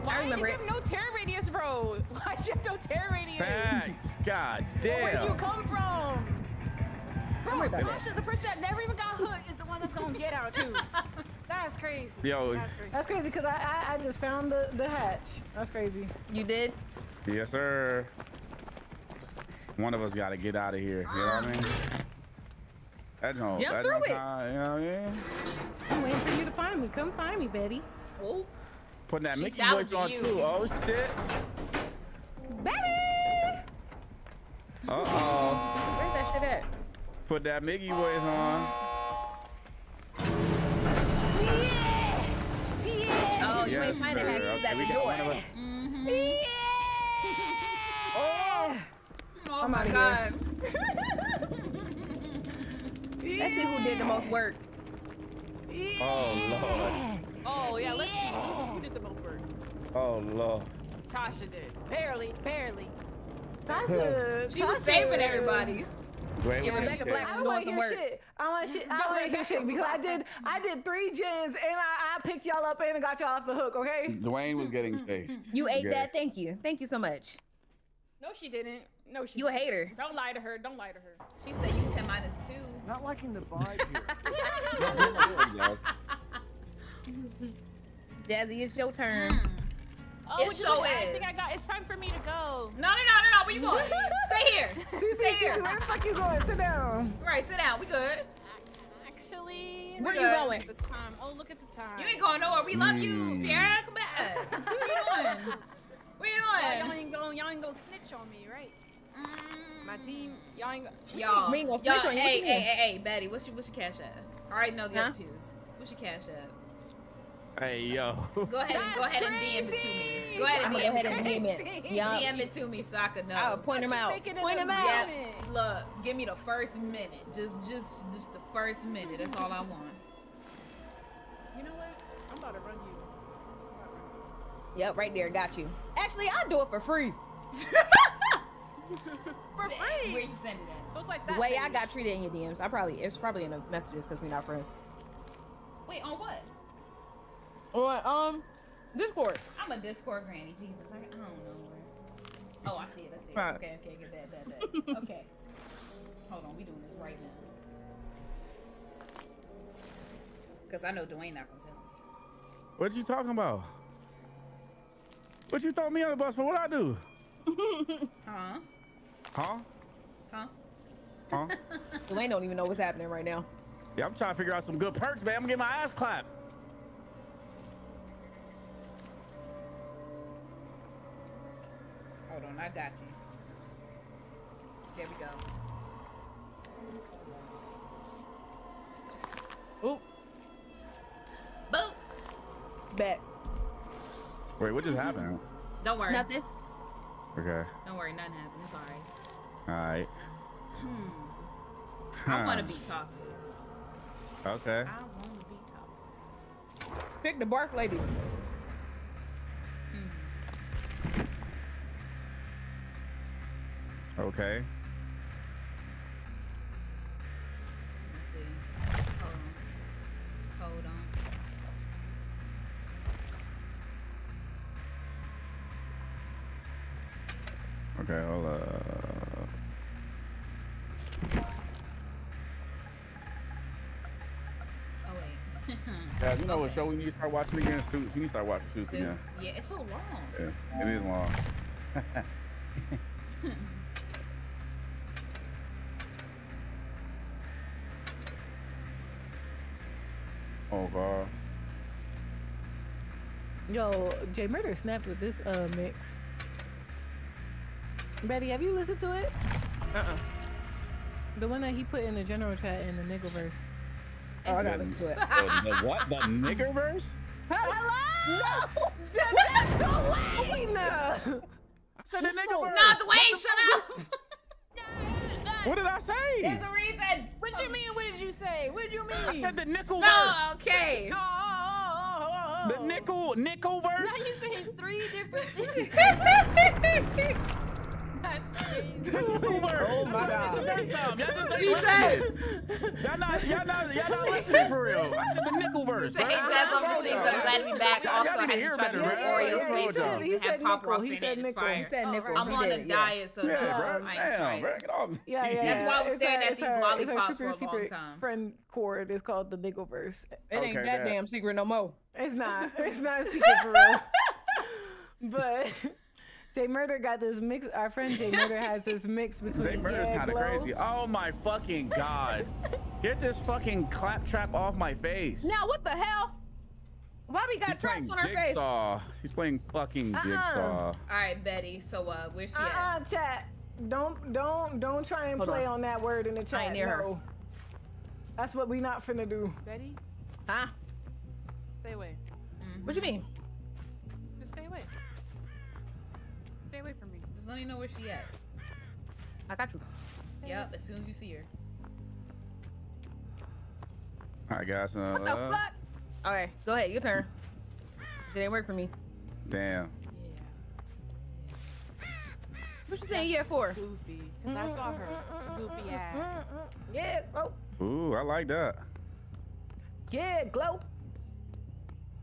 Why I remember did it. you have no terror radius, bro? Why did you have no terror radius? Facts. God Where'd you come from? Bro, worry about Tasha, the person that never even got hooked is the one that's gonna get out too. That's crazy. Yo. That's crazy. That's crazy because I, I I just found the the hatch. That's crazy. You did? Yes, sir. One of us got to get out of here. You know what I mean? That don't. Jump that through don't it. Kind, you know what I mean? I'm waiting for you to find me. Come find me, Betty. oh. Putting that She Mickey voice on you. too. Oh shit. Betty! Uh oh. Where's that shit at? Put that Miggy voice on. Yeah. Oh, you Yes, ain't find it. Had sir. to Okay, we that got one of door. us. Mm-hmm. Oh. oh I'm my outta god. Let's see who did the most work. Oh lord. Oh yeah, let's see. Who, who did the most work? Oh lord. Tasha did. Barely, barely. Tasha, She was saving everybody. Dwayne Yeah, Rebecca getting Black. I was don't doing want to some hear work. shit. I want shit. I don't want to hear shit because I did. I did three gens and I, I picked y'all up and got y'all off the hook. Okay. Dwayne was getting mm-hmm. chased. Mm-hmm. You ate Yeah. that? Thank you. Thank you so much. No, she didn't. No, she. You a didn't. hater. Don't lie to her. Don't lie to her. She said you 10 minus 2. Not liking the vibe here. Jazzy, it's your turn. Hmm. Oh, It would you sure look- I think I got. It's time for me to go. No, no, no, no, no. Where you going? Stay here. See, Stay see, see. here. Where the fuck you going? Sit down. Right, sit down. We good. Actually, Where you going? the time. Oh, look at the time. You ain't going nowhere. We love you, Mm. Ciarra. Come back. What you doing? What you Oh, y'all ain't going. Y'all ain't gonna snitch on me, right? My team. Y'all ain't. Y'all, We ain't gonna y'all, snitch on you. hey, hey, hey, hey, Betty, what's your, what's your cash app? I already know the Huh? other twos. What's your cash app? Hey yo. Go ahead and go That's ahead and DM it to me. Go ahead and gonna DM ahead it and to me. it. Yeah. DM it to me so I could know. I'll point him out. making it Point a him out. Yep. Look, give me the first minute. Just, just, just the first minute. That's all I want. You know what? I'm about to run you. Yep, right there. Got you. Actually, I'll do it for free. For free. Where you send it at? So it's like The that. way I got treated in your DMs, I probably it's probably in the messages because we're not friends. Wait, on what? Or um, Discord. I'm a Discord granny. Jesus, I, I don't know where. Oh, I see it. I see it. Right. Okay, okay, get that, that, that. okay. Hold on, we doing this right now. Cause I know Dwayne not gonna tell me. What you talking about? What you throw me on the bus for? What I do? Huh? Huh? Huh? Huh? Dwayne don't even know what's happening right now. yeah, I'm trying to figure out some good perks, man. I'm gonna get my ass clapped. Hold on, I got you. There we go. Oop, Boop. bet. Wait, what just happened? Don't worry. Nothing. Okay. Don't worry, nothing happened. It's alright. All right. Hmm. I want to be toxic. Okay. I want to be toxic. Pick the bark lady. Okay. Let's see. Hold on. Hold on. Okay, hold up. Oh wait. Yeah, you know what show we need to start watching again? Suits. We need to start watching Suits again. Yeah, it's so long. Yeah, it is long. oh god. Yo, Jay Murder snapped with this uh mix. Betty, have you listened to it? Uh-uh. The one that he put in the general chat in the nigga verse. Oh, I gotta listen to it. The, the what? The nigger verse? Hello? No! Dwayne! I said the nigger verse. No, Dwayne, shut up. What did I say? There's a reason. What you mean? What did you say? What did you mean? I said the nickel No, okay. The nickel nickel verse. Now you saying three different things. That's crazy. Nickel verse. Oh my God. The first time. Y'all just ain't. Y'all not y'all not y'all not listening for real. I said the nickel verse. Say, hey. Jazz on the streets. I'm glad to be back. Also, I had to try to better, do. Oreo Yeah, space he said- cookies. he It had pop rocks in it. It's fire. He said nickel. I'm on a diet, so Yeah, no. I ain't Damn, trying. Get off. Yeah, yeah. That's why I was It's staring at these lollipops for a long time. friend chord is called the niggle verse. It ain't that that- damn secret no more. It's not. It's not a secret for real. But Jay Murder got this mix. Our friend Jay Murder has this mix between Jay Murder's yeah, kind of crazy. Oh my fucking god. Get this fucking claptrap off my face. Now what the hell? Bobby She's got playing traps on her face. jigsaw. She's playing fucking Uh-uh. jigsaw. All right, Betty. So, uh, where's she Uh-uh, at? chat. don't, don't, don't try and Hold play on. on. that word in the chat. ain't near her. That's what we not finna do. Betty, Huh? stay away. What you mean? Let me know where she at. I got you. Yep, as soon as you see her. I got some. What the uh, fuck? Okay, go ahead. Your turn. It didn't work for me. Damn. Yeah. What you saying yeah for? Goofy. Because I saw her. Goofy ass. Yeah, glow. Ooh, I like that. Yeah, glow.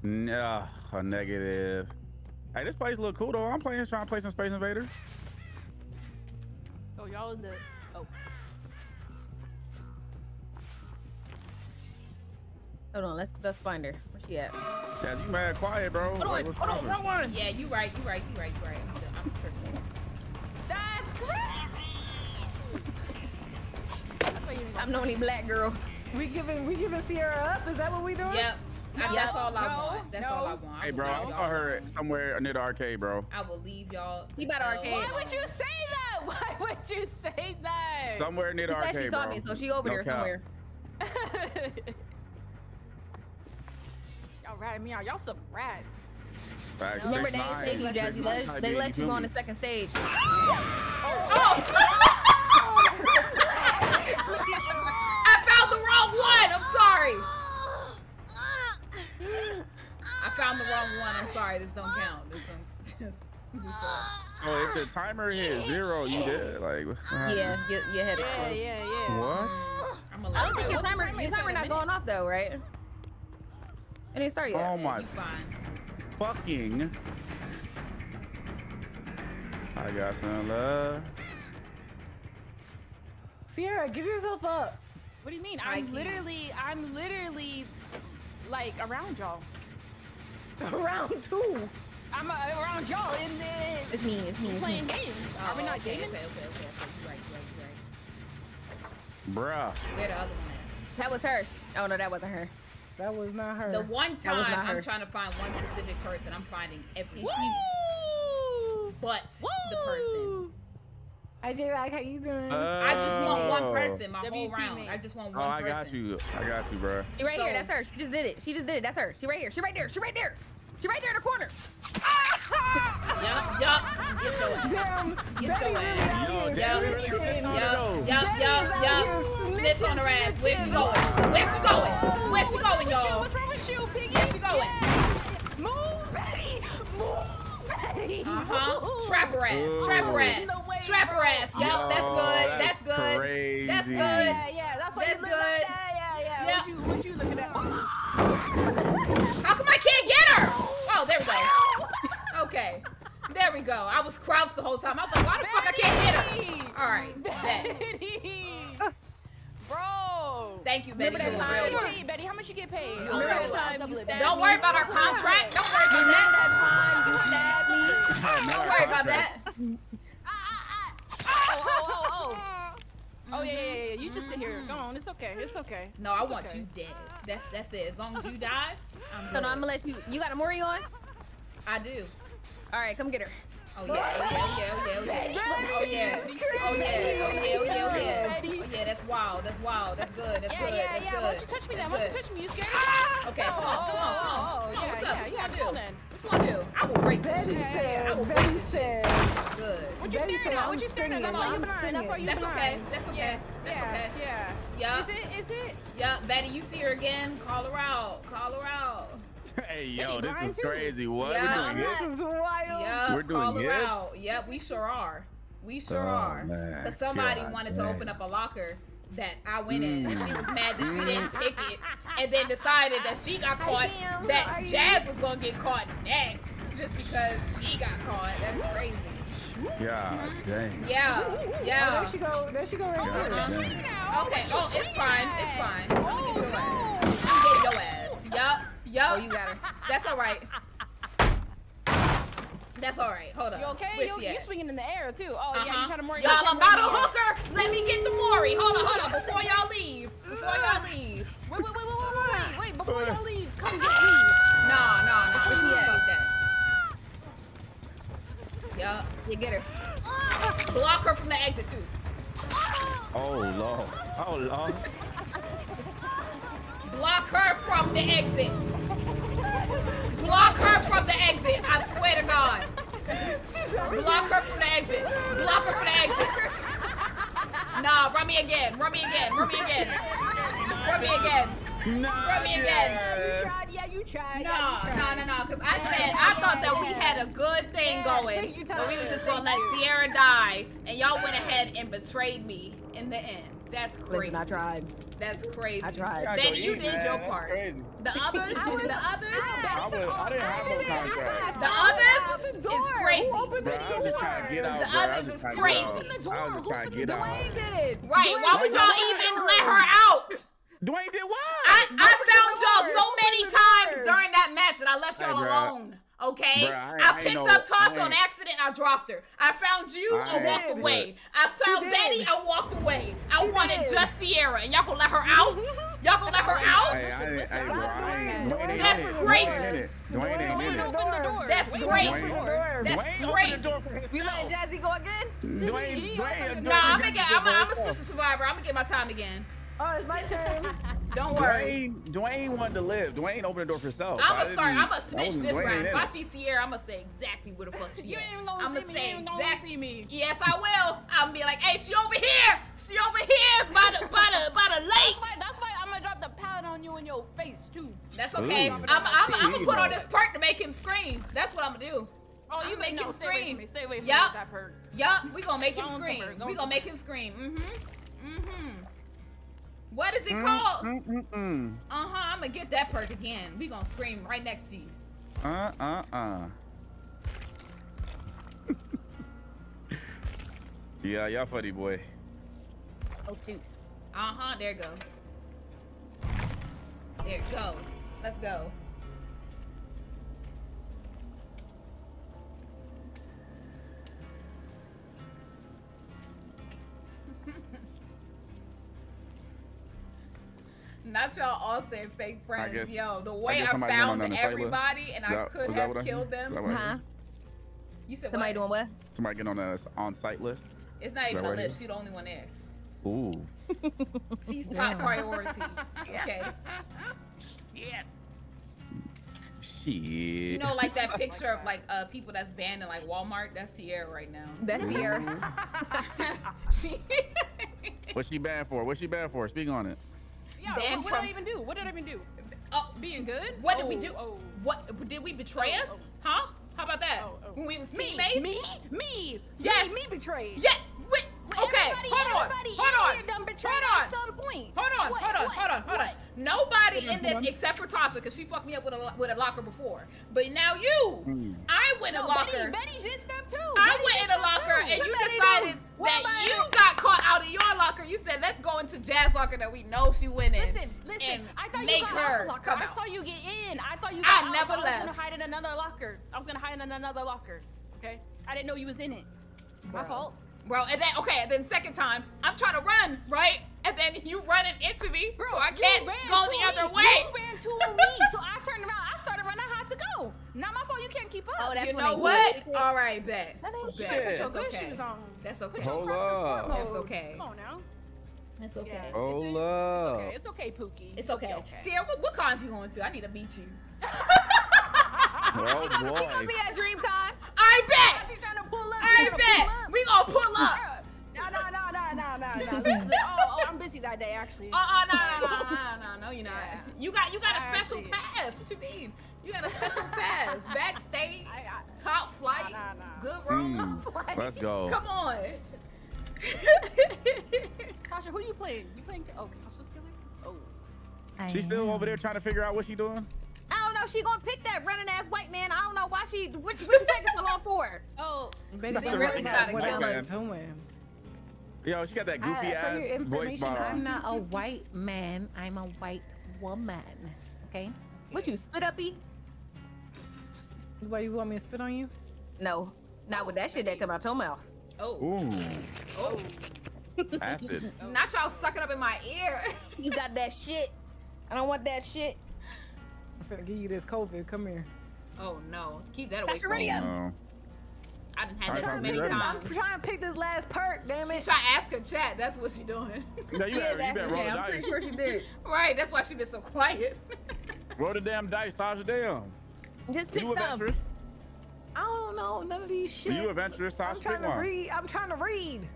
Nah, a negative. Hey, this place look cool though. I'm playing, trying to play some Space Invaders. Oh, y'all in the. Oh. Hold on, let's let's find her. Where she at? Jazz, you mad quiet, bro. Hold on, Like, what's hold on, poppin'? wrong one. Yeah, you right, you right, you right, you right. I'm, I'm tripping. That's crazy! That's why you I'm the only black girl. We giving, we giving Ciarra up. Is that what we doing? Yep. I- that's all I no, want. That's all I no. want. Hey, bro, I leave saw y'all- her somewhere near the arcade, bro. I will leave y'all. He by the the arcade. Why would you say that? Why would you say that? Somewhere near She the said arcade, she saw bro. me, so she over No there cap. somewhere. Y'all ratting me out. Y'all some rats. Facts. Remember they Six ain't nine, you, Jazzy. nine They, type they let you go on the second stage. Oh. I found the wrong one. I'm sorry. I found the wrong one. I'm sorry. This don't count. This don't. This, this, uh, So if the timer hit zero, you did like. what? Yeah, you, you had it. Yeah, yeah, yeah. What? I'm gonna I don't think your timer, timer your timer not minute. going off though, right? It didn't start yet. Oh my You fine. fucking. I got some love. Ciarra, give yourself up. What do you mean? I I'm can't. literally, I'm literally, like around y'all. Around two. I'm uh, around y'all in the It's me, it's me, it's playing me. games. Are we Oh, not okay, gaming? Okay, okay, okay, okay. You right, you right, you right. Bruh. Where the other one at? That was her. Oh no, that wasn't her. That was not her. The one time I'm her. trying to find one specific person, I'm finding every Woo! but the person. Hi, J-Rock, how you doing? I just want one Oh. person my whole WT round. mate. I just want Oh, one I person. got you. I got you, bruh. She right here. That's her. She just did it. She just did it. That's her. She right here. She right there. She right there. She right there in the corner. Ah! Yup, yup. Get your ass. Damn, Get Betty your really ass. out Yo, here Yup, really snitching. taking on yup, yup, yup, out yup. here Snitch on her ass. Where's she going? Where's she going? Where's she going, y'all? wrong with you, piggy? Where's she going? Move, Betty! Move, Betty! Uh huh. Move. Trap ass. Trap her ass. No way, Trap bro. ass. Yup, that's good. that's That's good. crazy. That's good. Yeah, yeah, that's why That's you good. like that. Yeah, yeah. Yeah. What you, what you looking at? How come I can't get her? Oh, there we go. Okay. There we go. I was crouched the whole time. I was like, why the fuck I can't get her? All right. Bet. Betty! Bro! Thank you, Betty. Remember You're that time? real Betty, one. Betty, Betty, how much you get paid? You're Remember that time you stabbed Don't me? worry about our contract. Don't worry about Remember that. that time you stabbed me? Don't worry about that. Ah, ah, ah. Oh, oh, oh, oh. Oh, yeah, yeah, yeah, yeah. You just sit here. Go on. It's okay. It's okay. No, I It's want okay. you dead. That's that's it. As long as you die, I'm So no, I'm gonna let you. You got a Mori on? I do. All right, come get her. Oh yeah, oh yeah, oh yeah, oh yeah, oh yeah. Oh yeah, oh yeah, oh yeah, oh yeah, oh yeah. Oh yeah, that's wild. That's wild. That's good. That's Yeah, good. yeah, That's yeah. good. Why don't you touch me then? That's Why don't you touch me? You scared? Okay, come on, come on, come on. Oh, Come on, what's up? yeah, What you cool do? What you wanna do? I will break this shit. I will break this shit. Good. What you staring at? What you staring at? That's why you I'm behind. That's why you That's behind. okay. That's okay. Yeah, That's yeah, okay. Yeah. Yeah. Is it? Is it? Yeah, Betty, you see her again? Call her out. Call her out. Hey, yo, Betty this is too. crazy. What? Yeah. We're doing this? this is wild. Yep, We're doing call her out. Yep, we sure are. We sure Oh, are. man. Because somebody God wanted to open up a locker that I went in. And she Mm. was mad that she didn't pick it. And then decided that she got caught, am, that I Jazz was going to get caught next. Just because she got caught. That's crazy. Yeah, dang. Yeah, Oh, yeah. there she go. There she go right Yeah, there. dang. Swing. Okay, oh, it's fine. It's fine. Let me get your Oh, ass. no. Let me get your ass. Yup, yup. Oh, you got her. That's all right. That's all right. Hold up. You okay? Where You, she you swinging in the air too. Oh yeah, Uh-huh. you trying to more? Y'all, I'm about a hooker. Let me get the Mori. Hold on, hold on. Before y'all leave. Before y'all leave. Wait, wait, wait, wait, wait, wait, wait. Before y'all leave, come get me. Nah, nah, nah. Where she at? Fuck that. Yup. You get her. Block her from the exit. Too. Oh lord. Oh lord. Block her from the exit. Block her from the exit. I swear to God. Block her from the exit. Block her from the exit. Nah, run me again. Run me again. Run me again. Run me again. Run me again. You tried, yeah, you tried. No, yeah, no, no, no. Because I said I thought that we had a good thing going, but we were just gonna let Ciarra die, and y'all went ahead and betrayed me in the end. That's crazy. Listen, I tried. That's crazy. I tried. Gotta Betty, you eat, did man. your part. Crazy. The others, the others, I, was, I didn't have no contract. the others is crazy. Bro, I was just trying to get out. The bro. Others is just trying to crazy. get out. I was just trying to get out. Dwayne did. Right? Why would y'all even let her out? Dwayne did what? I, I found y'all so many times during that match and I left y'all alone. Okay, Bruh, I- I, I picked know- up Tasha on ain't- accident. I dropped her. I found you. I, I walked ain't- away. I found. Betty. I walked away. I wanted just Ciarra, and y'all gonna let her out? Y'all gonna let her out? Hey, I ain't, hey, bro, I ain't, Dwayne ain't That's in crazy. Dwayne ain't in it. Dwayne ain't in Dwayne it. opened the door. That's Dwayne crazy. opened the door. That's Dwayne opened crazy. the You let. Jazzy go again? Dwayne, He Dwayne, opened Nah, I'm Dwayne gonna get. I'm gonna, I'm gonna switch to Survivor. I'm gonna get my time again. Oh, it's my turn. Don't worry. Dwayne, Dwayne wanted to live. Dwayne opened the door for himself. I'm gonna start. I'm gonna snitch this Dwayne round. If I see Ciarra, I'm gonna say exactly where the fuck she You ain't even gonna I'm see gonna me. say You ain't gonna exactly. see me. Yes, I will. I'm gonna be like, hey, she over here. She over here by the by the by the lake. That's why, that's why I'm gonna drop the pallet on you in your face too. That's okay. Ooh. I'm I'm I'm gonna put on this perk to make him scream. That's what I'm gonna do. Oh, I'll you make make him no, stay away scream. from me. Stay away from Yup. me with that perk. Yup, we gonna make him scream. We gonna make him scream. Mm-hmm. Mm-hmm. What is it called? Mm-mm-mm. Uh huh. I'm gonna get that perk again. We gonna scream right next to you. Uh uh uh. yeah, y'all funny boy. Oh, shoot. Uh huh. There go. There go. Let's go. Not y'all all saying fake friends. guess- Yo, the way guess I, somebody went on found the site list. everybody and Is I could have I killed them. Is that what I Huh? heard? You said Somebody what? doing what? Somebody getting on a on-site list. It's not even that a what I list. She's the only one there. Ooh. She's top priority. Okay. Yeah. Shit. You know, like that picture of like uh people that's banned in like Walmart. That's Ciarra right now. That's Ciarra. she What's she banned for? What's she banned for? Speak on it. Yeah, Banned what, what from- did I even do? What did I even do? Oh, Being good? what did we Oh, do? Oh. What did we betray Oh, us? oh. Huh? How about that? Oh, oh. When we was Me, teammates? me, me. Yes. me, me betrayed. Yeah. Wait. Well, Okay. everybody- Hold on. everybody Hold on. here done betrayed Hold at on. some point. Hold on, What, hold on, what, hold on, hold on. Nobody in this except for Tasha, because she fucked me up with a with a locker before. But now you, Hmm. I went in No, a locker. Betty, Betty did stuff too. I Betty went in a locker too. and you Betty decided do? What that Betty you got caught out of your locker. You said, let's go into Jazz locker that we know she went in. Listen, listen. and I thought make you got her out locker. come I out. saw you get in. I thought you I out. never so I was gonna hide in another locker. I was gonna hide in another locker. Okay. I didn't know you was in it. My fault. Bro, and then okay, and then second time, I'm trying to run, right? And then you running into me, Bro, so I can't go the me. other You ran to me, so I turned around. I started running. I had to go. Not my fault. You can't keep up. Oh, that's you when know they what? did. All right, bet. That ain't Bet. shit. That's Your good okay. shoes on. That's okay. Put your Hold Crocs in sport up. That's okay. Come on now. That's okay. Yeah. Hold it? up. It's okay. It's okay, Pookie. It's okay. okay. Ciarra, what, what cons you going to? I need to beat you. Oh She gonna be at DreamCon. I bet. She's trying to pull up. I She's trying to bet. pull up. We gonna pull up. No, no, no, no, no, no, no. Oh, oh, I'm busy that day, actually. Uh uh no no no no no no you're not. Yeah. You got you got a I special see. pass. What you mean? You got a special pass. Backstage, I- I- top flight, Nah, nah, nah. good room. Mm, let's go. Come on. Tasha, who you playing? You playing? Oh, Tasha's killer? Oh. She's still over there trying to figure out what she doing. I don't know. She gonna pick that running ass white man. I don't know why she. What, what you taking so long for? Oh, Basically, really what- trying to what kill I'm us. doing. Yo, she got that goofy Uh, ass for your voice information, box. I'm not a white man. I'm a white woman. Okay. What you spit uppy? Why you want me to spit on you? No, not with that shit that come out your mouth. oh Ooh, oh. acid. Not y'all sucking up in my ear. You got that shit. I don't want that shit. I'm finna give you this COVID. Come here. Oh no. Keep that away Tasha, from ready me. up. No. I didn't I'm that too many be ready. I'm trying to pick this last perk, damn it. She it. trying to ask her chat. That's what she doing. No, you better, you better roll the I'm dice. pretty sure she did. right. That's why she been so quiet. Roll the damn dice, Tasha. Damn. Just pick You something. adventurous. I don't know none of these shit. Are you adventurous, Tasha? I'm trying Pick to one. read. I'm trying to read.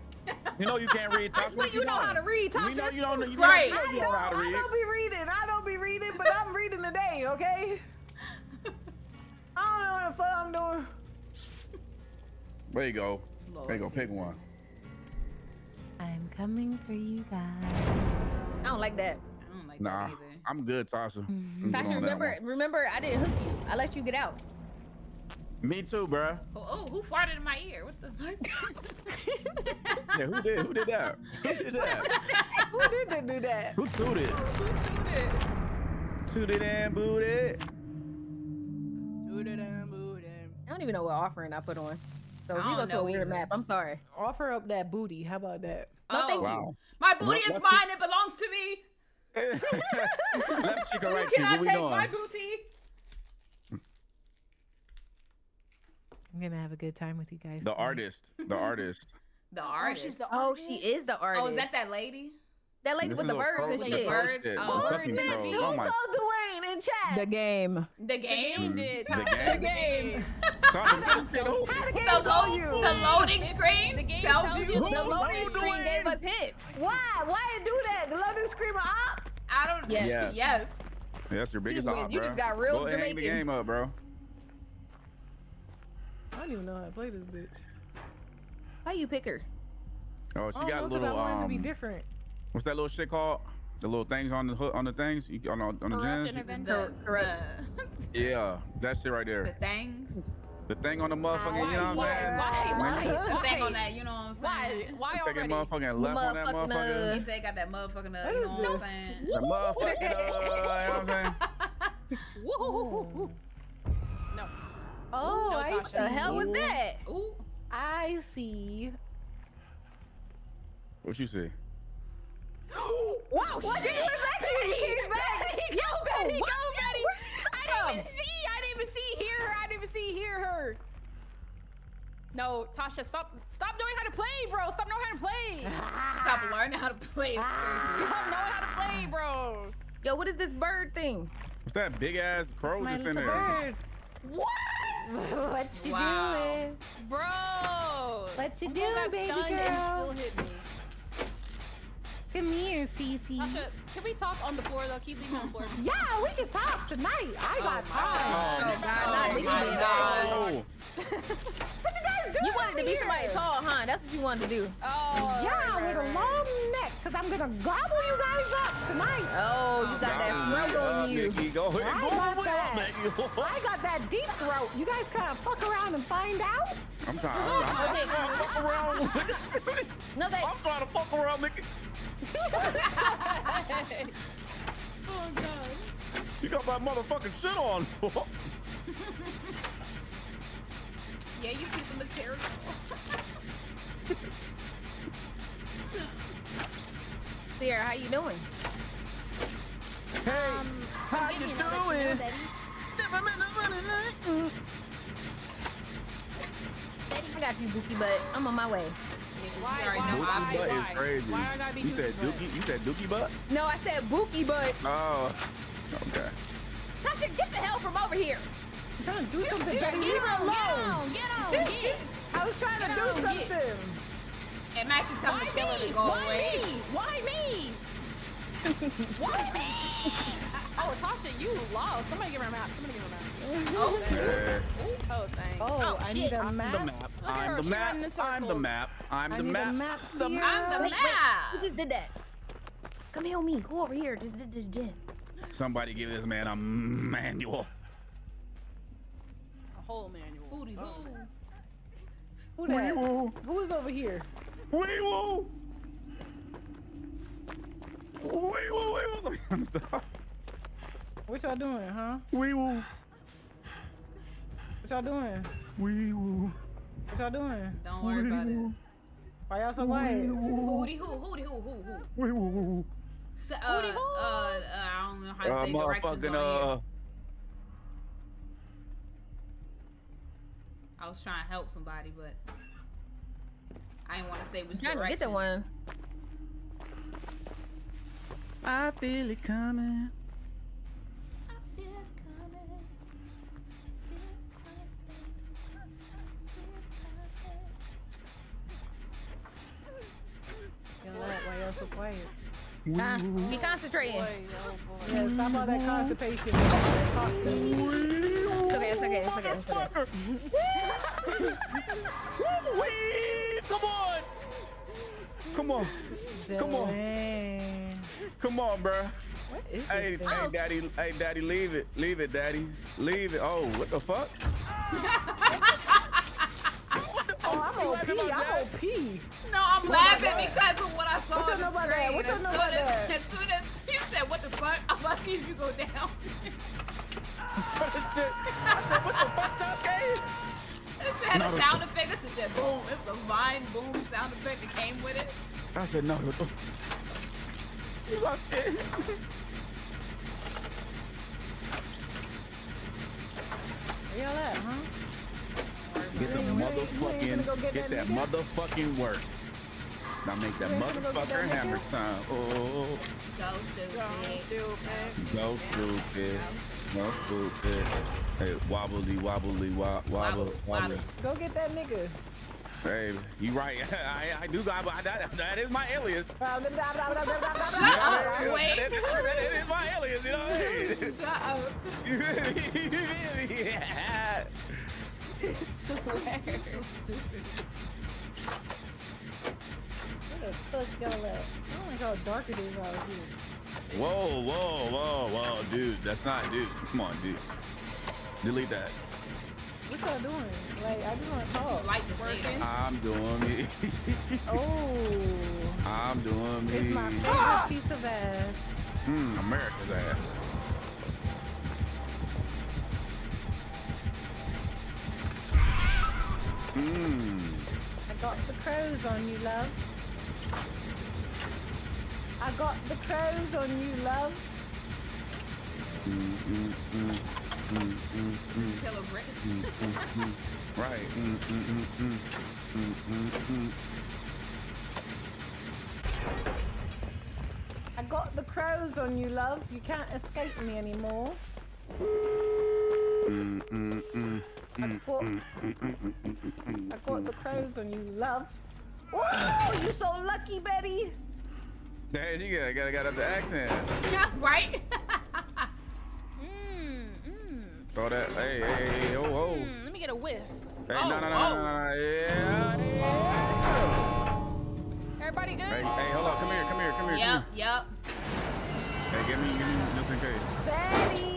You know you can't read. That's Tasha. when you know how to read, We know Tasha. you don't. You Right. Know, I you don't, know how to I don't be reading. I don't be reading, but I'm reading today, okay? I don't know what the fuck I'm doing. There you go. There you go. Pick one. I'm coming for you guys. I don't like that. I don't like Nah, that either. I'm good, Tasha. I'm mm-hmm. Tasha, on that remember, remember, I didn't hook you. I let you get out. Me too, bruh. Oh, oh, who farted in my ear? What the fuck? Yeah, who did? Who did that? Who did that? Who did they do that? Who tooted? who tooted? Tooted and booted. I don't even know what offering I put on. So if I you go don't to a know weird either. map, I'm sorry. Offer up that booty. How about that? No, thank oh, you. My booty What- is mine. It belongs to me. Left cheek or right cheek? Can I take doing? my booty? I'm gonna have a good time with you guys. The tonight. artist. The artist. The oh, artist. Oh, she is the artist. Oh, is that that lady? that lady This with the birds pro- and the shit? pro Birds? shit. Oh, oh The birds fucking. Oh, Who Oh told Dwayne in chat? The game. The mm. game? did. The The game. game. Something- How the game The, lo- you? the loading screen The game tells tells you. you. The loading screen doing? gave us hits. Why? Why it do that? The loading screamer up? I don't. Yes. Yes. Yes. That's your biggest just op, you bro. just got real Go ahead and hang the game up, bro. I don't even know how to play this bitch. Why you pick her? Oh, she I don't got know, 'cause little. I wanted it to be Um, different. what's that little shit called? The little things on the hook on the things you, on the, on the Corrupt gens. The, Correct. the, Yeah, that shit right there. the things. The thing on the motherfucking, you know what I'm saying? Why? Why? The Why? thing on that, you know what I'm Why? saying? Why Take that already? motherfucking left on that motherfucking, motherfucker. He said got that motherfucking, uh, you know what I'm saying? The motherfucking, uh, you know what I'm saying? Oh, No, I Tasha. see. The hell was that? Ooh. I see. What you say? Wow, What? shit. He went back. He came back. Yo, Betty, what? go, Betty. Where's she I from? didn't even see. I didn't even see hear her. I didn't even see hear her. No, Tasha, stop! Stop knowing how to play, bro. Stop knowing how to play. Stop learning how to play. Stop knowing how to play, bro. Yo, what is this bird thing? What's that big ass crow My just in there? bird. What? what you Wow. doing? Bro. What you doing, baby girl? And still hit me. Come here, Cece. Tasha, can we talk on the floor though? Keep leaving on the floor. Yeah, we can talk tonight. I oh got my time. Oh, God, not Oh Nikki my Big God. Oh, What you guys doing You wanted to be here? somebody tall, huh? That's what you wanted to do. Oh. Yeah, right, with right, a long neck, because I'm going to gobble you guys up tonight. Oh, you got that God, throat on you. Nikki, go ahead. I Go got that. there, I got that deep throat. You guys kind of fuck around and find out? I'm trying. I'm, I'm, Okay. I'm trying to fuck around. No, they. I'm trying to fuck around, Nikki. Oh god. You got my motherfucking shit on. Yeah, you see the material. Ciarra, how you doing? hey, Um, how you getting you know, doing? Betty. I got you, Bookie, but I'm on my way. Why? You already Why? know Dookie Why? butt is crazy. Why I gotta be you said Dookie butt? dookie. You said dookie butt. No, I said Bookie, butt. Oh, okay. Tasha, get the hell from over here. I'm trying to do something, Get baby. Leave her on, get on, get on, get. I was trying to do on, get. something. And Max is telling the killer me? to go Why away. me? Why me? Why me? Oh, Tasha, you lost. Somebody give her a map. Somebody give her a map. Oh, Yeah. Oh, thank. Oh, Oh, I shit. need a I'm the map. map. Look at I'm the map. I'm the map. I'm the map. map, The Ciarra. I'm the Wait, wait, map. who just did that? Come here, me. Who over here just did this shit? Somebody give this man a manual. A whole manual. Booty Oh. boo. Who Wee that? woo. Who's over here? Wee woo. Wee woo. Wee woo. Let me stop. What y'all doing, huh? Wee woo. What y'all doing? Wee woo. What y'all doing? Don't worry about it. Why y'all so quiet? Hooty hoo, hooty hoo, hoo, hoo. Wee woo. So, uh, uh, uh, I don't know how to Uh, say directions motherfucking on uh. here. I was trying to help somebody, but I didn't want to say which trying to direction. get the one. I feel it coming. That, why y'all so quiet? Uh, be concentrating. Yeah, stop all that constipation. and that talk stuff. It's okay, it's okay, it's okay, it's okay. Come on! Come on. Come on. Come on, bruh. What is Hey, this hey, daddy, hey, daddy, leave it, leave it, daddy, leave it. Oh, what the fuck? I'm You on pee. I'm that? on pee. No, I'm What laughing because of what I saw What on the about that? screen. What you as, know about as, that? as soon as you said, "What the fuck," I'm about to see if you go down. Shit. I said, what the fuck, Sasuke? It had a sound effect. This is that boom. It was a vine boom sound effect that came with it. I said, no. You lost it. Where y'all at, huh? Get the motherfucking, go get get that that motherfucking work. Now make that You ain't finna go get motherfucker hammer time. Oh, Go stupid. no stupid, no stupid. Hey, wobbly, wobbly, wa- wobble, wobble. Go get that nigga. Hey, you right. I, I do got, I, that, that is my alias. Shut Yeah, up, that is- Wade. that is- that is my alias, you know what I mean? Shut up. yeah. So stupid. What the fuck y'all don't like how dark it is out here. Whoa, whoa, whoa, whoa, dude. That's not, dude. Come on, dude. Delete that. What y'all doing? Like, I just want to talk. Like the working. I'm doing me. Oh, I'm doing me. it's my favorite piece of ass. Hmm, America's ass. I got the crows on you, love. I got the crows on you, love. Mm, mm, mm, mm, mm, mm, British. mm, mm, mm. Right. Mm, mm, mm, mm, mm, mm, mm. I got the crows on you, love. You can't escape me anymore. Mm, mm, mm, I mm, got, mm, mm, mm, mm, mm, mm, I got the crows on you, love. Whoa, you so lucky, Betty. There you go. Gotta got up the accent. Yeah, right? Mmm, mmm. Throw that. Hey, hey, hey, oh, oh. Mm, let me get a whiff. no, Oh, no, no, no, oh. no, no, yeah, yeah. Everybody good? Hey, hey, hold on. Come here, come here, come here. Yep, Come yep. here. Hey, give me, give me, just in case. Betty.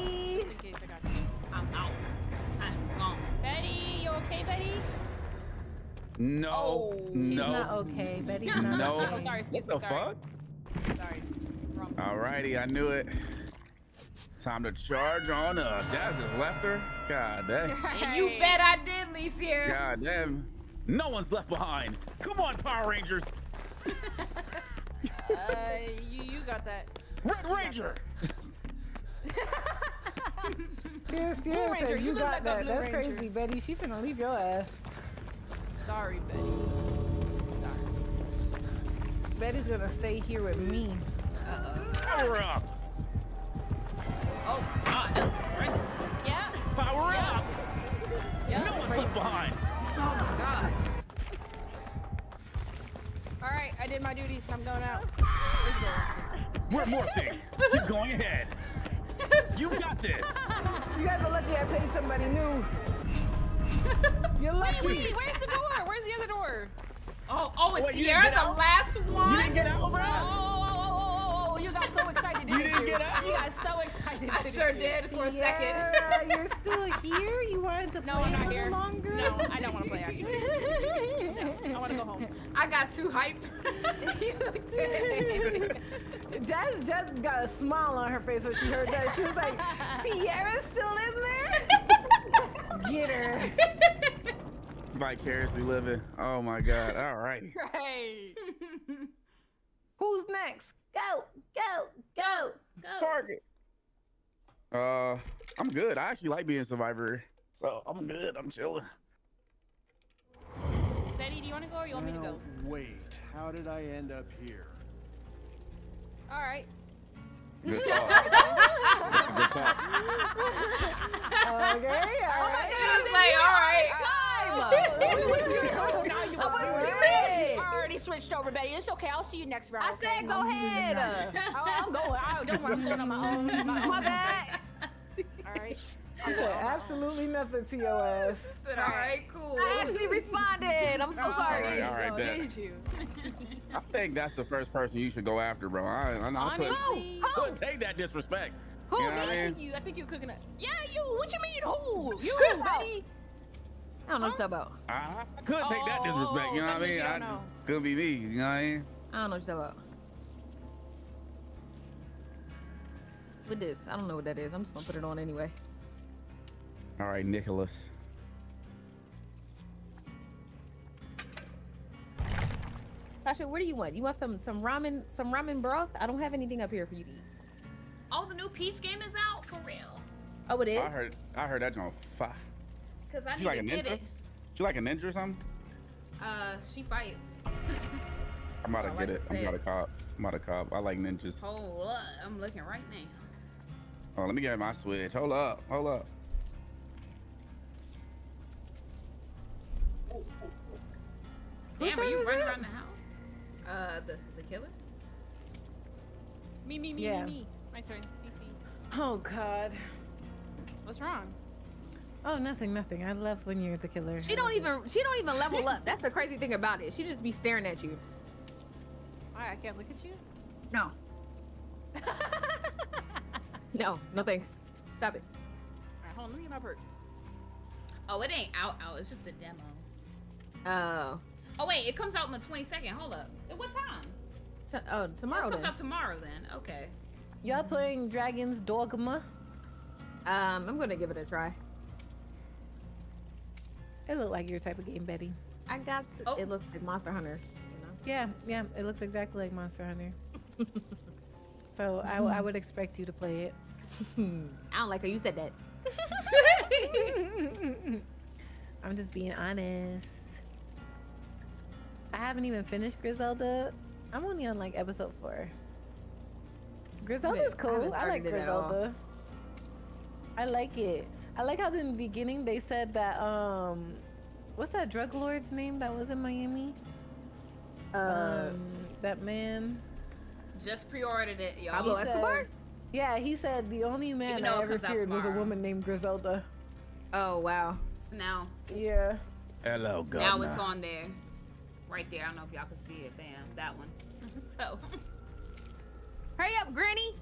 Okay, Betty? No, Oh, she's no. She's not okay. Betty's not No. okay. Oh, sorry, excuse what me, the sorry. fuck? Sorry. Wrong. Alrighty, I knew it. Time to charge on up. Jazz just left her. God damn. And you bet I did, leave here. God damn. No one's left behind. Come on, Power Rangers. Uh, you you got that. Red Ranger. Yes, yes, Ranger, you you got like that. That's Ranger. crazy, Betty. She finna leave your ass. Sorry, Betty. Sorry. Betty's gonna stay here with me. Uh-oh. Power up. Oh, God, that was horrendous. Yeah. Power up. Yeah. No one's left behind. Oh, my God. All right, I did my duties. I'm going out. We're morphing. Keep going ahead. You got this. You guys are lucky I paid somebody new. You're Wait, lucky. wait, where's the door? Where's the other door? Oh, oh, it's Wait, Ciarra, the out? last one? You didn't get out, Oh, bro. oh, oh, oh got so excited, didn't You didn't get out? You got so excited. I sure did for a second. you're still here? You wanted to No, play I'm a not little here. longer? No, I don't want to play actually. No, I want to go home. I got too hyped. you did. Jazz just got a smile on her face when she heard that. She was like, Ciarra's still in there? Get her. Vicariously living. Oh my God. All right. Right. Who's next? Go, go, go, go. Target. Uh, I'm good. I actually like being Survivor, so I'm good. I'm chilling. Betty, do you want to go or you want me to Now, go? wait. How did I end up here? All right. Good talk. Good talk. Okay, Oh my alright. god, I was like, all right, Oh, now you I want was me to muted. I already switched over, Betty. It's okay. I'll see you next round. I okay? said go ahead. Oh, I'm going. I don't worry. I'm going on my own. My. My bad. All right. She said absolutely nothing to your ass. Said, all right, cool. I actually responded. I'm so All right, sorry. all right, bet. Did you? I think that's the first person you should go after, bro. I, I, I couldn't, Honestly. couldn't take that disrespect. Who, you know what I I think mean? you. I think you're cooking it. Yeah, you. What you mean? Who? You, Betty? I don't know what you're talking about. I, I could take that disrespect. You know what I mean? I just know. couldn't be me. You know what I mean? I don't know what you're talking about. What this? I don't know what that is. I'm just gonna put it on anyway. All right, Nicolas. Sasha, what do you want? You want some some ramen some ramen broth? I don't have anything up here for you to eat. Oh, the new Peach game is out for real. Oh, it is. I heard I heard that on fire. Cause I You need like to a get ninja? it. You like a ninja or something? Uh, she fights. I'm about to That's all I get it. I'm say. about to cop. I'm about to cop. I like ninjas. Hold up, I'm looking right now. Oh, let me get my switch. Hold up. Hold up. Damn, are you running around the house? Uh, the the killer? Me, me, me, Yeah. me, me. My turn. CC. Oh God. What's wrong? Oh, nothing, nothing. I love when you're the killer. She don't even she don't even level up. That's the crazy thing about it. She just be staring at you. Why? I can't look at you. No. No, no thanks. Stop it. All right, hold on. Let me get my perk. Oh, it ain't out out. It's just a demo. Oh. Oh wait, it comes out on the 22nd. Hold up. At what time? T- oh, tomorrow Oh, it comes then. out tomorrow then. Okay. Y'all playing Dragon's Dogma? Um, I'm gonna give it a try. It looked like your type of game, Betty. I got. s- Oh. It looks like Monster Hunter. You know. Yeah, yeah. It looks exactly like Monster Hunter. so I, I would expect you to play it. I don't like how you said that. I'm just being honest. I haven't even finished Griselda. I'm only on like episode four. Griselda's I haven't cool. I, like started it at all. Griselda. I like it. I like how in the beginning they said that um what's that drug lord's name that was in Miami? Uh, um that man. Just pre-ordered it, y'all. Pablo said- Escobar? Yeah, he said the only man though I ever comes feared was a woman named Griselda. Oh wow. So now, Yeah. Hello, God. now it's on there, right there. I don't know if y'all can see it. Bam, that one. so, Hurry up, Granny.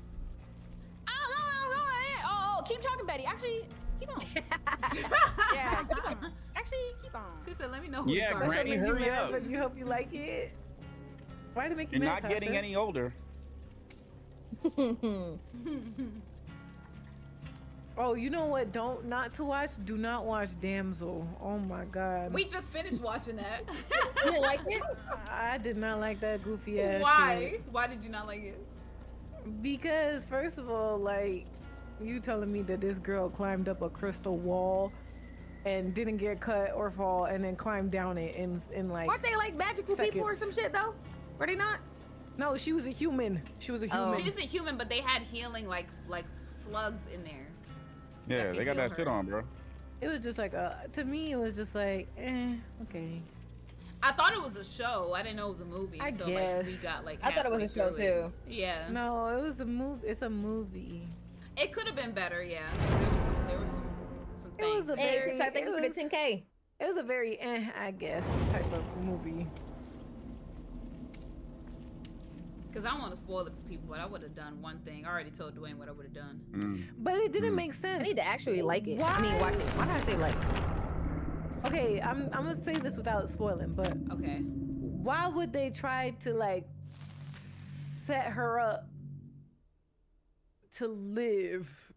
Oh, no, no, no, yeah. Oh, oh, keep talking, Betty. Actually, keep on. yeah, keep on. Actually, keep on. she said, "Let me know who Yeah, it's on." That's what Granny, made you hurry mad, up. But you hope you like it. Why did it make you You're mad? not getting Tasha? any older. Oh, you know what? Don't not to watch. Do not watch Damsel. Oh my god. We just finished watching that. You didn't like it? I did not like that goofy ass. Why? shit. Why did you not like it? Because first of all, like you telling me that this girl climbed up a crystal wall and didn't get cut or fall, and then climbed down it in in like. Weren't they like magical people or some shit though? Were they not? No, she was a human. She was a Oh. human. She's a human, but they had healing like like slugs in there. Yeah, they got heal that shit on, bro. It was just like a. To me, it was just like, eh, okay. I thought it was a show. I didn't know it was a movie. I so guess. like we got like. I thought it was a show it. too. Yeah. No, it was a movie. It's a movie. It could have been better. Yeah. There was some. There was some. Some It was things. a Hey, very. TikTok, thank it you for the was- 10k. It was a very, eh, I guess, type of movie. Because I want to spoil it for people, but I would have done one thing. I already told Dwayne what I would have done. Mm. But it didn't Mm. make sense. I need to actually like it. Why? I mean, Why? watch it. Why did I say like? Okay, I'm I'm gonna say this without spoiling, but Okay. why would they try to like set her up to live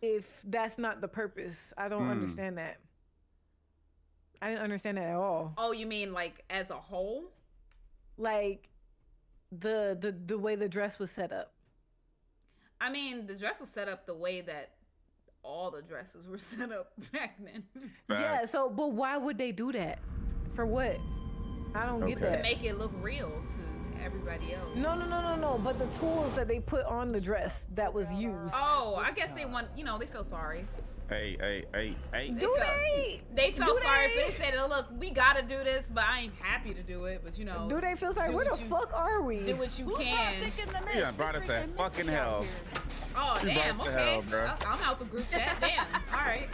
if that's not the purpose? I don't Hmm. understand that. I didn't understand that at all. Oh, you mean like as a whole? Like the the the way the dress was set up. I mean, the dress was set up the way that all the dresses were set up back then. Yeah, so but why would they do that? For what? I don't get Okay. to make it look real to everybody else. No, no, no, no, no. But the tools that they put on the dress that was used. Oh, I guess they want, you know, they feel sorry. Hey, hey, hey, hey. They Do felt, they? They felt Do sorry they? if they said, oh, "Look, we gotta do this, but I ain't happy to do it." But you know, Do they feel sorry? Where the you- fuck are we? do what you Who brought can. thick in the mist? You done brought us that freaking fucking hell. Oh You damn, okay. hell, bruh. I- I'm out the group chat. Damn. All right.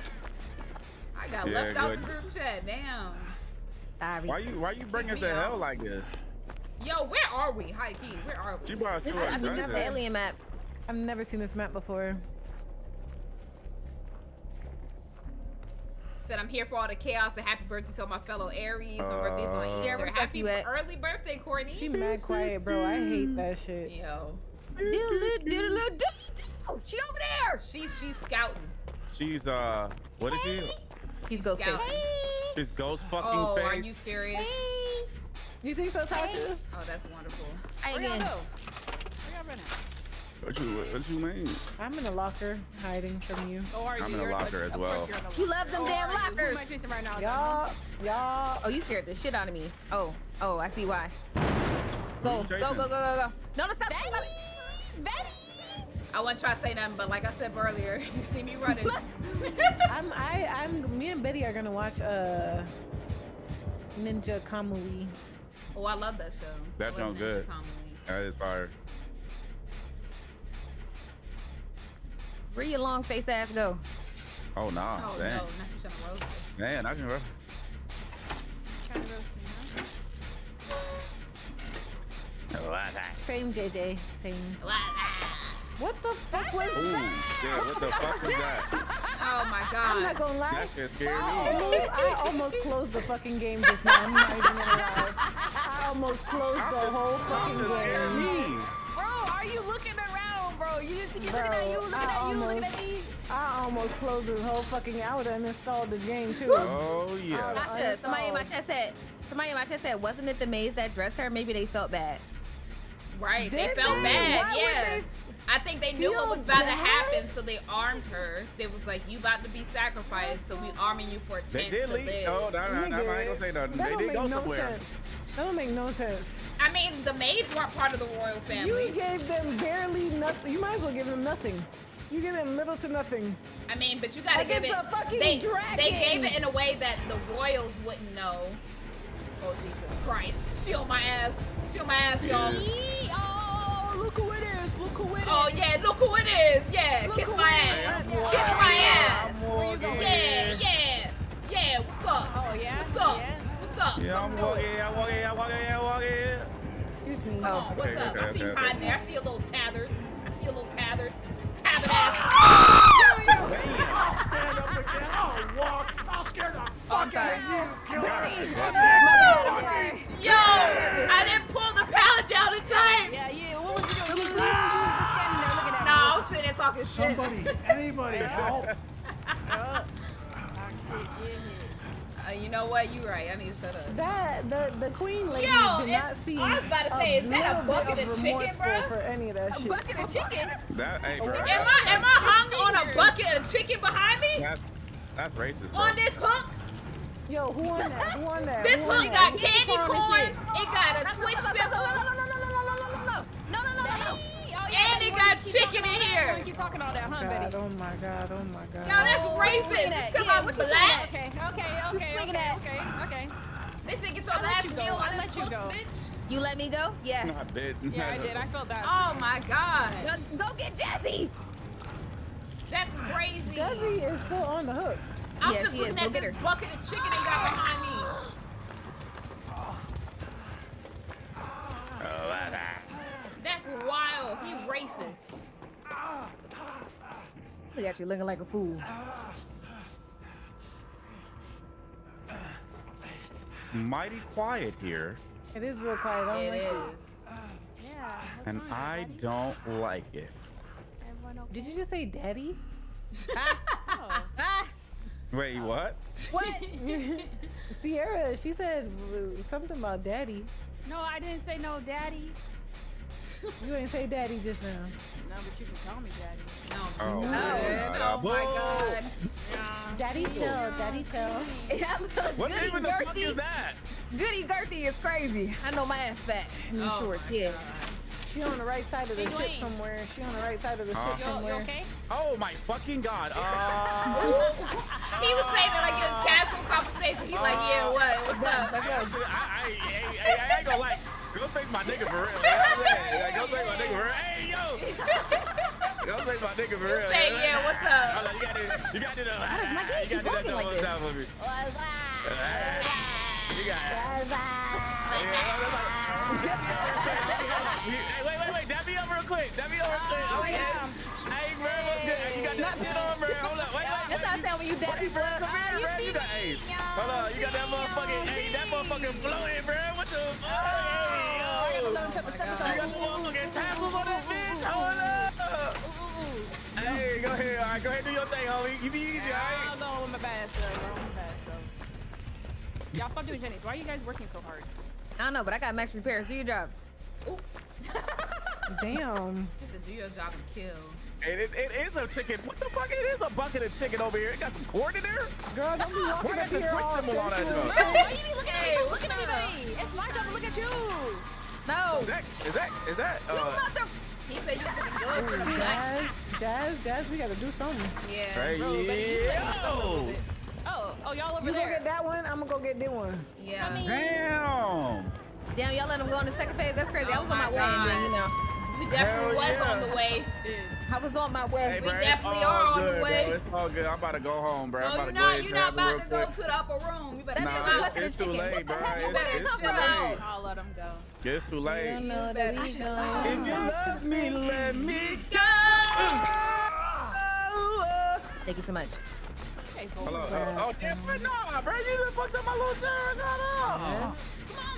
I got Yeah, left out the group chat. Damn. Sorry. Why you why you bring us to hell like this? Yo, where are we? High key, where are we? She This to is, a I think this is the alien map. I've never seen this map before. Said I'm here for all the chaos and happy birthday to all my fellow Aries. My birthday's on Uh, Easter. Yeah, where the fuck happy early birthday, Courtney. She mad quiet, bro. I hate that shit. Yo, Doodle-doo, doodle-doo, doodle-doo. She over there. she's she's scouting. She's uh what is she? She's Ghostface. Scouting. She's ghost fucking Oh, face. are you serious? You think so, Tasha? Oh, that's wonderful. I Where y'all go? Where y'all been? What you what you mean? I'm in a locker hiding from you. Oh, are I'm in a locker as well. you're in a You love them Oh, damn are? Who lockers. am I chasing right now? Y'all, y'all. Oh, you scared the shit out of me. Oh, oh, I see why. Go, go, go, go, go, go. No, no, stop, stop. Betty! I wasn't trying to say nothing, but like I said earlier, you see me running. I'm I I'm me and Betty are gonna watch uh Ninja Kamui. Oh, I love that show. That sounds Ninja good. Kamui. That is fire. Where your long face ass go? Oh nah. Oh Damn. no, not you trying to roast it. Man, I can rush. Kind of roasting, huh? Same JJ. Same. What the fuck was Ooh, that? yeah, what the fuck was that? Oh my god. I'm not gonna lie. That shit scared I me. almost, I almost closed the fucking game just now. I'm not even gonna lie. I almost closed the whole fucking scared game. me. Bro, are you looking around, bro? You didn't see me looking at you, Bro, looking I at you, looking at me. I almost closed this whole fucking out and installed the game too. Oh yeah. Tasha, somebody in my chat said, somebody in my chat said, wasn't it the maze that dressed her? Maybe they felt bad. Right, they felt they? bad. Why Yeah. They I think they knew what was about to happen, so they armed her. They was like, "You about to be sacrificed, so we arming you for a They chance did to leave. live." Oh, no, no, no, I ain't gonna say nothing. That They don't did make go no somewhere. sense. That don't make no sense. I mean, the maids weren't part of the royal family. You gave them barely nothing. You might as well give them nothing. You give them little to nothing. I mean, but you gotta give it. A fucking They, dragon. they gave it in a way that the royals wouldn't know. Oh Jesus Christ! She on my ass. She on my ass, y'all. Oh, look who it is. Look who it oh, is. Oh yeah, look who it is. Yeah, Look kiss my ass. is. Kiss Yeah. my ass. Where you going? Yeah, yeah, yeah. What's up? Oh, yeah? What's up? Yeah. What's up? Yeah, I'm walking. I'm walking, I'm walking, I'm walking. Excuse me. Come on, what's Okay, up? okay, I see you okay, hiding okay. there. I see a little tathers. I see a little tathered. Tathered ah! ass. Stand up again. I'll walk. I'll scare the fuck out of you. Kill Yo, I didn't pull the pallet down in time. Yeah, yeah. What was you doing? You, was- you was just standing there looking at No, I me. was sitting there talking shit. Somebody, anybody, help. Oh, Uh, you know what? You right. I need to shut up. That the the queen lady Yo, did it- not see. I was about to say, is that a bucket of chicken, remorseful bruh? For any of that shit. Bucket of chicken. That, hey, bro. Am I am I hung on a bucket of chicken behind me? That's, that's racist, bro. On this hook? Yo, who on that? Who on that? This hook got candy corn. It got a Twitch symbol. No, no, no, no, no. Oh, And it got chicken in here. Keep talking all that, huh, Betty? oh my god, oh my god. Yo, that's Oh, racist. look at that. Because I'm black. Okay, okay, okay, swinging okay, at? okay, okay. They think it's your last meal on I'll this let you hook, go. bitch. You let me go? Yeah. I did. Yeah, I did. I felt that. Oh my god. Go, go get Jazzy. That's crazy. Desi is still on the hook. I'm Yes, just he is. looking Go at this bucket of chicken they got behind me. Oh, That's wild. He racist. Look at you looking like a fool. Mighty quiet here, It is real quiet. I don't It like is. Yeah. and on, I Daddy? don't like it. Okay? Did you just say daddy? Oh. Wait, what? what? Ciarra, she said something about daddy. No, I didn't say no, Daddy. You ain't say daddy just now. No, but you can call me daddy. No. Oh, No. man. Oh my Boo. god. Daddy chill, daddy chill. What Goody even the fuck is that? Goody girthy is crazy. I know my ass fat. In Oh shorts, my yeah. God. She on the right side of the Hey, ship Dwayne. somewhere. She on the right side of the Uh, ship You, you somewhere. okay? Oh my fucking god. Uh, He was saying it like it was casual conversation. He's like, yeah, what? What's up? Let's go. I, I, I, I, I ain't gonna lie. Go take my nigga for real. You know what I'm saying? Like, Go take my nigga for real. Hey, yo. Go take my nigga for real. say, you know? yeah, what's up? on, you got to, you got to do How does my game you got keep that walking like double this? down for me. You got it. Hey, wait, wait, wait. Dab me up real quick. Dab me up real quick. Oh, Okay. yeah. Hey, bro, what's good? Hey, You got that shit on, bro. Hold up. Wait, wait. That's how I sound when you dap people up. Come here, bro. You got, hey, hold on. You got that motherfucking, hey, that motherfucking floating, bro. What the fuck? Hey, yo. You got the motherfucking tassels on that bitch. Hold up. Hey, go ahead. All right, go ahead and do your thing, homie. You be easy, all I'll right? go with my bad self. Go my bad self. Y'all stop doing gens. Why are you guys working so hard? I don't know, but I got max repairs. Do your job. Damn. Just to do your job and kill. And it, it is a chicken. What the fuck? It is a bucket of chicken over here. It got some corn in there. Girl, don't be walking Why up here all symbol on that sensual. joint? Why you be looking at me? Stop looking at me, babe. It's my job to look at you. No. Is that, is that, is that, You uh, mother. He said you took a good for the black. Jazz, Jazz, Jazz, we gotta do something. Yeah. hey, bro, but you said you took a little yo. bit. Oh, oh, y'all over You go get that one, I'm gonna go get this one. Yeah. Damn. Damn, y'all let him go in the second phase. That's crazy. I Oh was on my my way, and then you know, You definitely Hell was yeah. on the way. Dude. I was on my way. Hey, We bro, definitely are on the way. Bro. It's all good. I'm about to go home, bro. I'm No, about you're to not. ahead You're not about to go quick. to the upper room. You better That's chill Nah, out. bucket it's too chicken. late, What the bro. hell? You It's, better it's come too out. late. I'll let him go. It's too late. You know that better we chill go. If you love me, let me Go! Thank you so much. Okay, go. Hello. Oh, oh, damn, bro, nah, bro. You done fucked up my little shirt. No, no. Come on, man, bro. Come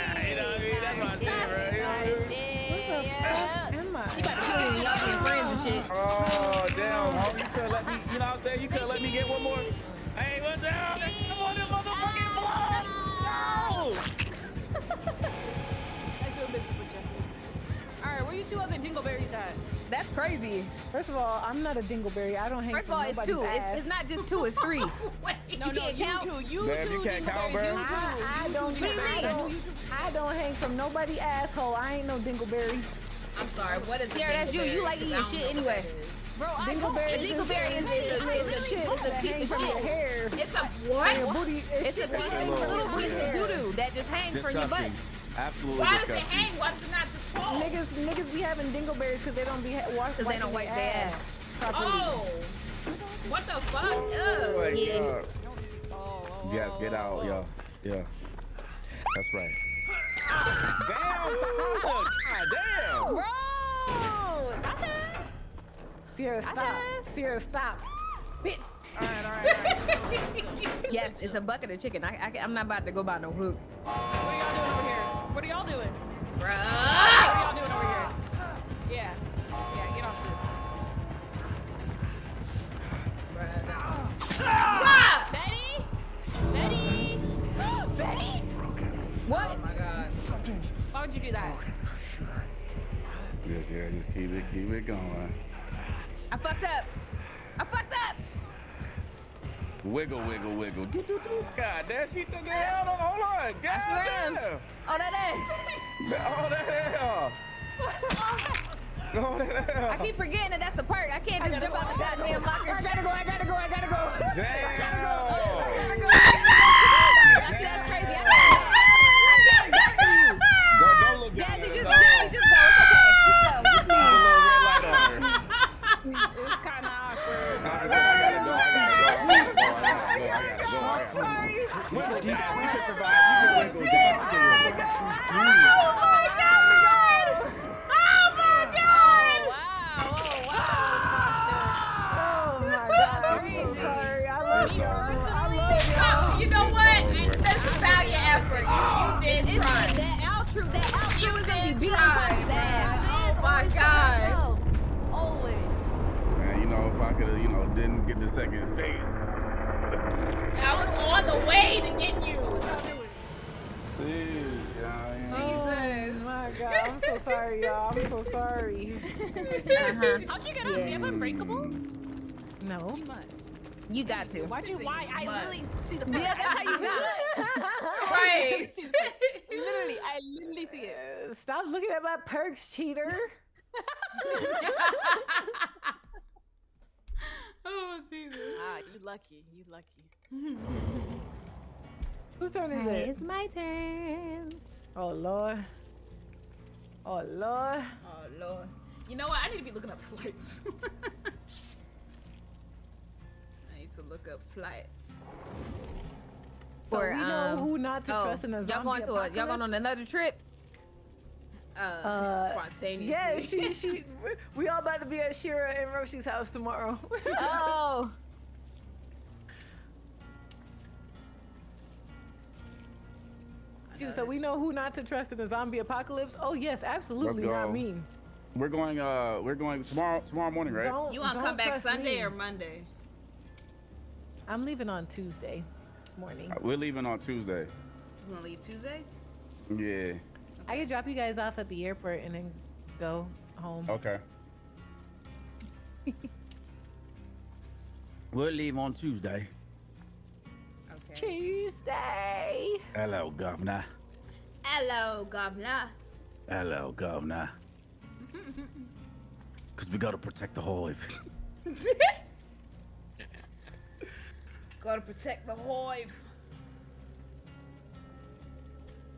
Oh damn, homie, you could let me. You know what I'm saying? You could let me get one more. Hey, what's up? Come on, this motherfucking blood. No. Where you two other dingleberries at? That's crazy. First of all, I'm not a dingleberry. I don't hang First of all, it's two. It's, it's not just two. It's three. Wait. No, You no, can't you count. two. You Damn, two you can't count, dingleberries. bro. You two. I, I don't. What do you I mean? don't, I don't hang from nobody asshole. I ain't no dingleberry. I'm sorry. What is the Sarah, that's you. You dingleberry? like 'Cause eating shit anyway. that is. Bro, I told A Dingleberry you. dingleberry is, is, a, is, a, is a piece of shit. hair. It's a From what? booty. It's a shit piece, that it's a hangs little piece of hair. doo-doo that just hangs from your butt. Disgusting. Absolutely Why does it disgusting. hang? Why does it not just fall? Niggas, niggas be having dingleberries because they don't be ha- wash, Because they don't wiping wipe their ass. properly. Oh. What the fuck? Oh my Ugh. Yeah. God. Oh, oh, Yes, oh, get oh, out, oh. yo. Yeah. That's right. Oh. Damn, Tasha. God damn. Bro! Tasha! Ciarra, stop. Tasha. Ciarra, stop. Bitch. All right, all right, all right. Yes, it's a bucket of chicken. I, I, I'm not about to go buy no hook. What are y'all doing over here? What are y'all doing? What are y'all doing over here? Yeah. Yeah, get off Bruh. this. Ah! Betty? Betty? Betty? What? Oh my god. Something's Why would you do that? broken for sure. Just yeah, just keep it, keep it going. I fucked up. I fucked up. Wiggle, wiggle, wiggle. Do, do, do. God damn, she took it out. Hold on. God I swear am. damn. Oh, that ass. Oh, the hell. Oh, the hell. I keep forgetting that that's a perk. I can't just jump out the goddamn locker. I gotta go, I gotta go, I gotta go. Damn. Actually, that's crazy. I can't, I can't back for you. Don't, don't look down Jazzy, there. just No. go. Just go. It's okay. Just go. Just Put survive. We can survive. You can wiggle that. You can wiggle that. What? That's. You, you to be beating ass. Oh my. Always. Man, you know, if I could have, you know, didn't get the second phase. I was on the way to get you. See, yeah, yeah. Oh my god, I'm so sorry, y'all. I'm so sorry. Uh-huh. How'd you get up? Do you have unbreakable? No. You must. You got to. Why'd you? Why? I must. literally see the. Yeah, that's how you feel it. Right. literally, I literally see it. Stop looking at my perks, cheater. oh Jesus. Ah, you lucky. You lucky. Whose turn is it? it's my turn. Oh lord. Oh lord. Oh Lord. You know what? I need to be looking up flights. I need to look up flights. So Or, we know um, who not to Oh, trust in a zombie y'all going to a, y'all going on another trip? Uh, Uh, spontaneously. Yeah, she she. We all about to be at Shira and Roshi's house tomorrow. Oh. Dude, so we know who not to trust in the zombie apocalypse. Oh yes, absolutely not go. me. We're going. Uh, we're going tomorrow. Tomorrow morning, right? Don't, You want to come back Sunday me. or Monday? I'm leaving on Tuesday morning. Uh, We're leaving on Tuesday. You want to leave Tuesday? Yeah. I can drop you guys off at the airport and then go home. Okay. we'll leave on Tuesday. Okay. Tuesday. Hello, Governor. Hello, governor. Hello, Governor. Cause we gotta protect the hive. Gotta protect the hive.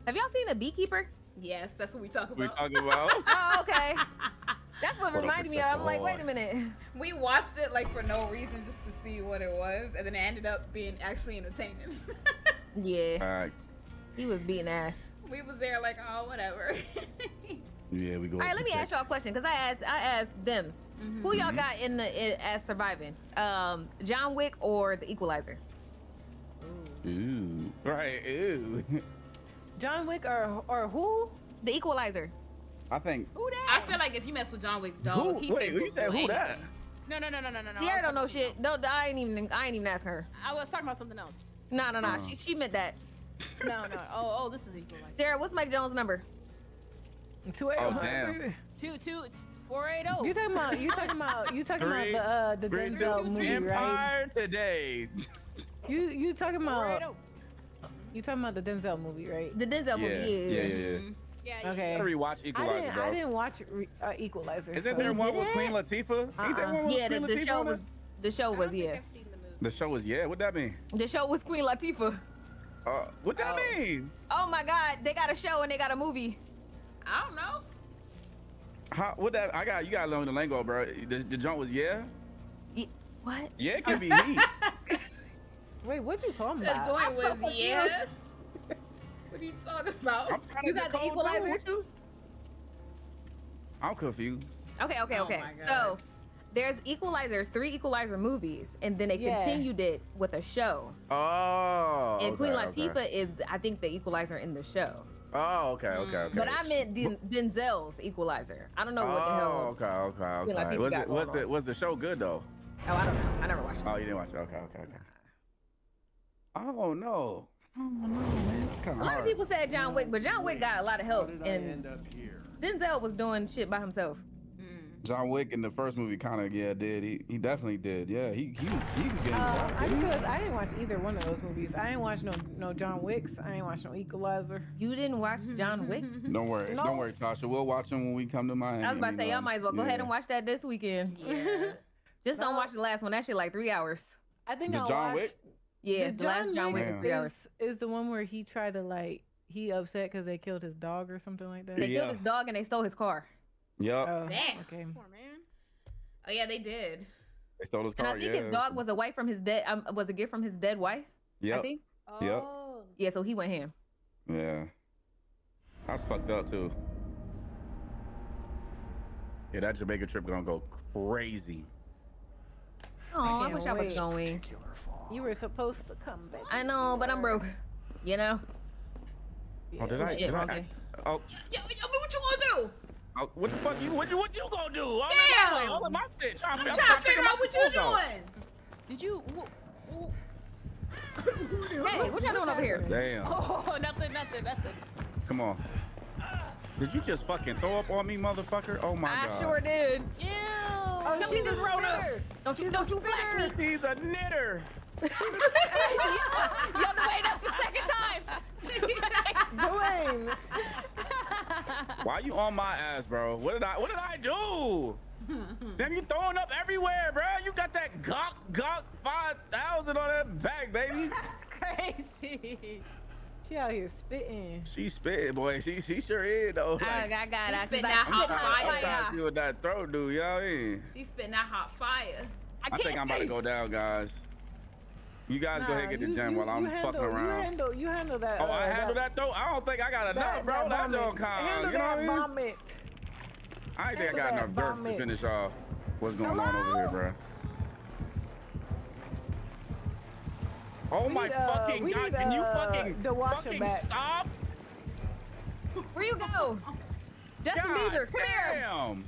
Have y'all seen a beekeeper? Yes, that's what we talk about. We about. talking about? Oh, okay. That's what reminded me of. I'm like, wait a minute. we watched it like for no reason, just to see what it was, and then it ended up being actually entertaining. Yeah, Alright. he was beating ass. we was there like, oh, whatever. Yeah, we go. All right, let me ask y'all a question because I asked I asked them, who y'all got in the in, as surviving? Um, John Wick or The Equalizer? Ooh. Right. Ooh. John Wick or or who? The Equalizer. I think. Who that? I feel like if you mess with John Wick's dog, Who? he Wait, think you said who that? No, no, no, no, no, no, no. Ciarra don't know shit. No, I ain't even I ain't even ask her. I was talking about something else. No, no, no. Uh. She she meant that. No, no. Oh, oh, this is equalizer. Sarah, what's Mike Jones' number? Two eight Oh, one. damn. Two, two, four, eight, oh. You talking about you talking about you talking Three, about the uh the Bring Denzel the movie, right? Empire today. You you talking about oh. you talking about the Denzel movie, right? The Denzel Yeah, movie. yeah, yeah, yeah. Mhm. Yeah, yeah. Okay. Gotta rewatch I Equalizer, didn't bro. I didn't watch re- uh, Equalizer. Isn't so- there one with? Queen Latifah? Ain't there Uh-uh. one with Yeah, the, Queen the Latifah show was the show was don't think yeah. I've seen the. The show was yeah. What that mean? The show was Queen Latifah. Uh, what that Oh. mean? Oh my God, they got a show and they got a movie. I don't know. How, what that? I got you. Got to learn the lingo, bro. The, the jump was yeah. Ye- What? Yeah, it could be me. Wait, what you talking about? The joint was yeah. What are you talking about? I'm trying You to got the decode, too. Equalizer? What you- I'm confused. Okay, okay, Oh okay. my So God. there's Equalizers, three Equalizer movies, and then they Yeah. continued it with a show. Oh. and Queen okay, Latifah okay. is, I think, the Equalizer in the show. Oh, okay, okay, mm. okay. But I meant Den- Denzel's Equalizer. I don't know what the oh, hell. okay, okay, Queen okay. Latifah Was got it was going the was the show good though? Oh, I don't know. I never watched it. Oh, you didn't watch it. Okay, okay, okay. Oh no. I don't know, man. It's kind A of lot of people said John Wick, but John Wick got a lot of help, How did I and end up here? Denzel was doing shit by himself. Mm. John Wick in the first movie kind of yeah did. He he definitely did. Yeah, he he was he was getting. Uh, I, didn't I didn't watch either one of those movies. I didn't watch no no John Wicks. I ain't watch no Equalizer. You didn't watch John Wick? Don't worry, No. don't worry, Tasha. We'll watch him when we come to Miami. I was about to say, know? y'all might as well go ahead and watch that this weekend. Yeah. Just don't watch the last one. That shit like three hours. I think The I John watched. Wick? Yeah, the the last John Wick Wick three hours. is, is the one where he tried to like he upset because they killed his dog or something like that. They Yeah. killed his dog and they stole his car. Yep, Oh, Damn. okay. Poor man. Oh yeah, they did. they stole his car. And. I think yeah. his dog was a wife from his dead. Um, was a gift from his dead wife. Yep. I think. Yep. Oh. Yeah, so he went ham. Yeah. That's fucked up too. Yeah, that Jamaica trip gonna go crazy. Oh, I, can't wish I was wait. going. You were supposed to come back. I know, but I'm broke. You know. Oh, did Yeah. I? Oh, shit, Did I okay. oh, Yo, yo, what you gonna do? oh, what the fuck you? What you? What you gonna do? All Damn. Of my, all of my shit. Trying, I'm trying to figure out what you doing. Did you? wh- wh- Hey, what y'all doing over here? Damn. Oh, nothing, nothing, nothing. Come on. Did you just fucking throw up on me, motherfucker? Oh my I god. I sure did. Ew. Oh, Come she's get this a Rona. spitter. Don't you, don't you flash me. He's a knitter. Yo, Dwayne, that's the second time. Dwayne. Why you on my ass, bro? What did I what did I do? Damn, you throwing up everywhere, bro. You got that gawk gawk 5000 on that back, baby. That's crazy. She out here spitting. She spit, boy. She she sure is though. I, Like, I got She it. 'cause spit that hot fire. I'm trying to see what that throat do, you know what I mean? Spitting that hot fire. I I can't think I'm about to go down, guys. You guys go ahead and get the gen you- while I'm you handle, fucking You around. handle, you handle that. Oh, uh, I handle that though. I don't think I got enough, bro. That vomit. don't count. Handle You know what I that mean? vomit. I ain't think I got that enough dirt to finish off what's going on over here, bro. Oh We my need, uh, fucking god! need, Can you uh, fucking the fucking back. stop? Where you go? Justin God Bieber, come here. damn.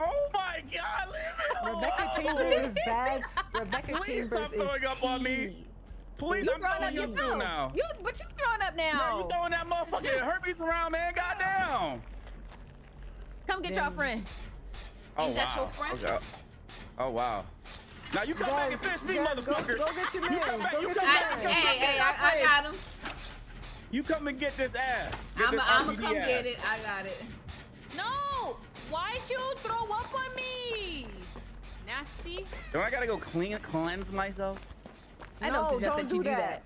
Oh my god! Leave me Rebecca alone. Chambers is bad. Rebecca Please Chambers stop is throwing up on me. tea. Please, You I'm throwing up throwing up too now. You, but you throwing up Man, now. you throwing that motherfucking herpes around, man? Goddamn. Come get your friend. Oh Ain't that wow. your friend? Okay. Oh wow. Now you come back and Guys, finish me, guys, go- motherfucker. go get your You come man. back. Go You come back. man. Hey, hey, I, I got him. You come and get this ass. Get I'm this gonna RPD come ass. get it. I got it. No. Why'd you throw up on me? Nasty. Don't I gotta go clean, cleanse myself? I No, don't suggest don't that you do do that. that.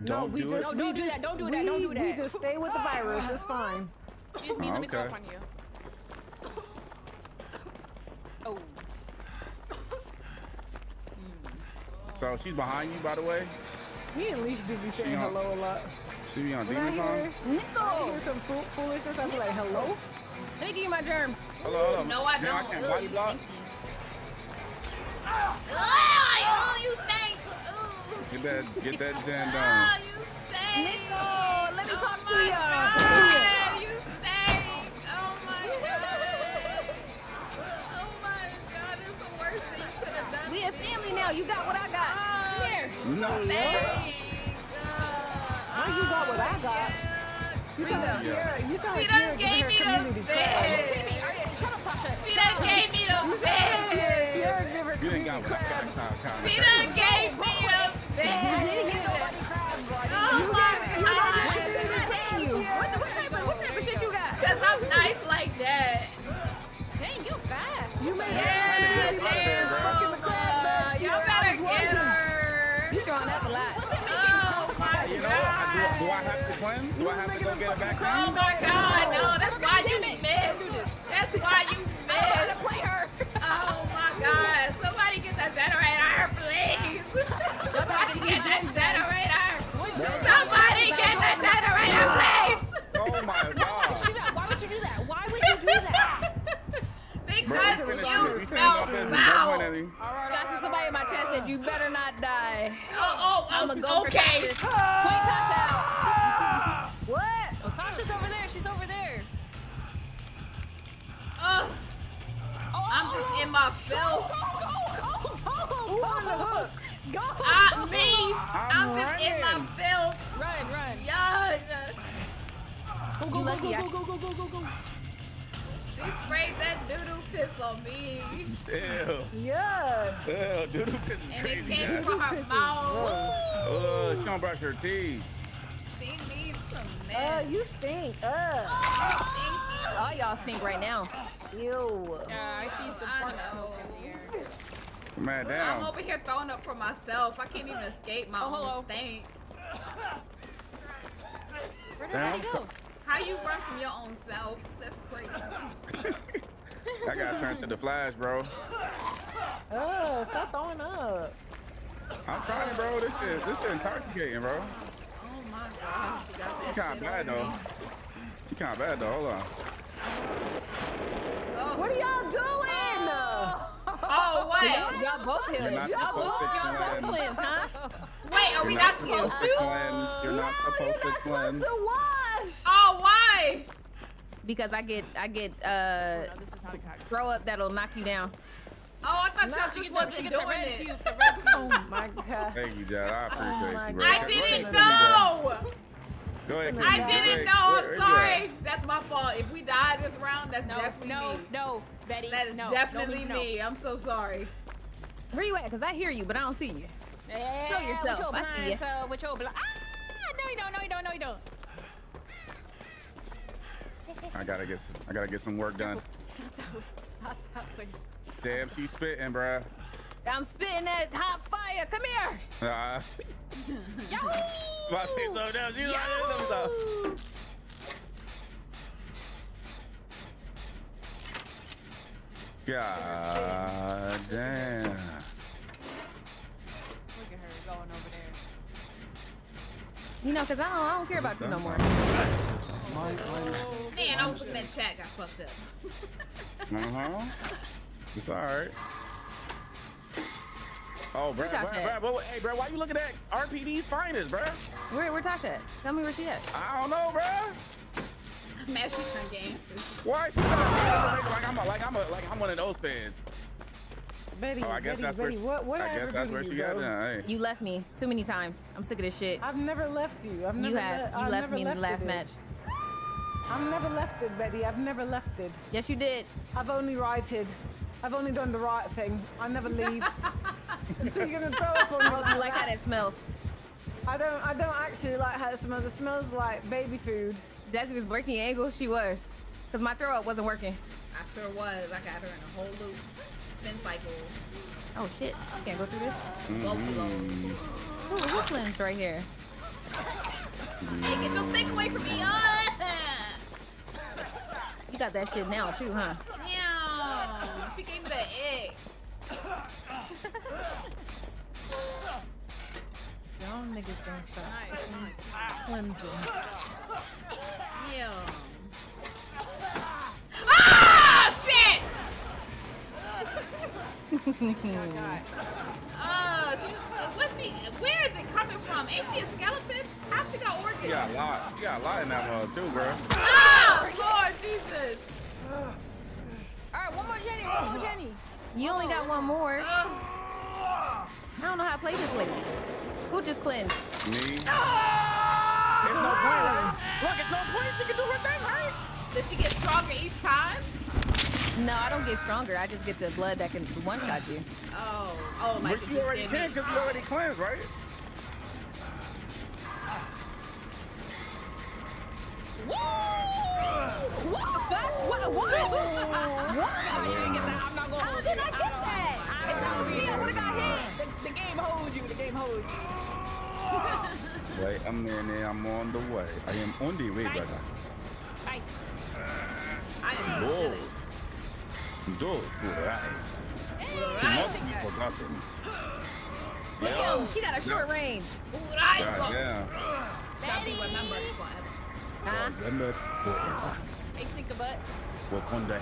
No, Don't we do just, it. No, we don't do just, that, don't do we, that, don't do We just stay with the virus. It's fine. Excuse me, Oh, let me throw okay. up on you. Oh. So she's behind you, by the way. Me and Leash do be saying on- hello a lot. She be on When I demon hear, time. when I hear some fool- foolishness, I be like, hello? Let me give you my germs. Hello, hello. No, I Damn, don't. can't Ugh, body you block. stinky. Oh, you stink. Ooh. Get that, get that gen Oh, done. you stink. Nickel, let me oh talk to my ya. God, a family now. You got what I got. Come here. No. Stink. Now you got what I got. You Here you sound like go. Ciarra. You sound She like done Ciarra gave giving me her the community bed. crabs. Shut up, Tasha. She done gave me the bed. Ciarra give her You ain't got community what I got. crabs. Count, count, She count. done gave me a bed. Oh my god. God damn you. What, what, type of, what type of shit you got? Cause I'm nice like that. Dang, you fast. You made Yeah, I god. have to cleanse? Do I have to go get a Oh my god, no, that's why you missed. That's why you missed. Play her. Oh my god. Somebody get that generator, please. Somebody get that generator. Somebody get that generator, please. Oh my god. Do that. Why would you do that? Why would you do that? Because Bro, you finish smell this. Don't foul. point at. Tasha, somebody in my chat said you better not die. Oh, oh I'ma oh, go oh for okay. Tasha. Point Tasha out. What? Oh, Tasha's over there. She's over there. Ugh, Oh, I'm just in my filth. Who on the hook? Go. Ah, me. I'm I'm just in my running. filth. Run, run. Yeah. Go, go, You go, lucky I- go, go, go, go, go, go. She sprayed that doo-doo piss on me. Ew. Yeah. Ew, dude, this is And it crazy, came guys. from her mouth. Ugh, she don't brush her teeth. She needs some Uh, you stink. Uh. Stinky. All y'all stink right now. Ew. Yeah, I see some I smoke in the air. Man, down. I'm over here throwing up for myself. I can't even escape my Oh, own hello. stink. Where did Damn. I go? How you run from your own self? That's crazy. I gotta turn to the flash, bro. Uh, stop throwing up. I'm trying, bro. This shit, this shit intoxicating, bro. Oh my she got She kinda bad though. me. She kinda bad though. Hold on. Oh, What are y'all doing? oh wait. Y'all, y'all both You're healed. Y'all both, supposed to y'all both cleanse. cleansed, huh? Wait, are we You're not supposed to to? cleanse. You're not supposed to cleanse. To wash. Oh, why? Because I get, I get, uh, No, this is how you got it. throw up that'll knock you down. Oh, I thought No, y'all just get the- she wasn't doing it. puke, the red puke. Oh my god. Thank you, Dad. I appreciate my you, bro. I didn't know. Go ahead. I didn't know. I'm sorry. That's my fault. If we die this round, that's No, definitely no, me. no, no, Betty. That is no, definitely no, no. me. I'm so sorry. Where you at? Cause I hear you, but I don't see you. Yeah, Show yourself. With your I see blind ya. self, with your blind. Ah, no, you don't. No, you don't. No, you don't. I gotta get. I gotta get some work done. Not that way. Damn, she's spitting, bruh. I'm spitting that hot fire. Come here. Uh, Yahoo! about to say something else. She's like, "There's some Yahoo! stuff." God damn. Look at her going over there. You know, cause I don't, I don't care about you no more. Man, I was looking at chat, got fucked up. Uh huh. It's all right. Oh, bro, Where bro, bro, bro, hey, bro, why you looking at RPD's finest, bro? Where, where Tasha? Tell me where she at. I don't know, bro. Man, she's trying to get answers. Why? She like, like I'm a, like I'm a, like I'm one of those fans. Betty, Oh, I guess Betty, that's Betty, where. what, what I I guess that's where to she you, got bro? now. Hey. You left me too many times. I'm sick of this shit. I've never left you. I've never You have. le- You I've left never me in the last it. match. I've never left it, Betty. I've never left it. Yes, you did. I've only righted. I've only done the right thing. I never leave. Until you're gonna throw up on me. Hope you like how it smells. I don't. I don't actually like how it smells. It smells like baby food. Desi was breaking your ankle. She was. Cause my throw up wasn't working. I sure was. I got her in a whole loop. Spin cycle. Oh shit. I can't go through this. Both below. Mm, Ooh, who cleansed right here? Hey, get your stick away from me. Uh, You got that shit now too, huh? Damn. She gave me the egg. Y'all niggas don't stop cleansing. Yeah. Ah, shit! Uh, she's, what's she? Where is it coming from? Ain't she a skeleton? How she got organs? You got a lot. You got a lot in that mug too, bro. Ah, Lord Jesus! All right, one more Jenny. One more Jenny. You only got one more. I don't know how to play this lady. Who just cleansed? Me. There's no point. Look, it's no point. She can do her thing, right? does she get stronger each time? No, I don't get stronger. I just get the blood that can one shot you. Oh, oh, like But you already can because you already cleansed, right? What the fuck? What? What? What? I'm not gonna How hold did you. I get that? If that was me, I would have got hit. The, the game holds you. The game holds you. Wait a minute. I'm on the way. I am on the way, brother. Bye. I am Those, chilling. those good eyes. Cannot be forgotten. Damn, she got a short range. Ooh, eyes God up. Shall be remembered forever. Huh? Remember forever. Hey, sneaker butt. Wakanda.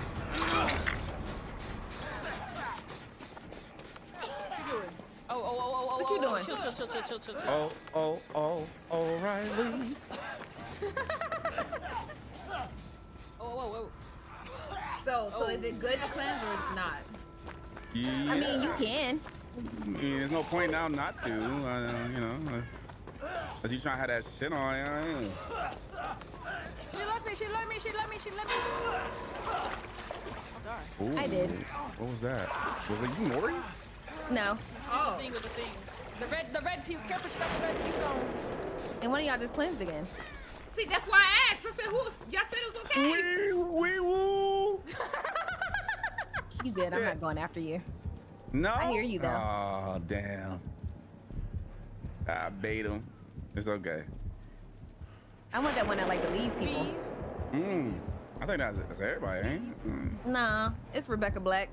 What you doing? Oh, oh, oh, oh, oh. What you oh, doing? Chill, chill, chill, chill, chill, chill. chill. Oh, oh, oh, O'Reilly. Oh, whoa, whoa. So, so is it good to cleanse or is it not? Yeah. I mean, you can. I mean, there's no point now not to. Uh, you know, uh, cause you trying to have that shit on. You know? She left me. She left me. She left me. She left me. Ooh, I did. What was that? Was it you, Maury? No. Oh, The thing with the thing. The red, the red puke. Careful, she got the red puke on. And one of y'all just cleansed again. see, that's why I asked. I said, who y'all said it was okay. Wee, wee, woo. You good. I'm not going after you. No. I hear you, though. Oh, damn. I bait him. It's okay. I want that one that like to leave people. Leave. Mm. I think that's, that's everybody, ain't it? Mm. Nah, it's Rebecca Black.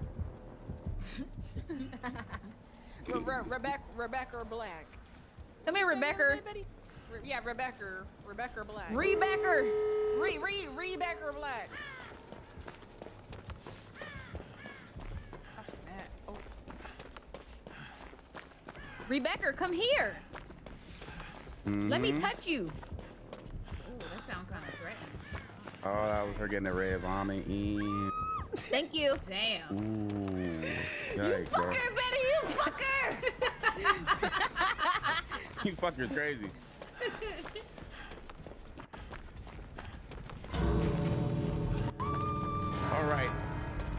Re- Re- Rebecca, Rebecca Black. Come here, Rebecca. Re- yeah, Rebecca. Rebecca Black. Rebecca. Re, re, Rebecca Black. Oh, Rebecca, come here. Let me Mhm. touch you. Ooh, that sound kind of threatening. Oh, that was her getting the red vomit in. Thank you. Damn. Ooh. Yikes, bro. Fucker, Betty, you fucker. You fucker's crazy. All right.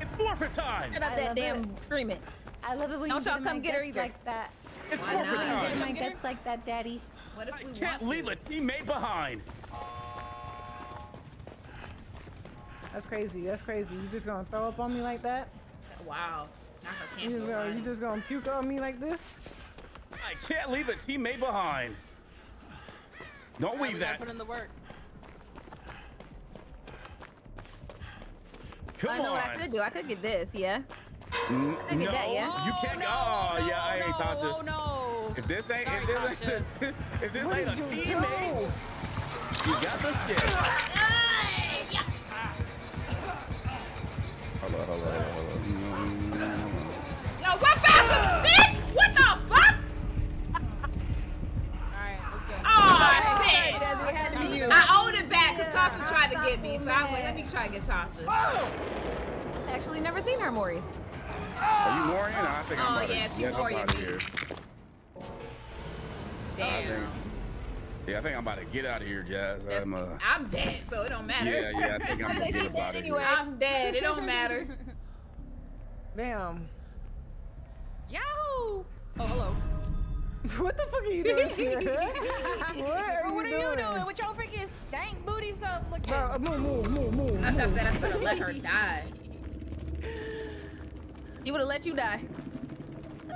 It's forfeit time. Shut up I that love damn screaming. I love it when Don't you y'all come get her guts either. like that. It's Why forfeit not? time. Get in my guts like that, daddy. What if I we can't want leave to? a teammate behind. That's crazy. That's crazy. You just gonna throw up on me like that? Wow. Not You just gonna, you just gonna puke on me like this? I can't leave a teammate behind. Don't We leave that. Put in the work. Come I know on. what I could do. I could get this, yeah. N- I could no, that, yeah. you can't. no, oh, no, yeah, I ain't Tasha. Oh no. If this ain't, Sorry, if this, Tasha. ain't, if this What ain't a you teammate, do? you got the shit. Hold on, hold on, hold on. Yo, what faster, bitch? What the fuck? Alright, let's go. Oh, shit. Desi, it had to be you. I owed it back because Tasha tried to get me. So I went, let me try to get Tasha. Actually, never seen her, Maury. Are you Morian? I think I'm Oh, about to yeah, she get up out of me. here. I Damn. think, yeah, I think I'm about to get out of here, Jazz. That's- I'm, uh, I'm dead, so it don't matter. yeah, yeah, I think I'm gonna get dead anyway. here. I'm dead. It don't matter. Damn. Yahoo! Oh, hello. What the fuck are you doing here? what are, Bro, what are you, you doing with your freaking stank booty self looking? Bro, move, move, move, move. That's what I said. I should have let her die. He would have let you die.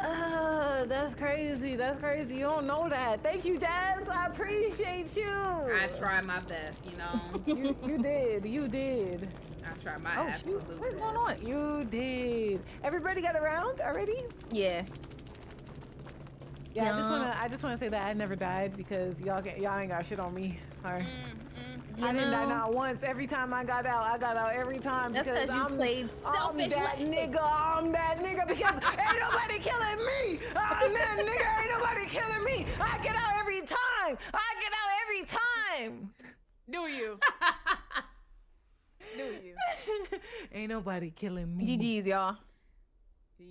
Oh, that's crazy. That's crazy. You don't know that. Thank you, Jazz. I appreciate you. I tried my best, you know. You, you did. You did. I tried my Oh, shoot. absolute What's going on? You did. Everybody got around already? Yeah. Yeah, I just wanna I just wanna say that I never died because y'all can y'all ain't got shit on me. Alright. Mm, mm. I didn't die know? not once. Every time I got out, I got out every time That's because 'cause you I'm, played I'm that like- nigga. I'm that nigga because ain't nobody killing me. I'm that nigga. Ain't nobody killing me. I get out every time. I get out every time. Do you? Do you? ain't nobody killing me. GG's, y'all.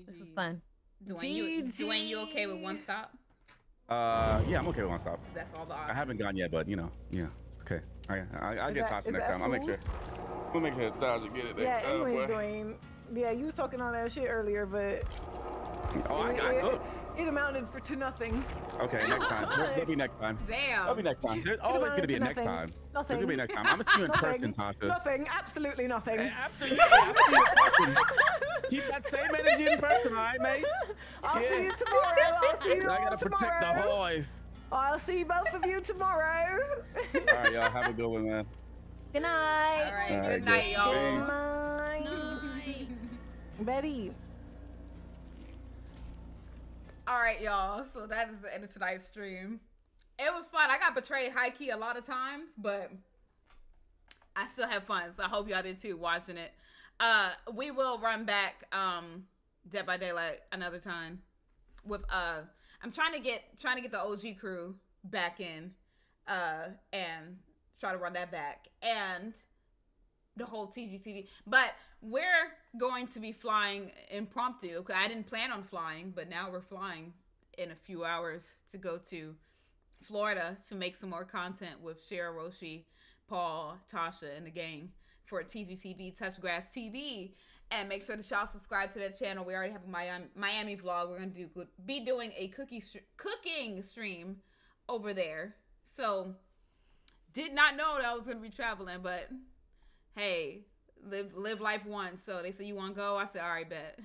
This was fun. Dwayne, you, Dwayne, you okay with one stop? Uh, yeah, I'm okay with one stop. 'Cause That's all the I haven't gone yet, but you know, yeah, it's okay. I, I, I'll get that- Tasha next that time. I'll make sure. fools? We'll make sure Tasha get it. Yeah, oh, next time, anyways, boy. Dwayne. Yeah, you was talking all that shit earlier, but Oh, I it, got it, good. it amounted for to nothing. Okay, next time. There- There'll be next time. Damn. There'll be next time. There's always gonna be a next nothing. time. Nothing. There's gonna be next time. I'm gonna see you in person, Tasha. Nothing. Absolutely nothing. Hey, absolutely. I'll you in person. Keep that same energy in person, all right, mate? I'll Yeah. see you tomorrow. I'll see you I all gotta protect the tomorrow. hive. I'll see both of you tomorrow. All right, y'all. Have a good one, man. Good night. All right. All right, good night, y'all. Peace. Night. Betty. All right, y'all. So that is the end of tonight's stream. It was fun. I got betrayed high key a lot of times, but I still had fun. So I hope y'all did too watching it. Uh, we will run back um Dead by Daylight another time with uh I'm trying to get trying to get the OG crew back in uh and try to run that back and the whole TGTV. But we're going to be flying impromptu. I didn't plan on flying, but now we're flying in a few hours to go to Florida to make some more content with Shara Roshi, Paul, Tasha, and the gang for TGTV Touchgrass TV. And make sure that y'all subscribe to that channel. We already have a Miami, Miami vlog. We're gonna do be doing a cookie cooking stream over there. So did not know that I was gonna be traveling, but hey, live live life once. So they said you want to go. I said all right, bet.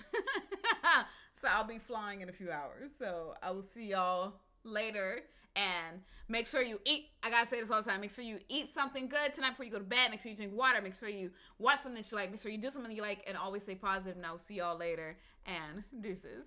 so I'll be flying in a few hours. So I will see y'all later. And make sure you eat. I gotta say this all the time. Make sure you eat something good tonight before you go to bed. Make sure you drink water. Make sure you watch something that you like. Make sure you do something you like, and always stay positive. Will see y'all later. And deuces.